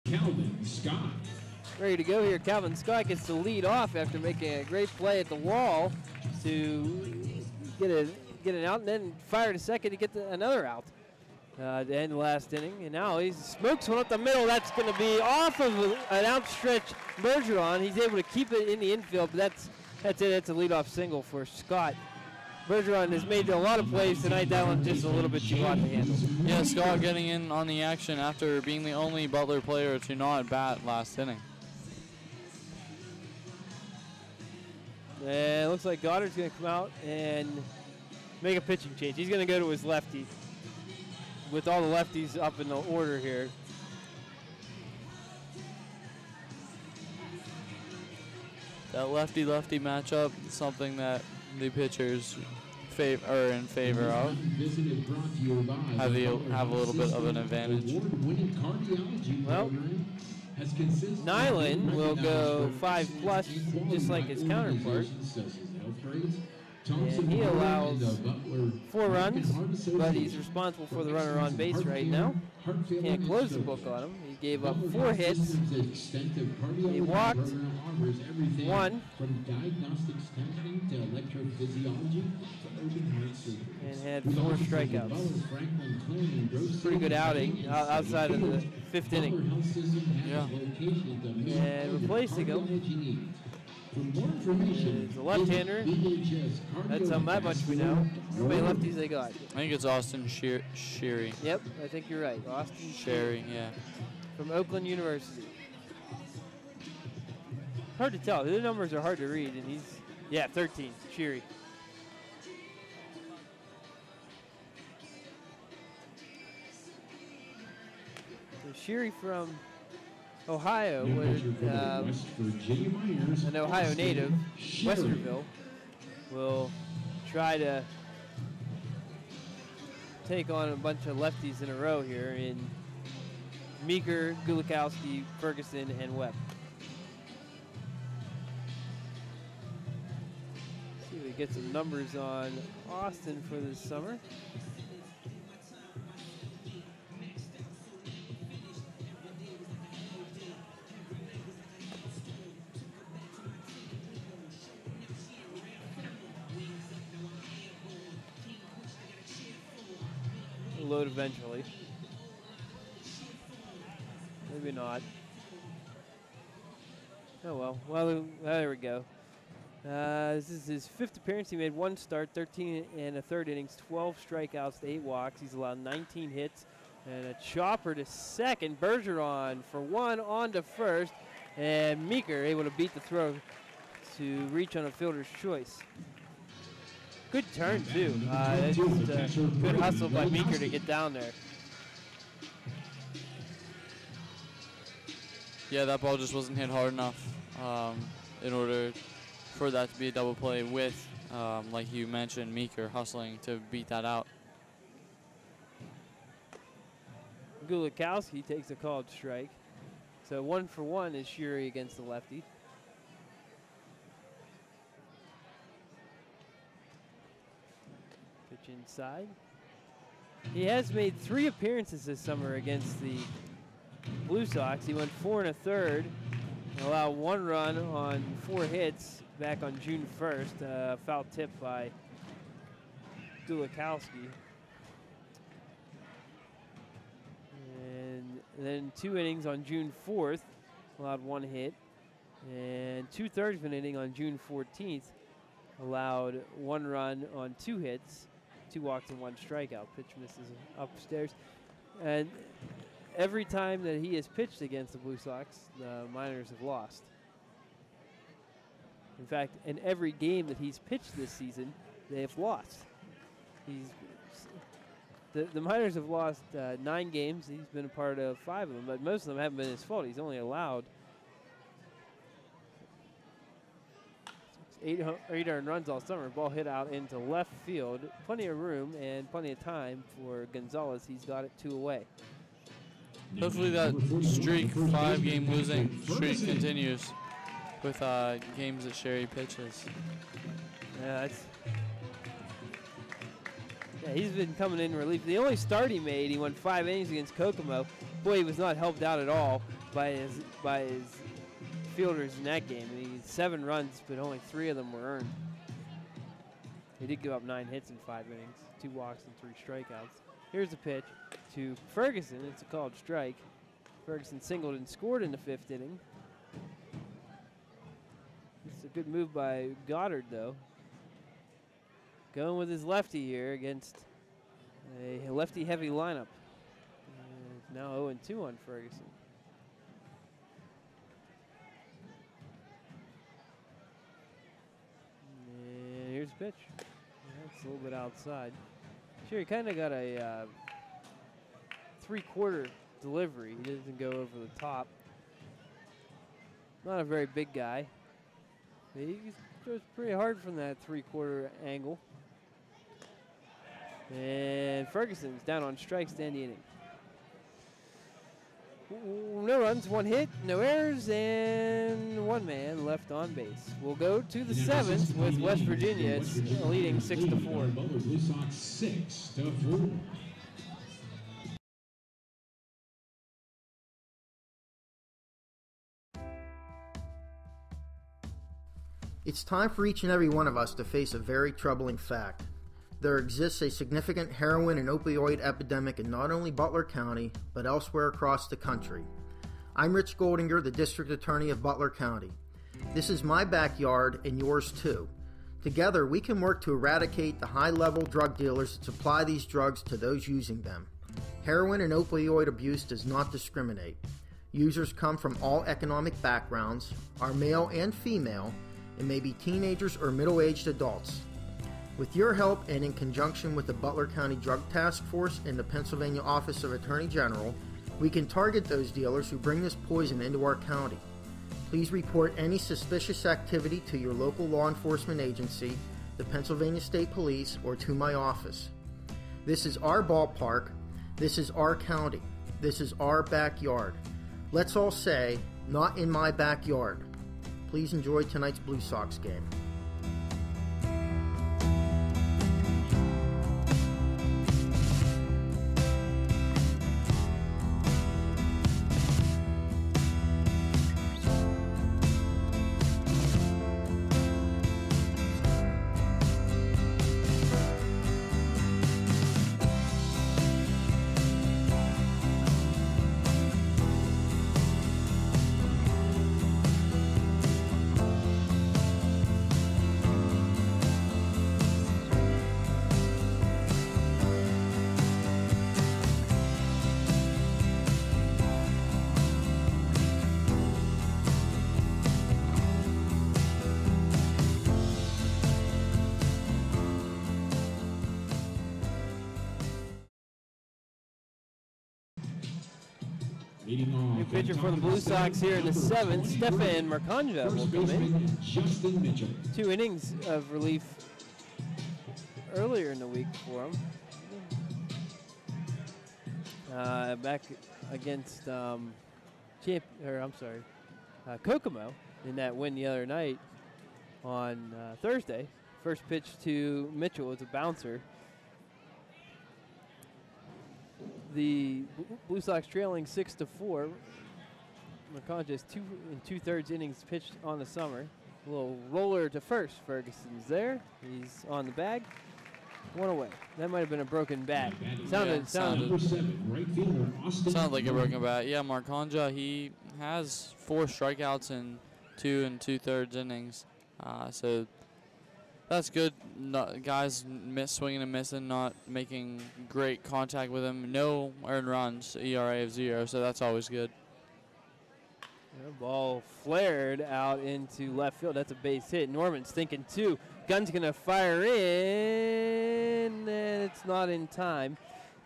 Calvin Scott. Ready to go here. Calvin Scott gets the lead off after making a great play at the wall to get a get an out and then fire a second to get the, another out. Uh, to end the last inning, and now he smokes one up the middle. That's going to be off of an outstretched Bergeron. He's able to keep it in the infield, but that's that's it. That's a leadoff single for Scott. Bergeron has made a lot of plays tonight. That one just a little bit too hot to handle. Yeah, Scott getting in on the action after being the only Butler player to not bat last inning. And it looks like Goddard's going to come out and make a pitching change. He's going to go to his lefty with all the lefties up in the order here. That lefty-lefty matchup is something that the pitchers fav- are in favor of. Visit is brought to you Have the the- Butler have a little bit of an advantage. Award-winning Well, program has consistently Nyland will go five plus, just like his counterpart. organizations such as Healthgrades, Thompson he Harvard, uh, allows Butler Four runs, but he's responsible for the runner on base right now. heart Can't close the book on him. He gave up four hits. System's He walked program offers everything one. from diagnostics testing to electrophysiology to open heart surgery. and had four strikeouts. Butler, Franklin, Clinton, and Grove Pretty good outing outside of the fifth inning. Health System has Yeah. locations to meet And all your replacing him. For more information, is a left-hander. That's how that much we know. How many lefties they got? I think it's Austin Shear- Sheary. Yep, I think you're right. Austin Sheary, yeah. From Oakland University. Hard to tell. The numbers are hard to read, and he's yeah, 13. Sheary. So Sheary from Ohio, New where, pitcher for the um, West Virginia Miners, an Ohio native. Westerville, will try to take on a bunch of lefties in a row here in Meeker, Gulikowski, Ferguson, and Webb. See if we get some numbers on Austin for this summer. Load eventually. Maybe not. Oh well. Well, there we go. Uh, this is his fifth appearance. He made one start, 13 and a third innings, 12 strikeouts, eight walks. He's allowed 19 hits and a chopper to second. Bergeron for one on to first, and Meeker able to beat the throw to reach on a fielder's choice. Good turn too. Uh, just, good hustle by Meeker to get down there. Yeah, that ball just wasn't hit hard enough um, in order for that to be a double play with, um, like you mentioned, Meeker hustling to beat that out. Gulikowski takes a called strike. So one for one is Sheary against the lefty. Pitch inside. He has made three appearances this summer against the Blue Sox. He went four and a third, allowed one run on four hits back on June 1st. Uh, foul tip by Gulikowski. And then two innings on June 4th, allowed one hit. And two thirds of an inning on June 14th, allowed one run on two hits, two walks and one strikeout. Pitch misses upstairs. And every time that he has pitched against the Blue Sox, the Miners have lost. In fact, in every game that he's pitched this season, they have lost. He's the, the Miners have lost uh, nine games. He's been a part of five of them, but most of them haven't been his fault. He's only allowed eight, eight earned runs all summer. Ball hit out into left field. Plenty of room and plenty of time for Gonzalez. He's got it two away. Hopefully that streak, five-game losing streak continues with uh, games that Sheary pitches. Yeah, that's. Yeah, he's been coming in relief. The only start he made, he went five innings against Kokomo. Boy, he was not helped out at all. by his by his fielders in that game. He had seven runs, but only three of them were earned. He did give up nine hits in five innings, two walks and three strikeouts. Here's the pitch to Ferguson. It's a called strike. Ferguson singled and scored in the fifth inning. It's a good move by Goddard, though. Going with his lefty here against a lefty heavy lineup. Uh, now 0 2 on Ferguson. And here's the pitch. That's a little bit outside. Sure, he kind of got a uh, three quarter delivery. He doesn't go over the top. Not a very big guy. He throws pretty hard from that three quarter angle. And Ferguson's down on strikes to end the inning. No runs, one hit, no errors, and one man left on base. We'll go to the seventh with West Virginia. It's leading six to four. Six to four. It's time for each and every one of us to face a very troubling fact. There exists a significant heroin and opioid epidemic in not only Butler County, but elsewhere across the country. I'm Rich Goldinger, the District Attorney of Butler County. This is my backyard and yours too. Together, we can work to eradicate the high level drug dealers that supply these drugs to those using them. Heroin and opioid abuse does not discriminate. Users come from all economic backgrounds, are male and female, and may be teenagers or middle aged adults. With your help and in conjunction with the Butler County Drug Task Force and the Pennsylvania Office of Attorney General, we can target those dealers who bring this poison into our county. Please report any suspicious activity to your local law enforcement agency, the Pennsylvania State Police, or to my office. This is our ballpark. This is our county. This is our backyard. Let's all say, not in my backyard. Please enjoy tonight's Blue Sox game. For the Blue Sox here in the seventh, Stefan Mercanja will come in. Two innings of relief earlier in the week for him. Uh, back against um, champ, or I'm sorry, uh, Kokomo in that win the other night on uh, Thursday. First pitch to Mitchell was a bouncer. The Blue Sox trailing six to four. Mercanja two and two thirds innings pitched on the summer. A little roller to first. Ferguson's there. He's on the bag. One away. That might have been a broken bat. Sounded, Yeah, sounded. Number seven, right fielder Sounds like a broken bat. Yeah, Mercanja, he has four strikeouts in two and two thirds innings. Uh, so that's good. Not, guys miss swinging and missing, not making great contact with him. No earned runs, ERA of zero. So that's always good. The ball flared out into left field. That's a base hit. Norman's thinking two. Gunn's gonna fire in, and it's not in time.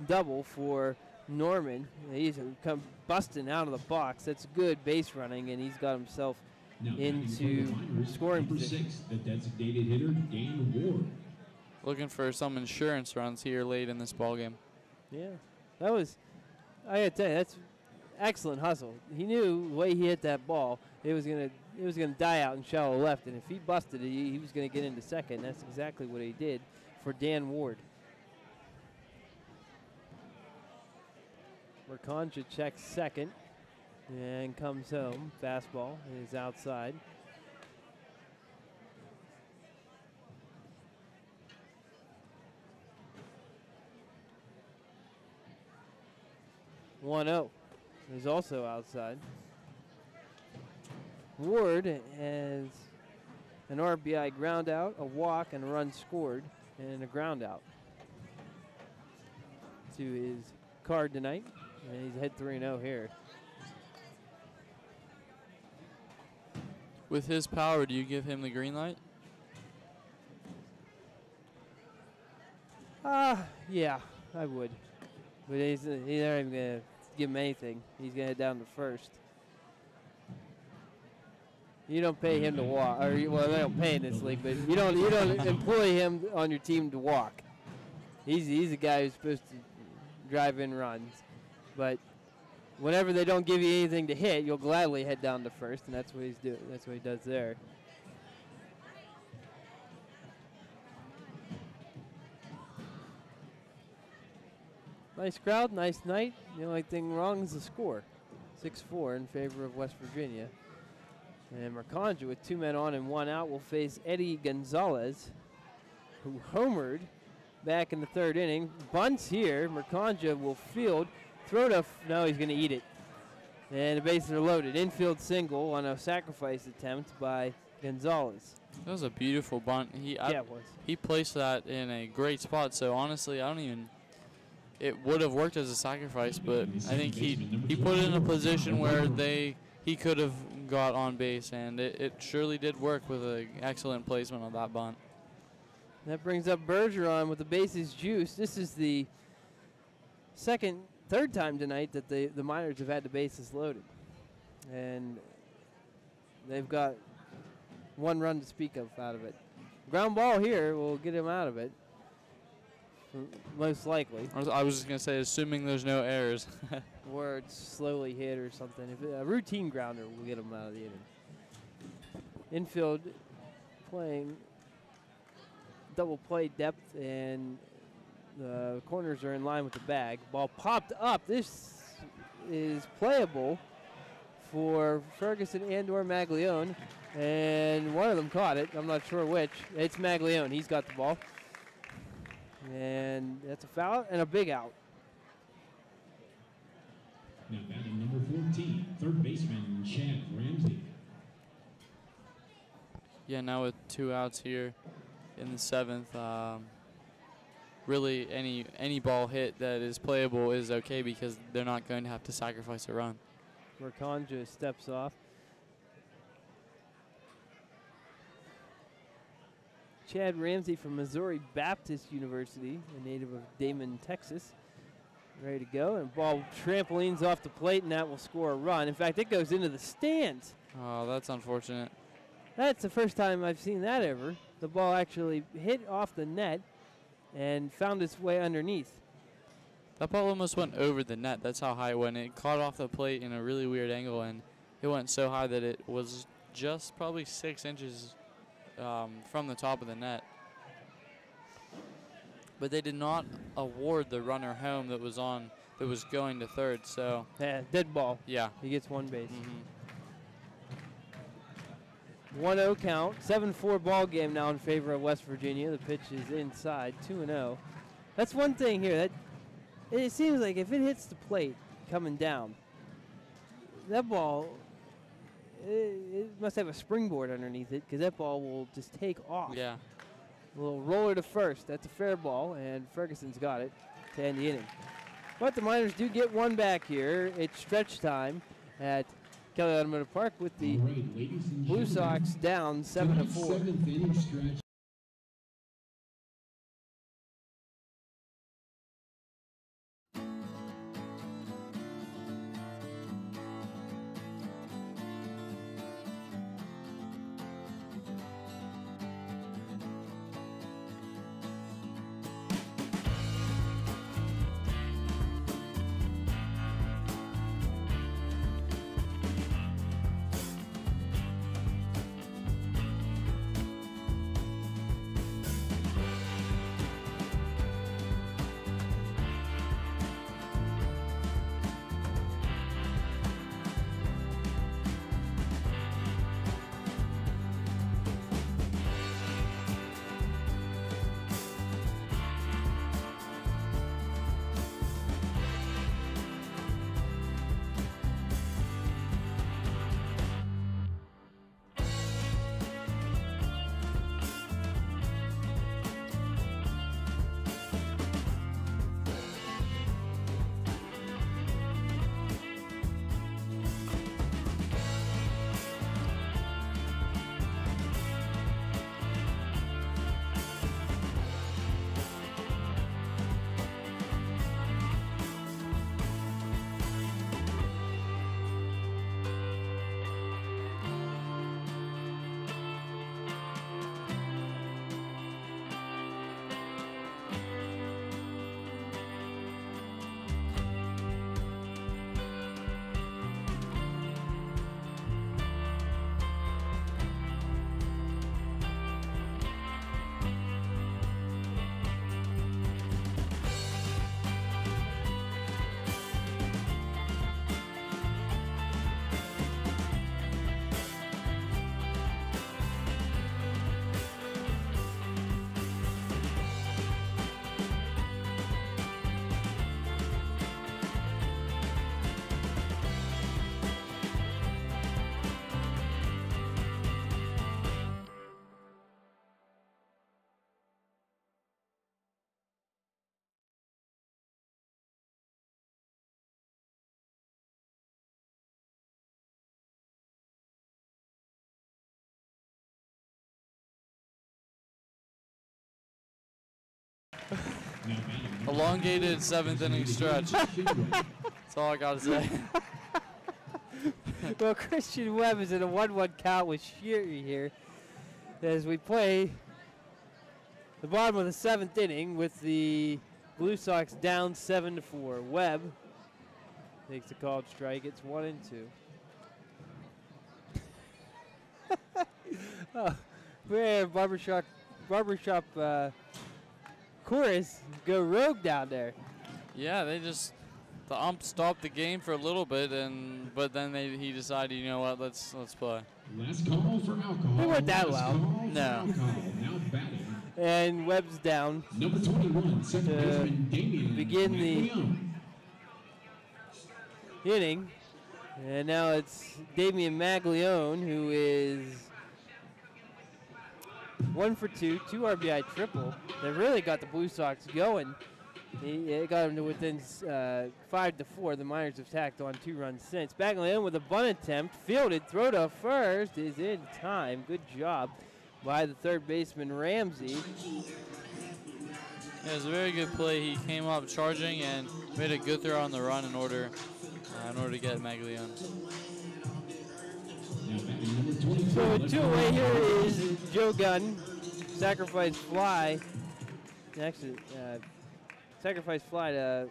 Double for Norman. He's come busting out of the box. That's good base running, and he's got himself Now into for scoring Number position. six, the designated hitter Dan Ward. Looking for some insurance runs here late in this ball game. Yeah, that was. I gotta tell you, that's excellent hustle. He knew the way he hit that ball, it was gonna it was gonna die out in shallow left, and if he busted it, he, was gonna get into second. That's exactly what he did for Dan Ward. Mercanja checks second. And comes home. Fastball is outside. One zero is also outside. Ward has an RBI ground out, a walk, and a run scored, and a ground out to his card tonight. And he's head 3 0 here. With his power, do you give him the green light? Ah, yeah, I would. But he's, he's not even going to give him anything. He's going to head down to first. You don't pay him to walk, or you, well, they don't pay in this league, but you don't you don't employ him on your team to walk. He's he's a guy who's supposed to drive in runs, but whenever they don't give you anything to hit, you'll gladly head down to first, and that's what he's doing. That's what he does there. Nice crowd, nice night. The only thing wrong is the score. 6-4 in favor of West Virginia. And Mercanja with two men on and one out will face Eddie Gonzalez, who homered back in the third inning. Bunts here. Mercanja will field. Throw to, f- no, he's going to eat it. And the bases are loaded. Infield single on a sacrifice attempt by Gonzalez. That was a beautiful bunt. He I, yeah, it was. he placed that in a great spot. So honestly, I don't even. It would have worked as a sacrifice, but I think he he put it in a position where they he could have got on base, and it, it surely did work with an excellent placement of that bunt. That brings up Bergeron with the bases juice. This is the second, third time tonight that the, the Miners have had the bases loaded. And they've got one run to speak of out of it. Ground ball here will get him out of it, most likely. I was, I was just gonna say, assuming there's no errors. Or it's slowly hit or something. If a routine grounder will get him out of the inning. Infield playing double play depth and the corners are in line with the bag. Ball popped up. This is playable for Ferguson and or Maglione. And one of them caught it. I'm not sure which. It's Maglione. He's got the ball. And that's a foul and a big out. Now batting number 14, third baseman Chad Ramsey. yeah, now with two outs here in the seventh, um, really any any ball hit that is playable is okay because they're not going to have to sacrifice a run. Mercanja steps off. Chad Ramsey from Missouri Baptist University, a native of Damon, Texas. Ready to go. And ball trampolines off the plate, and that will score a run. In fact, it goes into the stands. Oh, that's unfortunate. That's the first time I've seen that ever. The ball actually hit off the net and found its way underneath. That ball almost went over the net. That's how high it went. It caught off the plate in a really weird angle, and it went so high that it was just probably six inches um, from the top of the net. But they did not award the runner home that was on that was going to third. So Yeah, dead ball. yeah. He gets one base. hmm 1 0 count. 7 4 ball game now in favor of West Virginia. The pitch is inside, 2 0. That's one thing here. That It seems like if it hits the plate coming down, that ball, it, it must have a springboard underneath it because that ball will just take off. Yeah. A little roller to first. That's a fair ball, and Ferguson's got it to end the inning. But the Miners do get one back here. It's stretch time at Kelly Automotive Park with the All right, ladies and Blue Sox down seven to four. Seventh inning stretch. Elongated seventh inning stretch. That's all I got to say. well, Christian Webb is in a 1-1 count with Sheary here as we play the bottom of the seventh inning with the Blue Sox down 7 to 4. Webb takes the called strike. It's 1 and 2. oh, man, barbershop, barbershop uh, chorus go rogue down there. Yeah, they just the ump stopped the game for a little bit, and but then they, he decided, you know what, let's let's play. Last call for alcohol. They weren't that Last loud. No. alcohol. Now batting. And Webb's down. Number 21, second To baseman Damian begin the- Maglione. inning. And now it's Damian Maglione, who is one for two, two RBI triple. That really got the Blue Sox going. It got them to within uh, five to four. The Miners have tacked on two runs since. Maglione with a bunt attempt, fielded, throw to first is in time. Good job by the third baseman Ramsey. Yeah, it was a very good play. He came up charging and made a good throw on the run in order uh, in order to get Maglione. Now batting number 24. So left two away here is Joe Gunn. Sacrifice fly. Next, uh, sacrifice fly to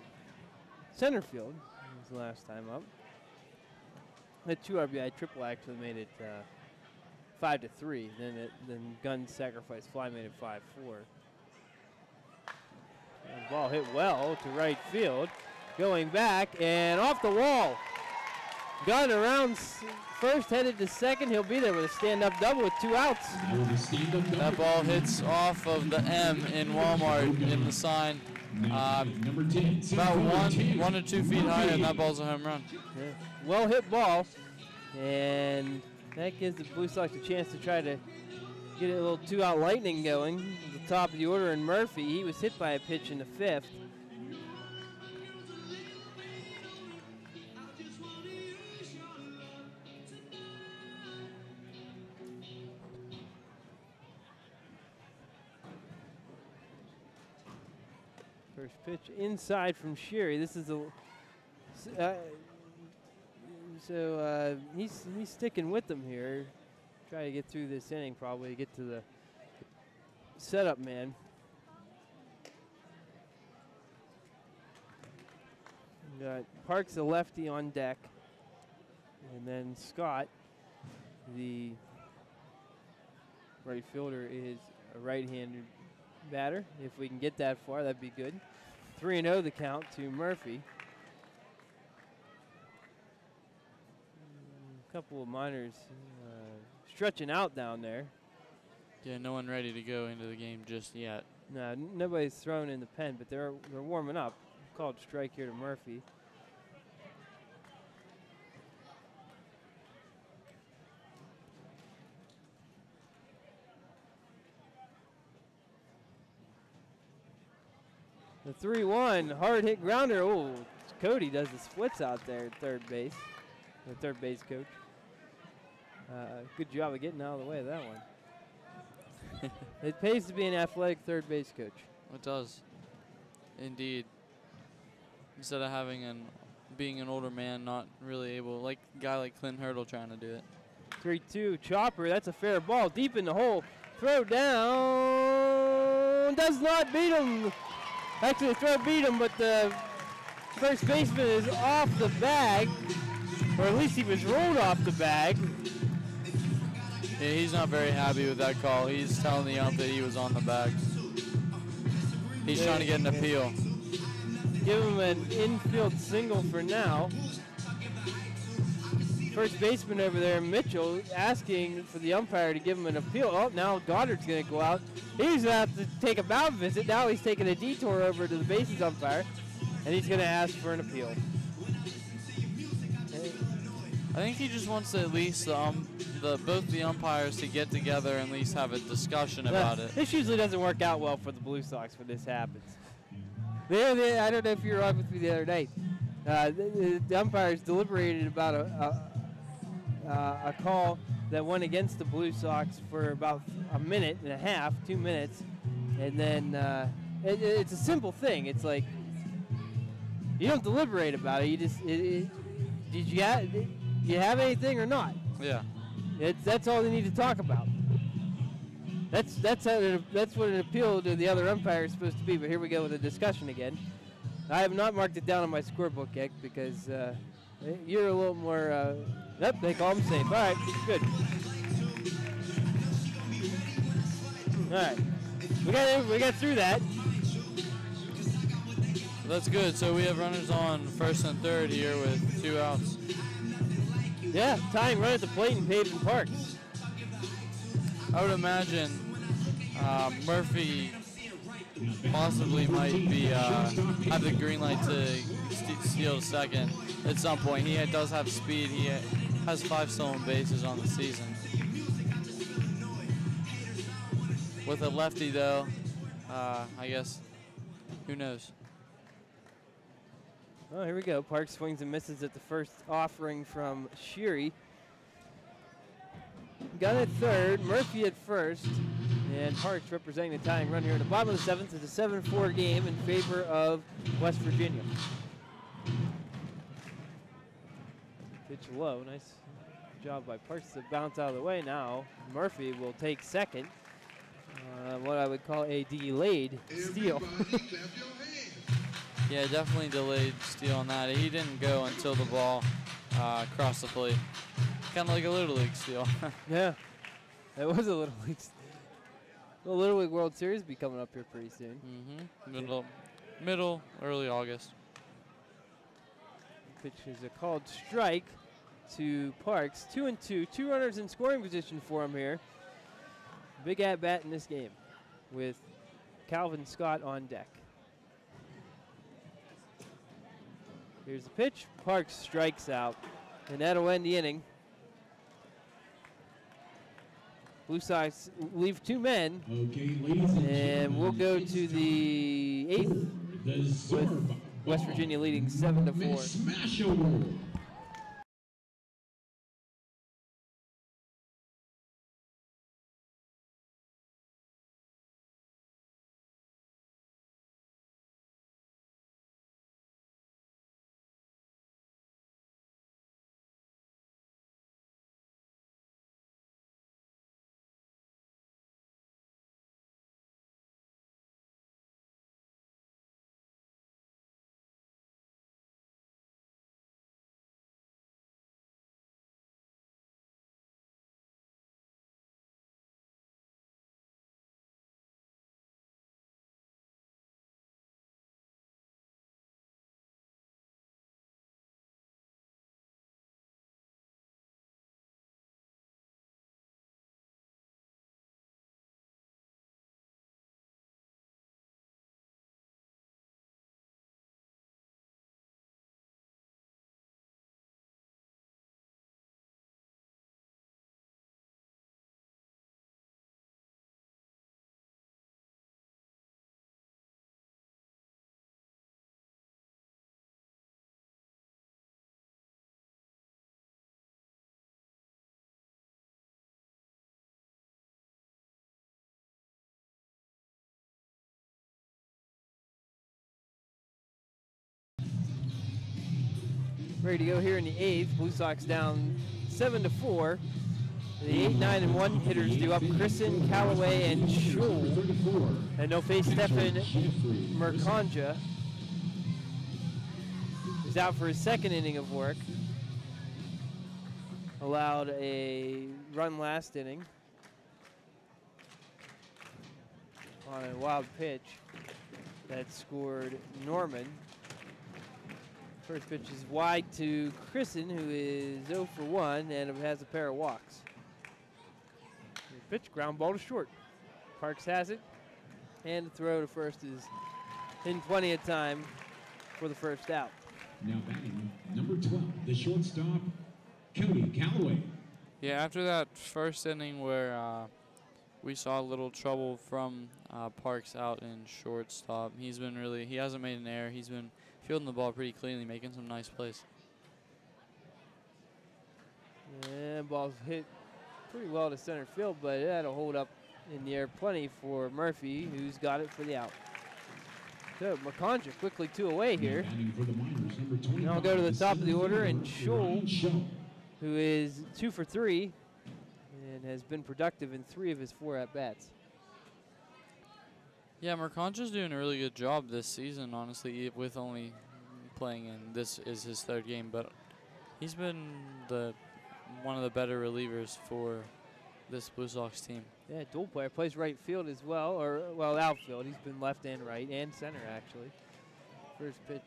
center field. Was the last time up. The two RBI triple actually made it uh, five to three. Then it, then Gunn's sacrifice fly made it five four. And ball hit well to right field. Going back and off the wall. Gunn around first, headed to second. He'll be there with a stand-up double with two outs. Now with a stand-up double. That ball hits off of the M in Walmart in the sign. Uh, about one, one or two feet high, and that ball's a home run. Yeah. Well hit ball, and that gives the Blue Sox a chance to try to get a little two-out lightning going. At the top of the order, and Murphy, he was hit by a pitch in the fifth. First pitch inside from Sheary. This is a uh, so uh, he's he's sticking with them here. Try to get through this inning, probably to get to the setup man. Got Parks the lefty on deck, and then Scott, the right fielder, is a right-handed batter. If we can get that far, that'd be good. 3 0 the count to Murphy. A couple of miners uh, stretching out down there. Yeah, no one ready to go into the game just yet. No, nobody's thrown in the pen, but they're they're warming up. Called strike here to Murphy. The 3 1 hard hit grounder. Oh, Cody does the splits out there at third base. The third base coach. Uh, good job of getting out of the way of that one. it pays to be an athletic third base coach. It does. Indeed. Instead of having an being an older man not really able like a guy like Clint Hurdle trying to do it. 3 2. Chopper, that's a fair ball. Deep in the hole. Throw down. Does not beat him. Actually, the throw beat him, but the first baseman is off the bag. Or at least he was rolled off the bag. Yeah, he's not very happy with that call. He's telling the ump that he was on the bag. He's trying to get an appeal. Give him an infield single for now. First baseman over there, Mitchell, asking for the umpire to give him an appeal. Oh, now Goddard's going to go out. He's going to have to take a mound visit. Now he's taking a detour over to the bases umpire, and he's going to ask for an appeal. I think he just wants to at least um, the both the umpires to get together and at least have a discussion about it. This usually doesn't work out well for the Blue Sox when this happens. They, they, I don't know if you were on with me the other night. Uh, the, the- the umpires deliberated about a, a, uh, a call that went against the Blue Sox for about a minute and a half, two minutes, and then uh, it, it's a simple thing. It's like you don't deliberate about it. You just it, it, did you have did you have anything or not? Yeah. It's that's all they need to talk about. That's that's that's what an appeal to the other umpire is supposed to be. But here we go with a discussion again. I have not marked it down on my scorebook yet because uh, you're a little more. Uh, yep, they call him safe. All right, good. All right, we got we got through that. That's good. So we have runners on first and third here with two outs. Yeah, tying run at the plate in Paving Parks. I would imagine uh, Murphy possibly might be uh, have the green light to steal second at some point. He does have speed. He has five stolen bases on the season. With a lefty, though, uh, I guess, who knows? Oh, here we go. Park swings and misses at the first offering from Sheary. Got at third, Murphy at first, and Parks representing the tying run here in the bottom of the seventh. It's a 7-4 game in favor of West Virginia. Pitch low, nice job by Parks to bounce out of the way. Now Murphy will take second. Uh, what I would call a delayed steal. Yeah, definitely delayed steal on that. He didn't go until the ball uh, crossed the plate. Kind of like a Little League steal. yeah, it was a Little League. The Little League World Series be coming up here pretty soon. Mm-hmm. Middle, middle, early August. Pitch is a called strike to Parks. Two and two, two runners in scoring position for him here. Big at bat in this game, with Calvin Scott on deck. Here's the pitch. Parks strikes out, and that'll end the inning. Blue Sox leave two men, Okay, and and we'll go to the eighth the with West Virginia leading seven to four. Ready to go here in the eighth. Blue Sox down seven to four. The eight, nine, and one hitters do up Christen, Callaway, and Schul. And no face Stefan Mercanja is out for his second inning of work. Allowed a run last inning on a wild pitch that scored Norman. First pitch is wide to Christen, who is 0 for 1 and has a pair of walks. The pitch, ground ball to short. Parks has it, and the throw to first is in plenty of time for the first out. Now batting number 12, the shortstop, Cody Callaway. Yeah, after that first inning where uh, we saw a little trouble from uh, Parks out in shortstop, he's been really, he hasn't made an error. He's been fielding the ball pretty cleanly, making some nice plays. And ball's hit pretty well to center field, but it had a hold up in the air plenty for Murphy, who's got it for the out. So Mercanja quickly two away here. Batting for the Miners, number 25, Now I'll go to the top of the order and Ryan Schul, Schul. who is two for three and has been productive in three of his four at bats. Yeah, Mercanja's doing a really good job this season, honestly, with only playing in this is his third game, but he's been the one of the better relievers for this Blue Sox team. Yeah, dual player plays right field as well, or well outfield. He's been left and right and center actually. First pitch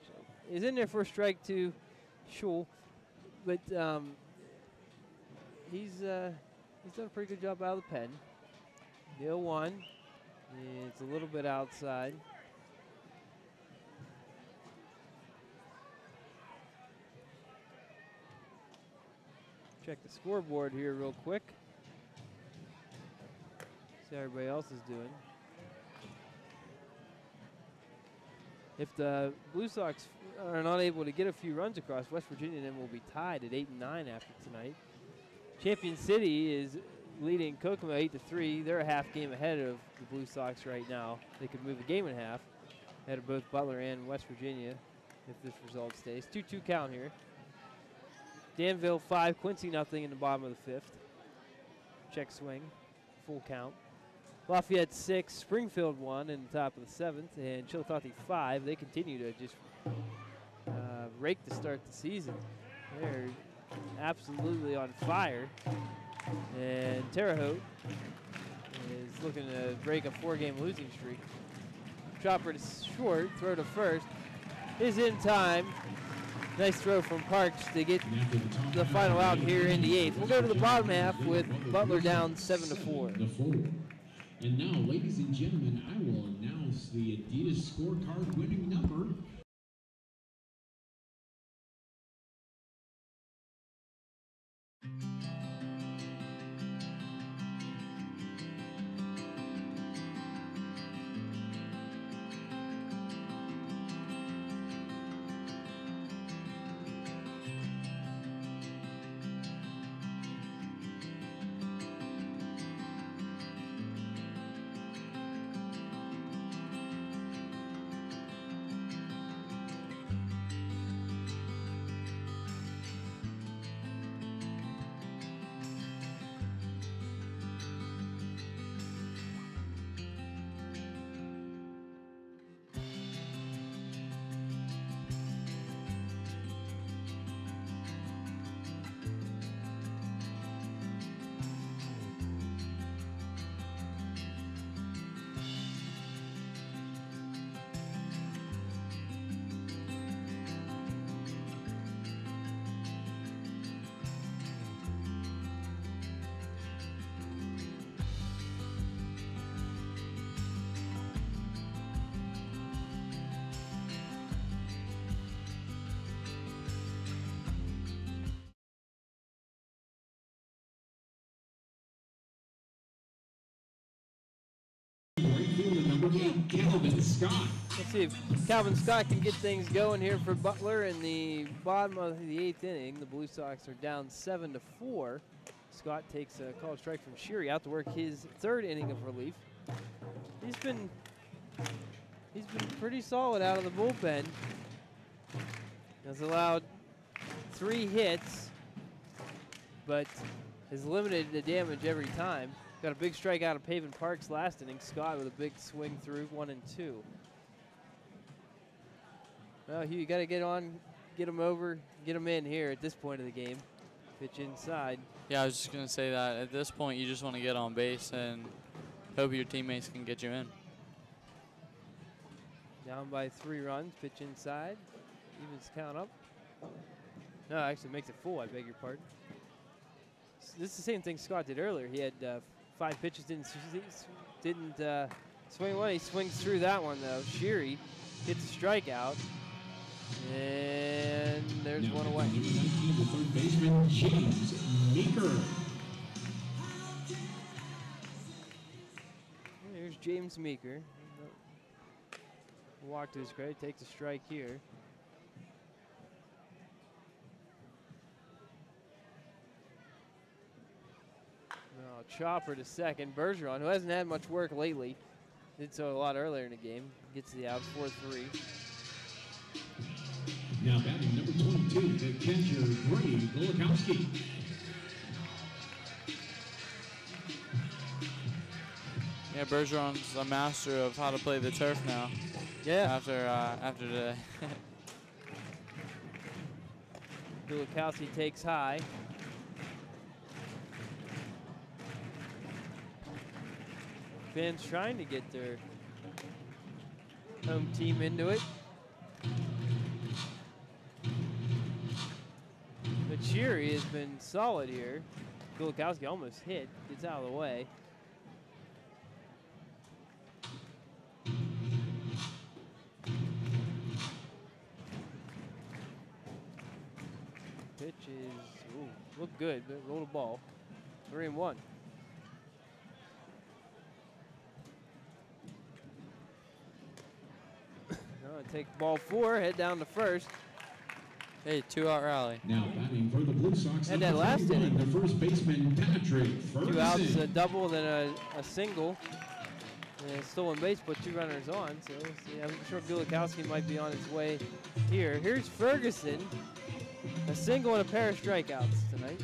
is in there for strike to Schul, but um, he's uh, he's done a pretty good job out of the pen. The 0-1, it's a little bit outside. Check the scoreboard here real quick. See how everybody else is doing. If the Blue Sox are not able to get a few runs across, West Virginia then will be tied at eight and nine after tonight. Champion City is leading Kokomo eight to three. They're a half game ahead of the Blue Sox right now. They could move a game and a half ahead of both Butler and West Virginia if this result stays. 2-2 count here. Danville five, Quincy nothing in the bottom of the fifth. Check swing, full count. Lafayette six, Springfield one in the top of the seventh, and Chillicothe five. They continue to just uh, rake to start the season. They're absolutely on fire. And Terre Haute is looking to break a four-game losing streak. Chopper to short, throw to first, is in time. Nice throw from Parks to get the final out here in the eighth. We'll go to the bottom half with Butler down seven to four. And now, ladies and gentlemen, I will announce the Adidas scorecard winning number. Calvin Scott. Let's see if Calvin Scott can get things going here for Butler in the bottom of the eighth inning. The Blue Sox are down seven to four. Scott takes a call strike from Sheary out to work his third inning of relief. He's been he's been pretty solid out of the bullpen. Has allowed three hits, but has limited the damage every time. Got a big strike out of Paven Parks last inning. Scott with a big swing through one and two. Well, Hugh, you got to get on, get him over, get him in here at this point of the game. Pitch inside. Yeah, I was just going to say that at this point, you just want to get on base and hope your teammates can get you in. Down by three runs. Pitch inside. Evens count up. No, actually makes it full. I beg your pardon. This is the same thing Scott did earlier. He had uh, five pitches, didn't didn't uh, swing one. He swings through that one though. Sheary gets a strikeout, and there's Now, one away. Number 19, the third baseman, James Meeker. Here's James Meeker. Walk to his credit, takes a strike here. Now, chopper to second. Bergeron, who hasn't had much work lately, Did so a lot earlier in the game. Gets the out 4 3. Now batting number 22, the catcher, Brady Gulikowski. Yeah, Bergeron's a master of how to play the turf now. Yeah. After uh, after today. Gulikowski takes high. Fans trying to get their home team into it. Sheary has been solid here. Gulikowski almost hit, gets out of the way. Pitch is, ooh, look good, but roll the ball. Three and one. Now take ball four, head down to first. hey, two out rally. Now batting for the Blue Sox, Had number that last inning. the first baseman, Patrick Two outs, a double, then a, a single. And a stolen base, put two runners on. So see. I'm sure Gulikowski might be on his way here. Here's Ferguson. A single and a pair of strikeouts tonight.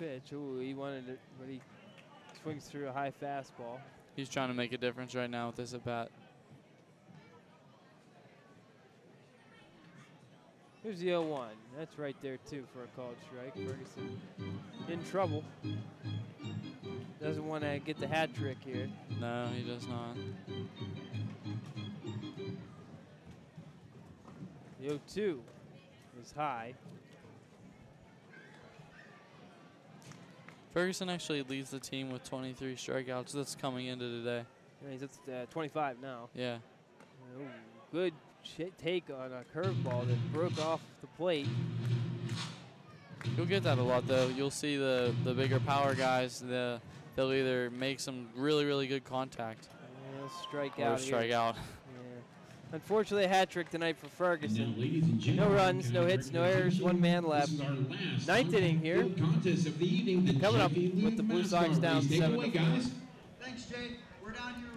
Pitch. Ooh, he wanted it, but he swings through a high fastball. He's trying to make a difference right now with this at bat. Here's the 0-1. That's right there too for a called strike. Ferguson in trouble. Doesn't want to get the hat trick here. No, he does not. The 0-2 is high. Ferguson actually leads the team with 23 strikeouts. That's coming into today. And he's at uh, 25 now. Yeah. Ooh, good take on a curveball that broke off the plate. You'll get that a lot though. You'll see the the bigger power guys. The they'll either make some really really good contact strike or out. here. strike out. Unfortunately, a hat trick tonight for Ferguson. now, gentlemen, runs, no hits, no errors, one man left. This is our last Ninth inning here. contest of the evening, Coming up with the Blue Sox down race. Take it seven away, guys. Thanks, Jake. We're down here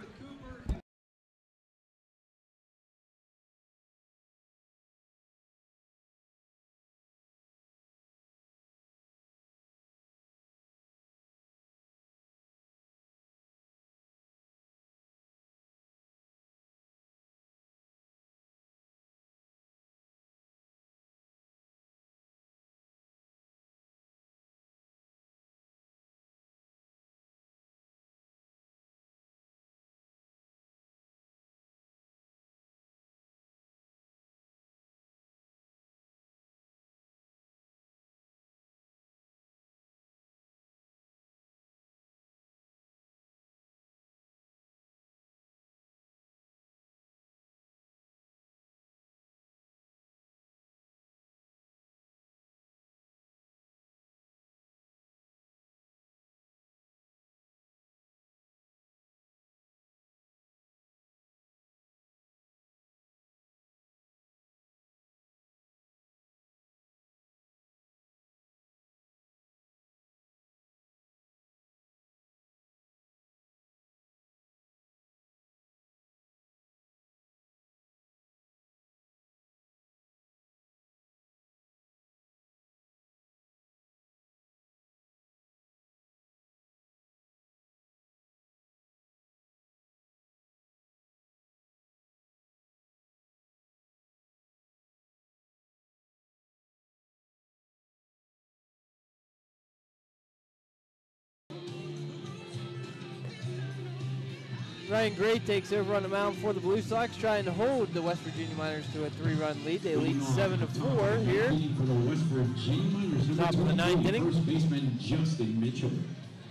Ryan Gray takes over on the mound for the Blue Sox, trying to hold the West Virginia Miners to a three-run lead. They lead seven to four here. For the West Virginia Miners, Top of the 23, ninth inning. First baseman Justin Mitchell.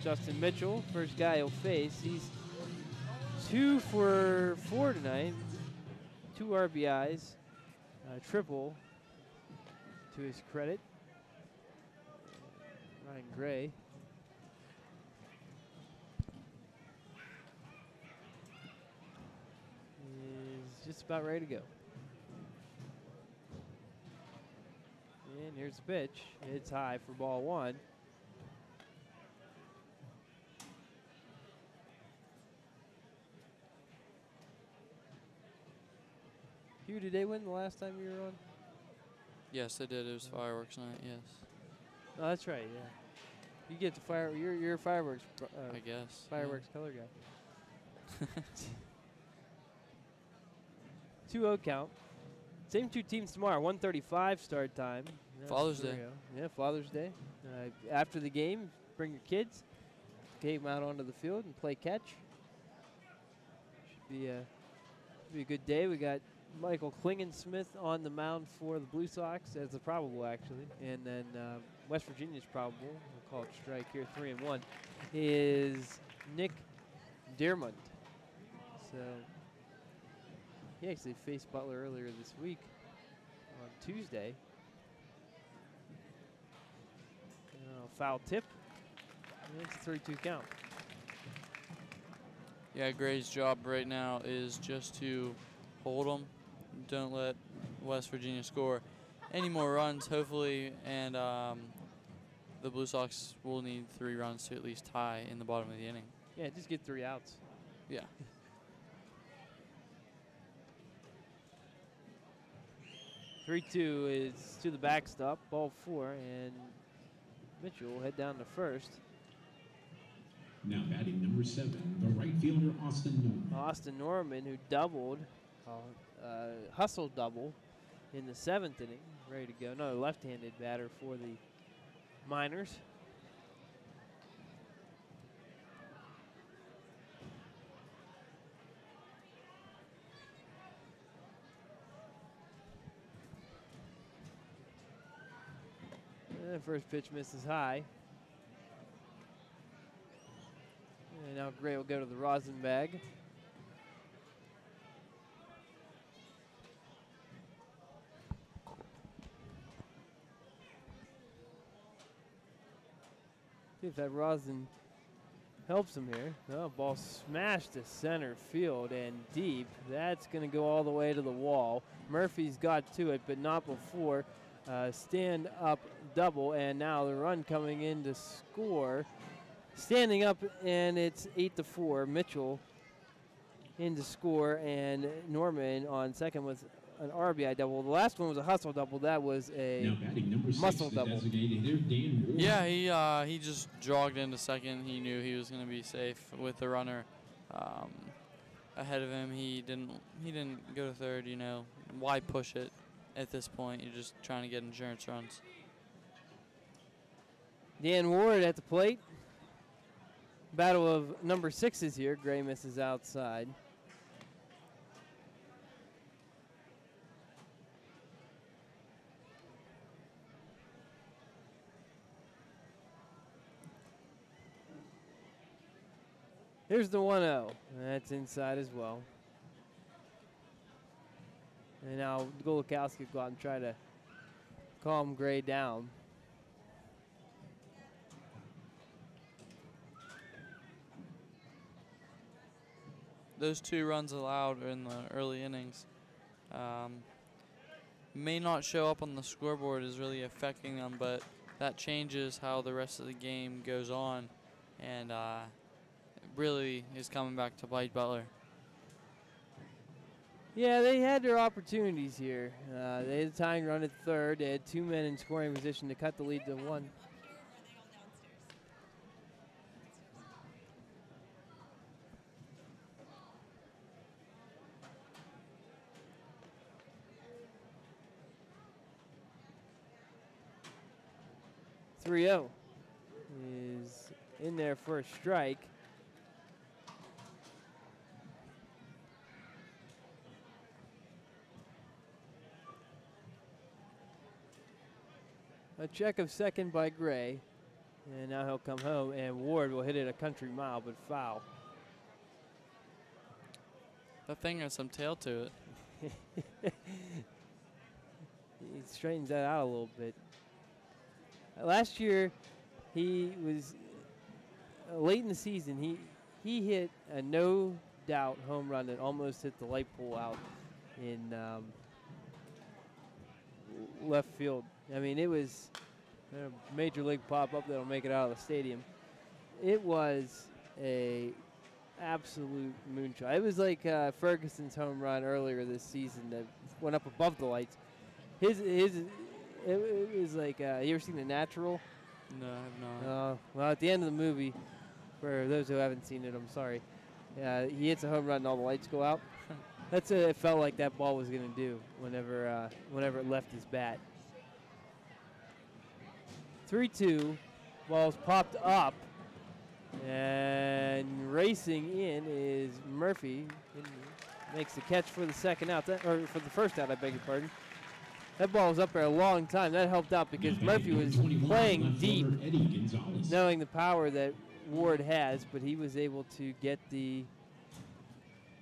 Justin Mitchell, first guy he'll face. He's two for four tonight, two RBIs, uh, triple to his credit. Ryan Gray. Is just about ready to go. And here's the pitch. It's high for ball one. Hugh, did they win the last time you were on? Yes, they did. It was fireworks night. Yes, Oh, that's right. Yeah. You get the fire. You're you're a fireworks uh, I guess. yeah. fireworks color guy. 2-0 count. Same two teams tomorrow. 1:35 start time. Yeah, Father's Day. Yeah, Father's Day. Uh, after the game, bring your kids, take them out onto the field and play catch. Should be a should be a good day. We got Michael Klingensmith on the mound for the Blue Sox as the probable actually, and then uh, West Virginia's probable. We'll call it strike here, three and one. Is Nick Dearmond. So he actually faced Butler earlier this week on Tuesday. Uh, foul tip. And it's a 3-2 count. Yeah, Gray's job right now is just to hold them. Don't let West Virginia score any more runs, hopefully, and um, the Blue Sox will need three runs to at least tie in the bottom of the inning. Yeah, just get three outs. Yeah. Three-two is to the backstop, ball four, and Mitchell will head down to first. Now batting number seven, the right fielder Austin Norman. Austin Norman, who doubled, uh, uh, hustle double in the seventh inning, ready to go. Another left-handed batter for the Miners. And first pitch misses high. And now Gray will go to the rosin bag. See if that rosin helps him here. Oh, ball smashed to center field and deep. That's going to go all the way to the wall. Murphy's got to it, but not before. Uh, stand up double, and now the run coming in to score. Standing up, and it's eight to four. Mitchell in to score, and Norman on second with an RBI double. The last one was a hustle double. That was a batting number six, double. designated hitter Dan Ward. Yeah, he uh, he just jogged into second. He knew he was going to be safe with the runner um, ahead of him. He didn't he didn't go to third. You know, why push it at this point? You're just trying to get insurance runs. Dan Ward at the plate. Battle of number sixes here. Gray misses outside. Here's the 1 0. That's inside as well. And now Gulikowski will go out and try to calm Gray down. Those two runs allowed in the early innings um, may not show up on the scoreboard is really affecting them, but that changes how the rest of the game goes on, and uh, really is coming back to bite Butler. Yeah, they had their opportunities here. Uh, they had a tying run at third. They had two men in scoring position to cut the lead to one. Three zero is in there for a strike. A check of second by Gray. And now he'll come home, and Ward will hit it a country mile, but foul. That thing has some tail to it. he straightens that out a little bit. Last year, he was uh, late in the season. He he hit a no doubt home run that almost hit the light pole out in um, left field I mean, it was a major league pop up that'll make it out of the stadium. It was a absolute moonshot. It was like uh, Ferguson's home run earlier this season that went up above the lights. His his it, it was like uh, you ever seen The Natural? No, I have not. Uh, well, at the end of the movie, for those who haven't seen it, I'm sorry. Uh, he hits a home run and all the lights go out. That's what it felt like that ball was going to do whenever uh, whenever it left his bat. 3-2, ball's popped up, and racing in is Murphy. Makes the catch for the second out, that, or for the first out, I beg your pardon. That ball was up there a long time. That helped out because Murphy was playing deep, knowing the power that Ward has, but he was able to get the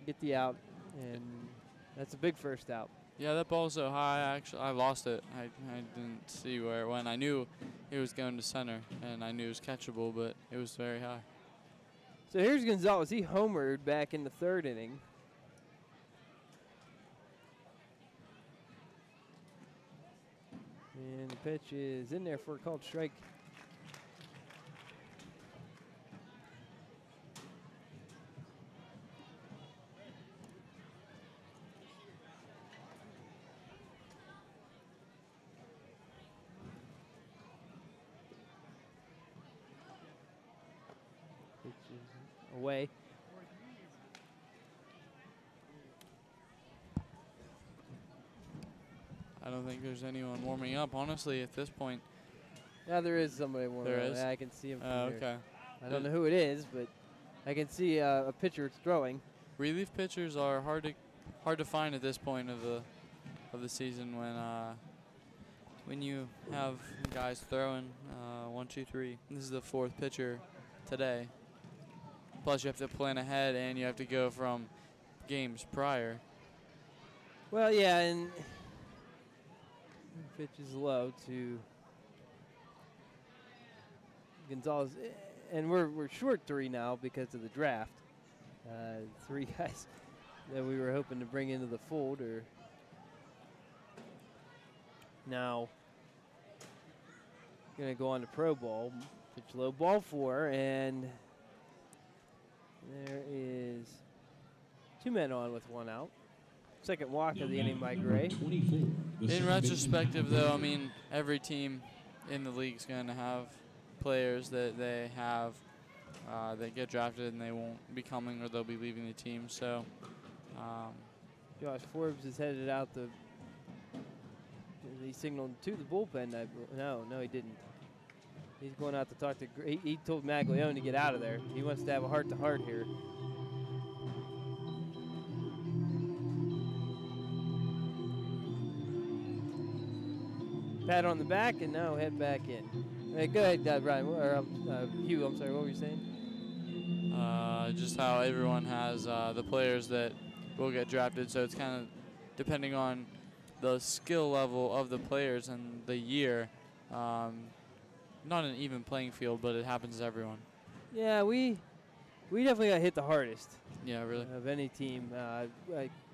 get the out, and that's a big first out. Yeah, that ball was so high. Actually, I lost it. I, I didn't see where it went. I knew it was going to center, and I knew it was catchable, but it was very high. So here's Gonzalez. He homered back in the third inning. And the pitch is in there for a called strike. Pitch is away. I don't think there's anyone warming up, honestly, at this point. Yeah, there is somebody warming There up. is? Yeah, I can see him. From Uh, here. okay. I don't know who it is, but I can see uh, a pitcher throwing. Relief pitchers are hard to hard to find at this point of the of the season when uh, when you have guys throwing uh, one, two, three. This is the fourth pitcher today. Plus, you have to plan ahead, and you have to go from games prior. Well, yeah, and pitch is low to Gonzalez, Eh, and we're we're short three now because of the draft. Uh, three guys that we were hoping to bring into the fold are now gonna go on to pro Bowl. Pitch low, ball four, and there is two men on with one out. Second walk of the inning by Gray. In retrospective, though, I mean, every team in the league is going to have players that they have uh, that get drafted and they won't be coming or they'll be leaving the team. So, um, Josh Forbes is headed out the. He signaled to the bullpen. I, no, no, he didn't. He's going out to talk to. He, he told Maglione to get out of there. He wants to have a heart to heart here. Pat on the back, and now head back in. Hey, go ahead, uh. Or um, uh, Hugh. I'm sorry. What were you saying? uh, just how everyone has uh, the players that will get drafted. So it's kind of depending on the skill level of the players and the year. Um, not an even playing field, but it happens to everyone. Yeah, we we definitely got hit the hardest. Yeah, really. of any team. Uh, uh,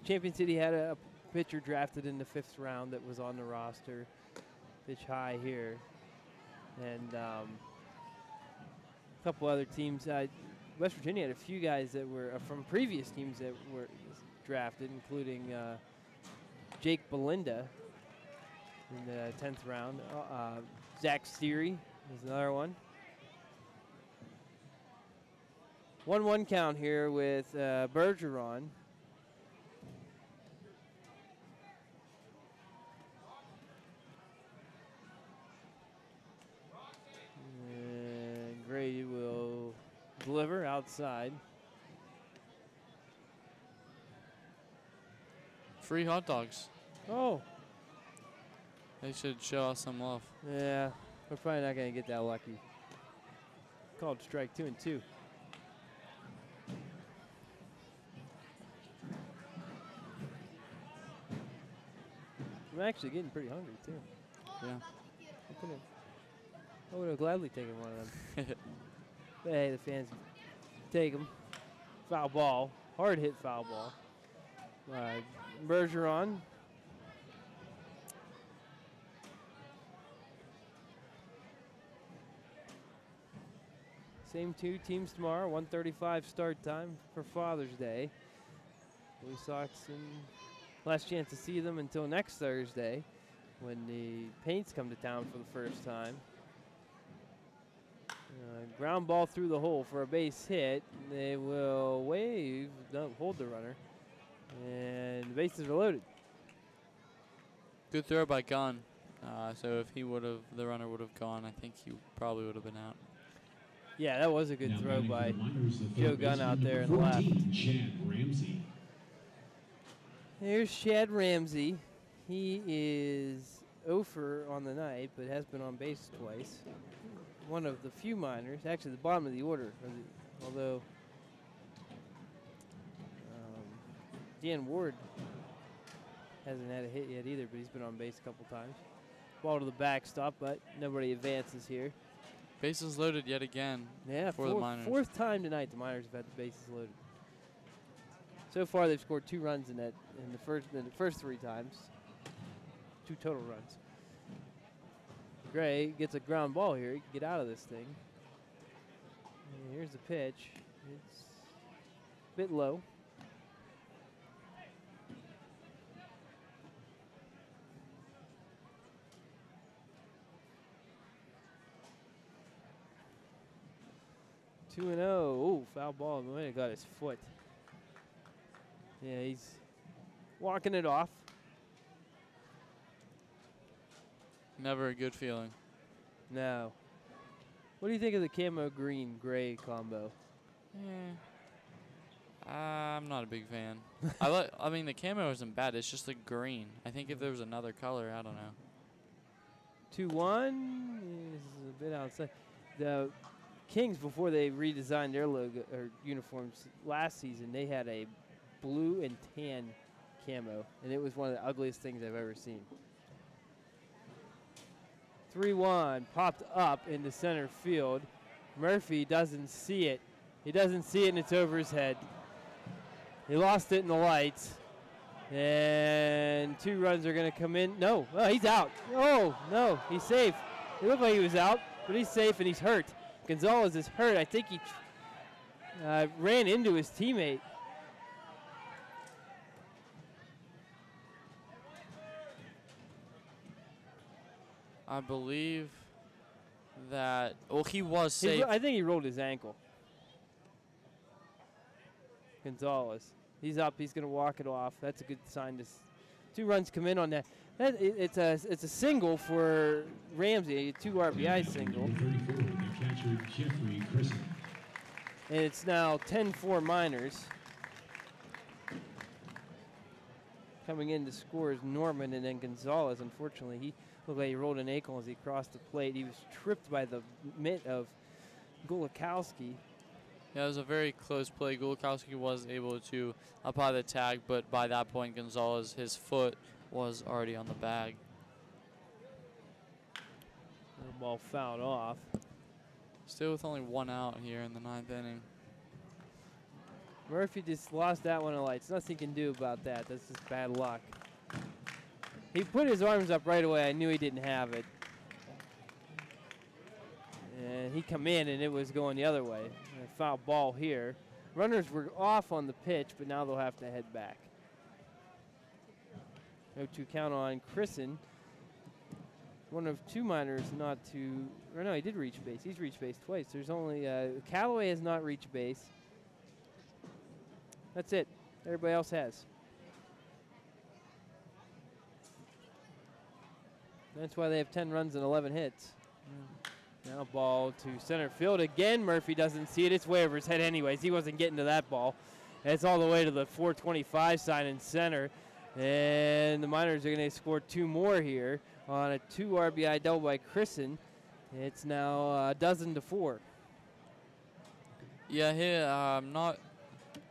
Champion City had a, a pitcher drafted in the fifth round that was on the roster. Pitch high here, and um, a couple other teams. Uh, West Virginia had a few guys that were uh, from previous teams that were drafted, including uh, Jake Belinda in the tenth round. Uh, uh, Zach Steery is another one. One-one count here with uh, Bergeron. And Grady will deliver outside. Free hot dogs. Oh, They should show us some love. yeah. We're probably not going to get that lucky. Called strike two and two. I'm actually getting pretty hungry too. Yeah. I could have. I would have gladly taken one of them. but hey, the fans take them. Foul ball, hard hit foul ball. Uh, Bergeron. Same two teams tomorrow. 1:35 start time for Father's Day. Blue Sox and last chance to see them until next Thursday, when the Paints come to town for the first time. Uh, ground ball through the hole for a base hit. They will wave, don't hold the runner, and the bases are loaded. Good throw by Gunn. Uh, so if he would have, the runner would have gone, I think he probably would have been out. Yeah, that was a good Now throw by the Miners, the Joe Gunn out there in the left. Chad Ramsey. Here's Chad Ramsey. He is over on the night, but has been on base twice. One of the few Miners, actually the bottom of the order, although um, Dan Ward hasn't had a hit yet either, but he's been on base a couple times. Ball to the backstop, but nobody advances here. Bases loaded yet again. Yeah, For the fourth, Miners. fourth time tonight the Miners have had the bases loaded. So far, they've scored two runs in that in the first in the first three times. Two total runs. Gray gets a ground ball here. He can get out of this thing. And here's the pitch. It's a bit low. Two and zero. Oh, foul ball. Have got his foot. Yeah, he's walking it off. Never a good feeling. No. What do you think of the camo green gray combo? Eh. I'm not a big fan. I like. I mean, the camo isn't bad. It's just the green. I think if there was another color, I don't know. Two one is a bit outside. The Kings before they redesigned their logo or uniforms last season, they had a blue and tan camo, and it was one of the ugliest things I've ever seen. 3 1 popped up into center field. Murphy doesn't see it. He doesn't see it, and it's over his head. He lost it in the lights. And two runs are going to come in. No, oh, he's out. Oh, no, he's safe. It looked like he was out, but he's safe and he's hurt. Gonzalez is hurt. I think he uh, ran into his teammate. I believe that. Well, he was safe. ro- I think he rolled his ankle. Gonzalez. He's up. He's going to walk it off. That's a good sign. To s- two runs come in on that. that i- it's a it's a single for Ramsey, a two RBI single, Number 34, the catcher Jeffrey Christen. and it's now 10-4 Miners. Coming in to score is Norman, and then Gonzalez. Unfortunately, he looked like he rolled an ankle as he crossed the plate. He was tripped by the mitt of Gulikowski. Yeah, it was a very close play. Gulikowski was able to apply the tag, but by that point, Gonzalez, his foot was already on the bag. The ball fouled off. Still with only one out here in the ninth inning. Murphy just lost that one in lights. Nothing can do about that. That's just bad luck. He put his arms up right away. I knew he didn't have it. And he come in and it was going the other way. A foul ball here. Runners were off on the pitch, but now they'll have to head back. No two count on Christen. One of two Miners not to, or no, he did reach base. He's reached base twice. There's only, uh, Callaway has not reached base. That's it. Everybody else has. That's why they have 10 runs and 11 hits. Now ball to center field again. Murphy doesn't see it. It's way over his head anyways. He wasn't getting to that ball. It's all the way to the 425 sign in center. And the Miners are going to score two more here on a two RBI double by Christen. It's now a dozen to four. Yeah, he um, not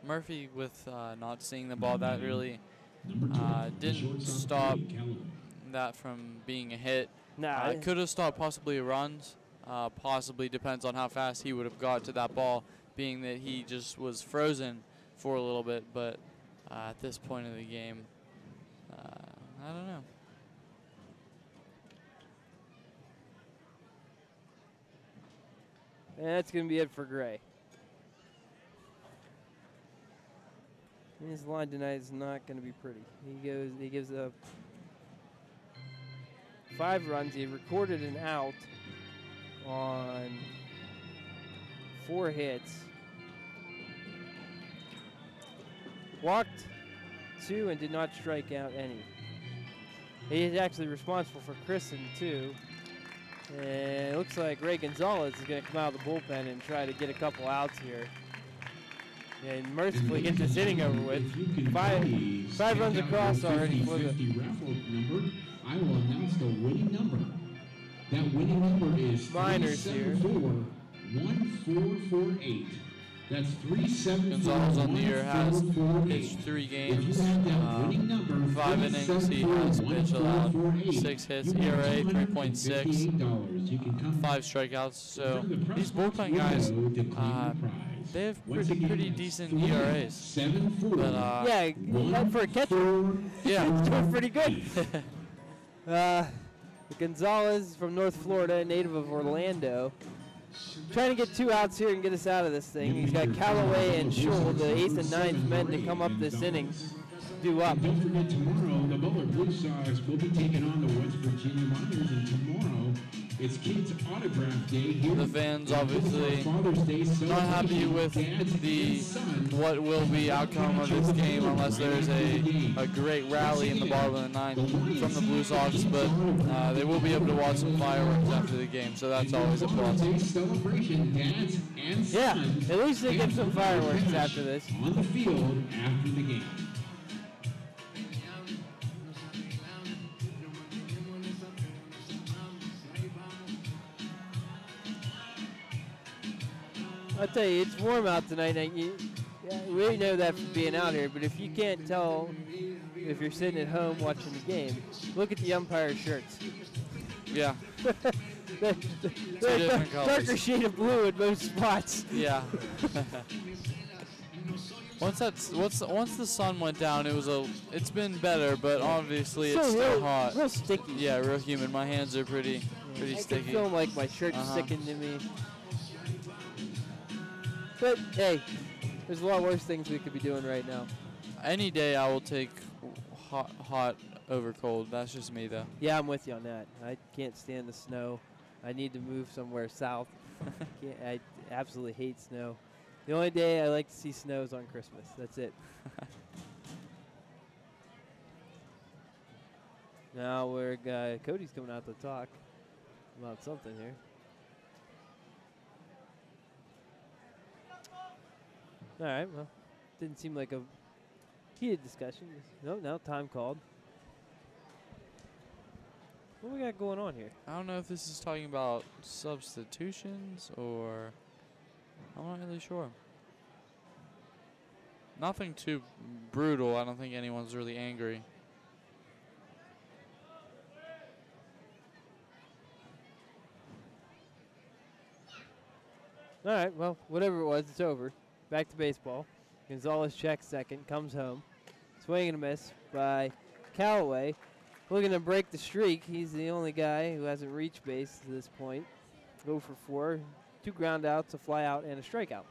Murphy with uh, not seeing the ball that really Uh, didn't stop. That from being a hit. Nah, Uh, could have stopped possibly runs. Uh, possibly depends on how fast he would have got to that ball, being that he just was frozen for a little bit. But uh, at this point of the game, uh, I don't know. And that's going to be it for Gray. His line tonight is not going to be pretty. He goes. He gives up five runs. He recorded an out on four hits. Walked two and did not strike out any. He is actually responsible for Christen too. And it looks like Ray Gonzalez is going to come out of the bullpen and try to get a couple outs here. And mercifully get this inning over with. Five, five runs across already for the. raffle number. I will announce the winning number. That winning number is here. 1448. That's 374 Gonzalez on the year has pitched three games, you have that uh, winning number, five innings. He has pitched allowed six hits, ERA 3.6, $258. You can come five strikeouts. So through the press these box bullpen guys, window to claim uh, they have pretty, pretty decent four, ERAs. Seven four. But uh, Yeah, one, for a catcher, yeah, it's doing pretty good. Uh, Gonzalez from North Florida, native of Orlando. Trying to get two outs here and get us out of this thing. He's got Callaway and Schul, the eighth and ninth men, to come up this inning, due up. Don't forget tomorrow, the Butler Blue Sox will be taking on the West Virginia Miners, and tomorrow it's Kids Autograph Day here. The fans at both of our obviously not happy with the what will be outcome of this game unless there's a, a great rally in the bottom of the ninth from the Blue Sox. But uh, they will be able to watch some fireworks after the game, so that's always a plus. Day celebration, dads Yeah, at least they get some fireworks after this. On the field after the game. I'll tell you, it's warm out tonight. And you, we know that from being out here, but if you can't tell if you're sitting at home watching the game, look at the umpire shirts. Yeah, They're- they're different colors. darker shade of blue in most spots. yeah. once that's once once the sun went down, it was a. It's been better, but obviously it's still real, hot. real sticky. Yeah, real humid. My hands are pretty pretty I sticky. feel like my shirt's Uh-huh. sticking to me. But hey, there's a lot worse things we could be doing right now. Any day I will take hot hot over cold. That's just me though. Yeah, I'm with you on that. I can't stand the snow. I need to move somewhere south. I absolutely hate snow. The only day I like to see snow is on Christmas. That's it. now we're uh, Cody's coming out to talk about something here. All right. Well, didn't seem like a heated discussion. No, now time called. What we got going on here? I don't know if this is talking about substitutions or I'm not really sure. Nothing too brutal. I don't think anyone's really angry. All right, well, whatever it was, it's over. Back to baseball. Gonzalez checks second, comes home. Swing and a miss by Callaway. Looking to break the streak. He's the only guy who hasn't reached base to this point. Go for four. Two ground outs, a fly out, and a strikeout.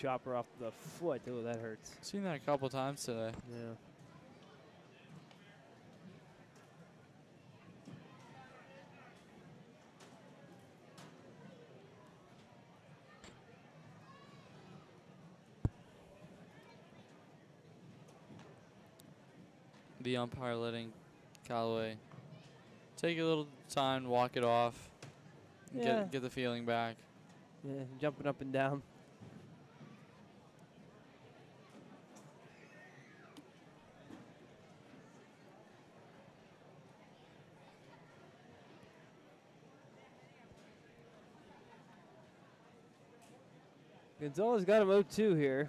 Chopper off the foot. Oh, that hurts. Seen that a couple times today. Yeah. The umpire letting Callaway take a little time walk it off. Yeah. Get get the feeling back. Yeah, jumping up and down. Gonzalez got him 0-2 here.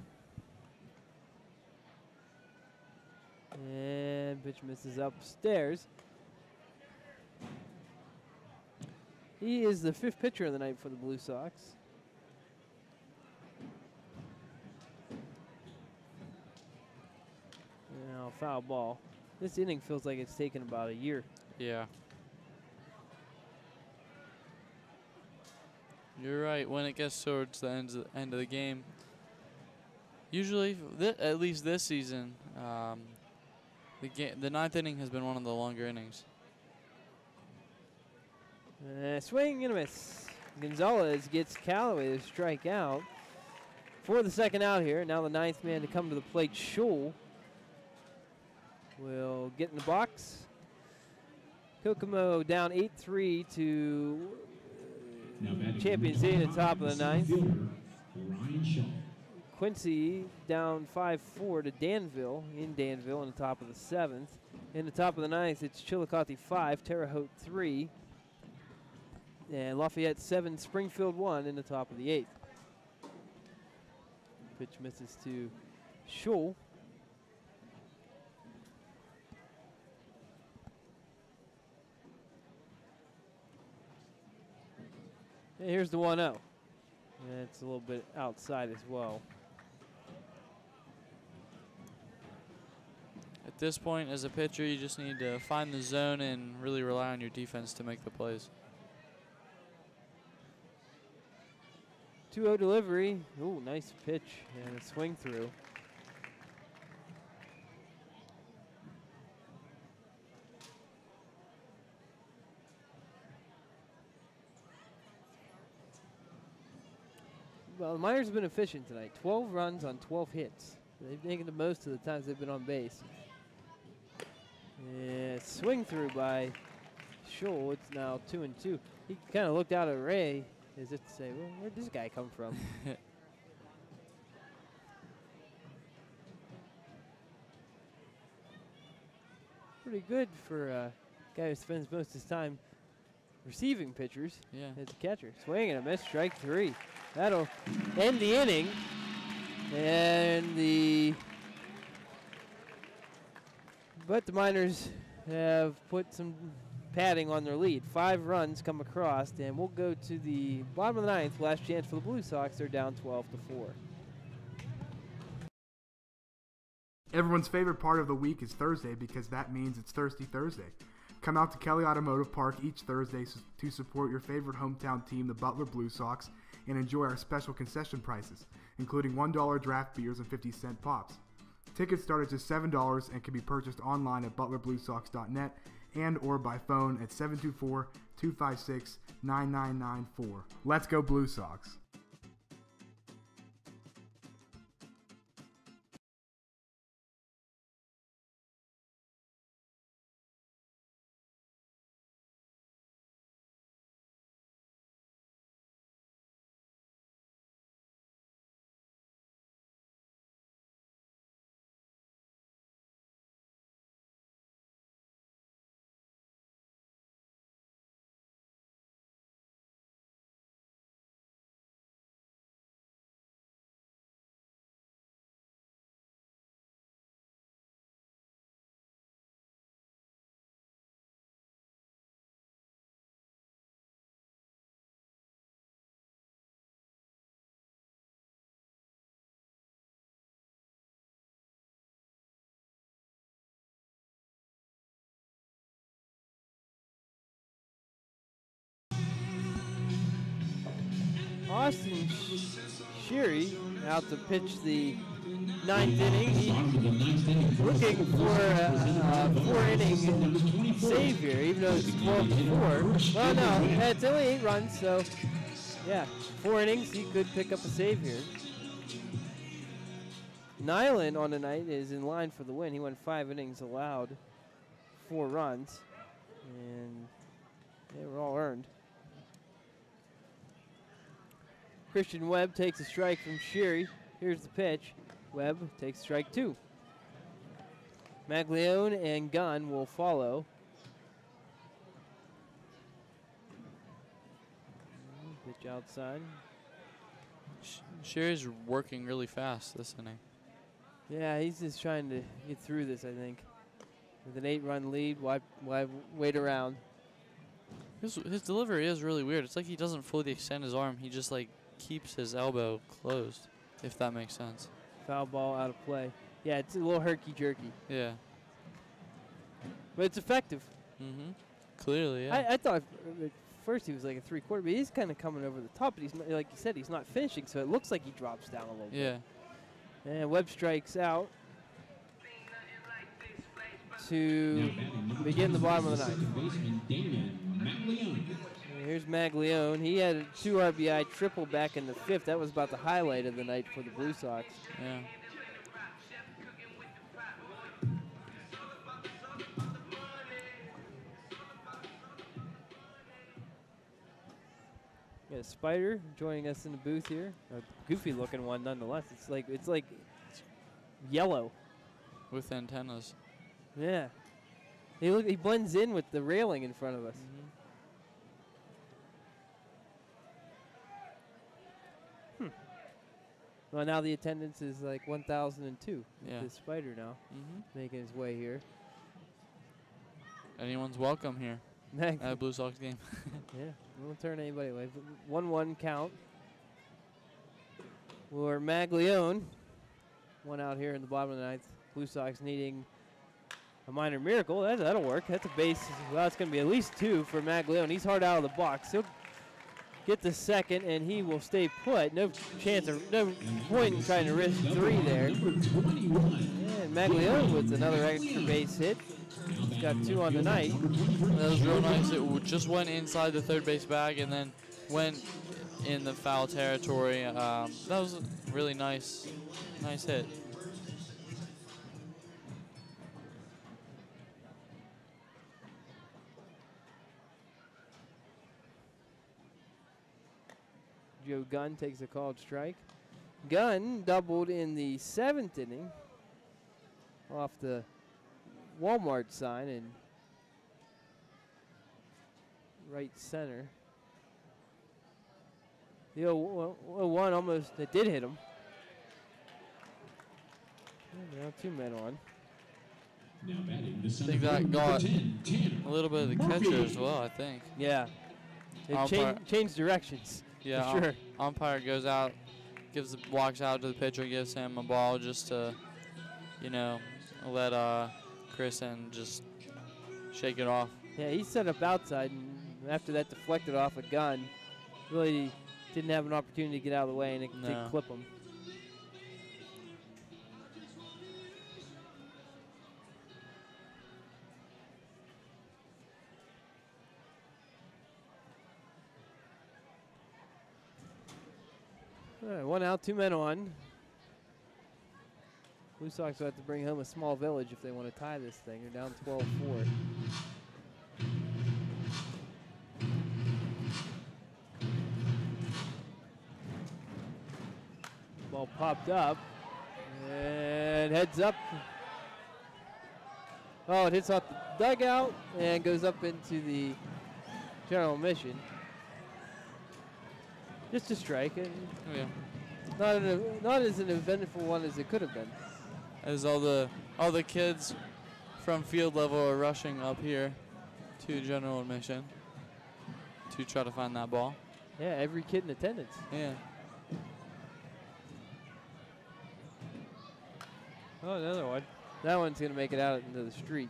And pitch misses upstairs. He is the fifth pitcher of the night for the Blue Sox. Now foul ball. This inning feels like it's taken about a year. Yeah. You're right. When it gets towards the end of the, end of the game, usually, at least this season, um, the ga- the ninth inning has been one of the longer innings. Uh, swing and a miss. Gonzalez gets Callaway to strike out for the second out here. Now the ninth man to come to the plate, Schul, will get in the box. Kokomo down 8-3 to Champions City in the top of the ninth. Fielder, Ryan Shaw. Quincy down 5-4 to Danville in Danville in the top of the seventh. In the top of the ninth, it's Chillicothe 5, Terre Haute 3, and Lafayette 7, Springfield 1 in the top of the eighth. Pitch misses to Schul. And here's the 1 0. It's a little bit outside as well. At this point, as a pitcher, you just need to find the zone and really rely on your defense to make the plays. 2 0 delivery. Ooh, nice pitch and a swing through. Well, Miners has been efficient tonight. 12 runs on 12 hits. They've taken the most of the times they've been on base. Yeah, swing through by Scholl. It's now 2 and 2. He kind of looked out at Ray as if to say, well, where'd this guy come from? Pretty good for a guy who spends most of his time receiving pitchers Yeah. as a catcher. Swing and a miss, strike three. That'll end the inning. And the but the Miners have put some padding on their lead. Five runs come across, and we'll go to the bottom of the ninth. Last chance for the Blue Sox. They're down 12 to four. Everyone's favorite part of the week is Thursday because that means it's Thirsty Thursday. Come out to Kelly Automotive Park each Thursday to support your favorite hometown team, the Butler Blue Sox, and enjoy our special concession prices, including $1 draft beers and 50 cent pops. Tickets start at just $7 and can be purchased online at butlerbluesox.net and or by phone at 724-256-9994. Let's go Blue Sox. Austin Sheary out to pitch the ninth inning. He Bottom of the ninth inning. looking for a, a four inning save here, even though it's 12 to 4. Well, no, it's only eight runs, so yeah, four innings, he could pick up a save here. Nyland on the night is in line for the win. He went five innings, allowed four runs, and they were all earned. Christian Webb takes a strike from Sheary. Here's the pitch. Webb takes strike two. Maglione and Gunn will follow. Pitch outside. Sh- Sheary's working really fast this inning. Yeah, he's just trying to get through this, I think. With an eight-run lead, why, why wait around? His, his delivery is really weird. It's like he doesn't fully extend his arm. He just like keeps his elbow closed, if that makes sense. Foul ball out of play. Yeah, it's a little herky-jerky, Yeah. but it's effective. Mm-hmm. Clearly, yeah. I, I thought at first he was like a three quarter, but he's kind of coming over the top. But he's not, like you said, he's not finishing, so it looks like he drops down a little yeah. bit. And Webb strikes out to begin the bottom of the ninth. Baseman Damon Maglione. And Here's Maglione. He had a two RBI triple back in the fifth. That was about the highlight of the night for the Blue Sox. Yeah. Got a spider joining us in the booth here. A goofy looking one nonetheless. It's like it's like yellow. With antennas. Yeah. He look he blends in with the railing in front of us. Hmm. Well, now the attendance is like 1,002. with Yeah. This spider now Mm-hmm. making his way here. Anyone's welcome here at a Blue Sox game. yeah, we won't turn anybody away. One-one count. For Maglione, one out here in the bottom of the ninth. Blue Sox needing a minor miracle. That, that'll work. That's a base. Well, it's going to be at least two for Maglione. He's hard out of the box. He'll get the second, and he will stay put. No chance of, no point in trying to risk three there. And Maglione with another extra base hit. He's got two on the night. That was real nice. It just went inside the third base bag and then went in the foul territory. Um, that was a really nice, nice hit. Joe Gunn takes a called strike. Gunn doubled in the seventh inning off the Walmart sign in right center. The 0 1 almost, it did hit him. And Now two men on. Now batting the think center that fielder, got number 10, A little bit of the catcher as well, I think. Yeah. It Umpire- changed, changed directions. Yeah, um- sure. umpire goes out, gives the, walks out to the pitcher, gives him a ball just to, you know, let uh, Christen just shake it off. Yeah, he set up outside, and after that deflected off a Gunn. Really didn't have an opportunity to get out of the way, and it No. did clip him. All right, one out, two men on. Blue Sox will have to bring home a small village if they want to tie this thing. They're down 12 4. Ball popped up and heads up. Oh, it hits off the dugout and goes up into the general mission. Just a strike, and Oh, yeah. not an, not as an eventful one as it could have been. As all the all the kids from field level are rushing up here to general admission to try to find that ball. Yeah, every kid in attendance. Yeah. Oh, another one. That one's gonna make it out into the street.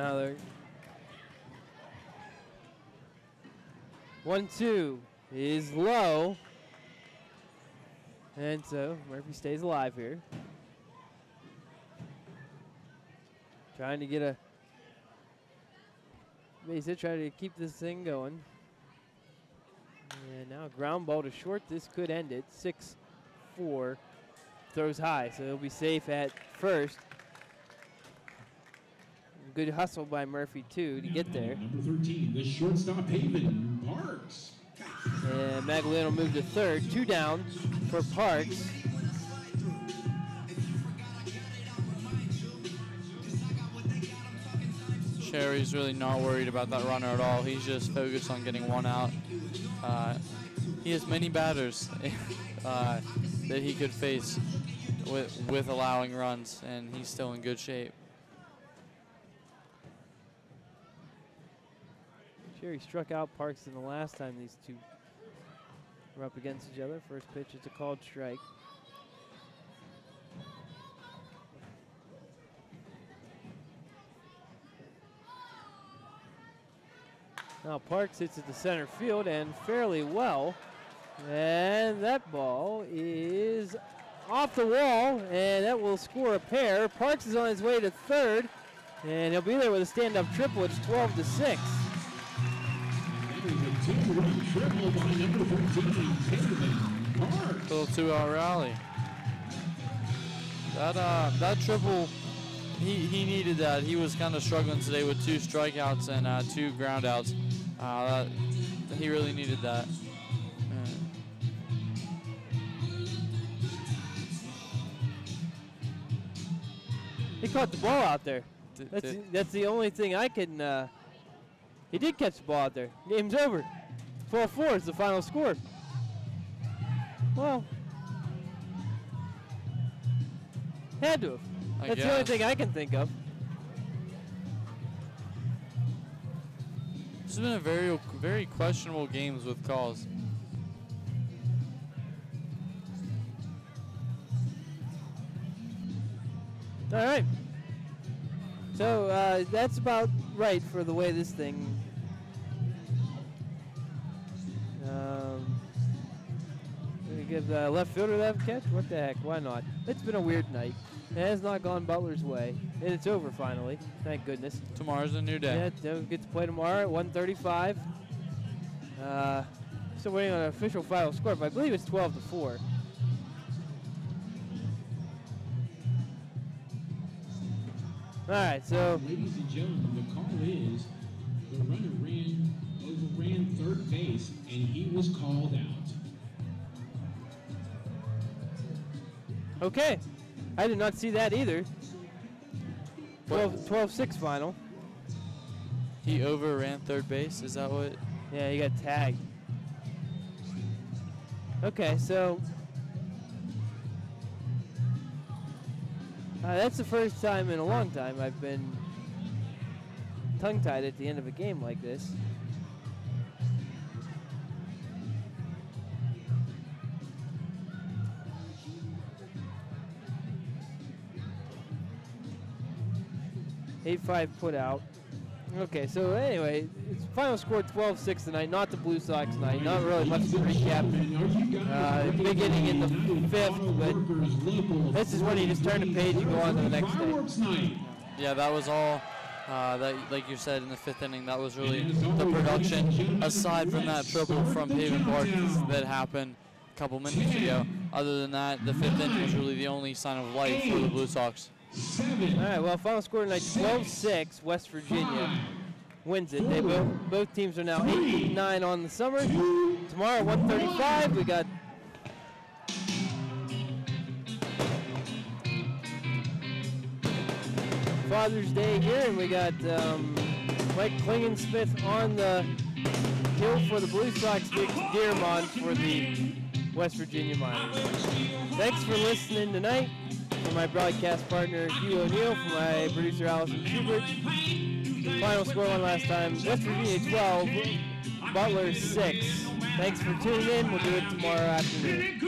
Now they're one two is low, and so Murphy stays alive here. Trying to get a hit, trying to keep this thing going. And now ground ball to short. This could end it. 6 4. Throws high, so he'll be safe at first. Good hustle by Murphy, too, to get there. Number 13, the shortstop Haven Parks. And Maglione will move to third. Two down for Parks. Sheary's really not worried about that runner at all. He's just focused on getting one out. Uh, he has many batters uh, that he could face with, with allowing runs, and he's still in good shape. Sheary struck out Parks in the last time these two We're up against each other. First pitch it's a called strike. Now Parks hits it to center field and fairly well. And that ball is off the wall, and that will score a pair. Parks is on his way to third, and he'll be there with a stand-up triple. It's 12 to 6. Little two-out rally. That uh, that triple, he, he needed that. He was kind of struggling today with two strikeouts and uh, two groundouts. Uh, that, he really needed that. He caught the ball out there. That's the, that's the only thing I can. Uh, he did catch the ball out there. Game's over. 12-4 is the final score. Well, had to have. I That's the only thing I can think of. This has been a very very questionable games with calls. All right. So uh, that's about right for the way this thing. Give the left fielder that catch? What the heck? Why not? It's been a weird night. It has not gone Butler's way, and it's over finally. Thank goodness. Tomorrow's a new day. Yeah, they'll get to play tomorrow at 1:35. Uh, still waiting on an official final score, but I believe it's 12 to four. All right, so Ladies and gentlemen, the call is the runner ran overran third base and he was called out. Okay, I did not see that either. 12 12-6 final. He overran third base. Is that what? Yeah, he got tagged. Okay, so uh, that's the first time in a long time I've been tongue-tied at the end of a game like this. Eight five put out. Okay, so anyway, it's final score 12-6 tonight. Not the Blue Sox night. Not really much to recap. Uh, in the fifth, but this is when you just turn the page and go on to the next day. Yeah, that was all. Uh, that, like you said, in the fifth inning, that was really the production. Aside from that triple from Haven Park that happened a couple minutes ago, other than that, the fifth inning was really the only sign of life for the Blue Sox. Seven. All right, well, final score tonight 12-6. West Virginia wins it. They both both teams are now 8 9 on the summer. Tomorrow 135, we got Father's Day here, and we got um, Mike Klingensmith on the hill for the Blue Sox, Dick Dearmont for the West Virginia Miners. Thanks for listening tonight. For my broadcast partner Hugh O'Neill, for my producer Allison Schubert. Final score one last time: West Virginia 12, Butler 6. Thanks for tuning in. We'll do it tomorrow afternoon.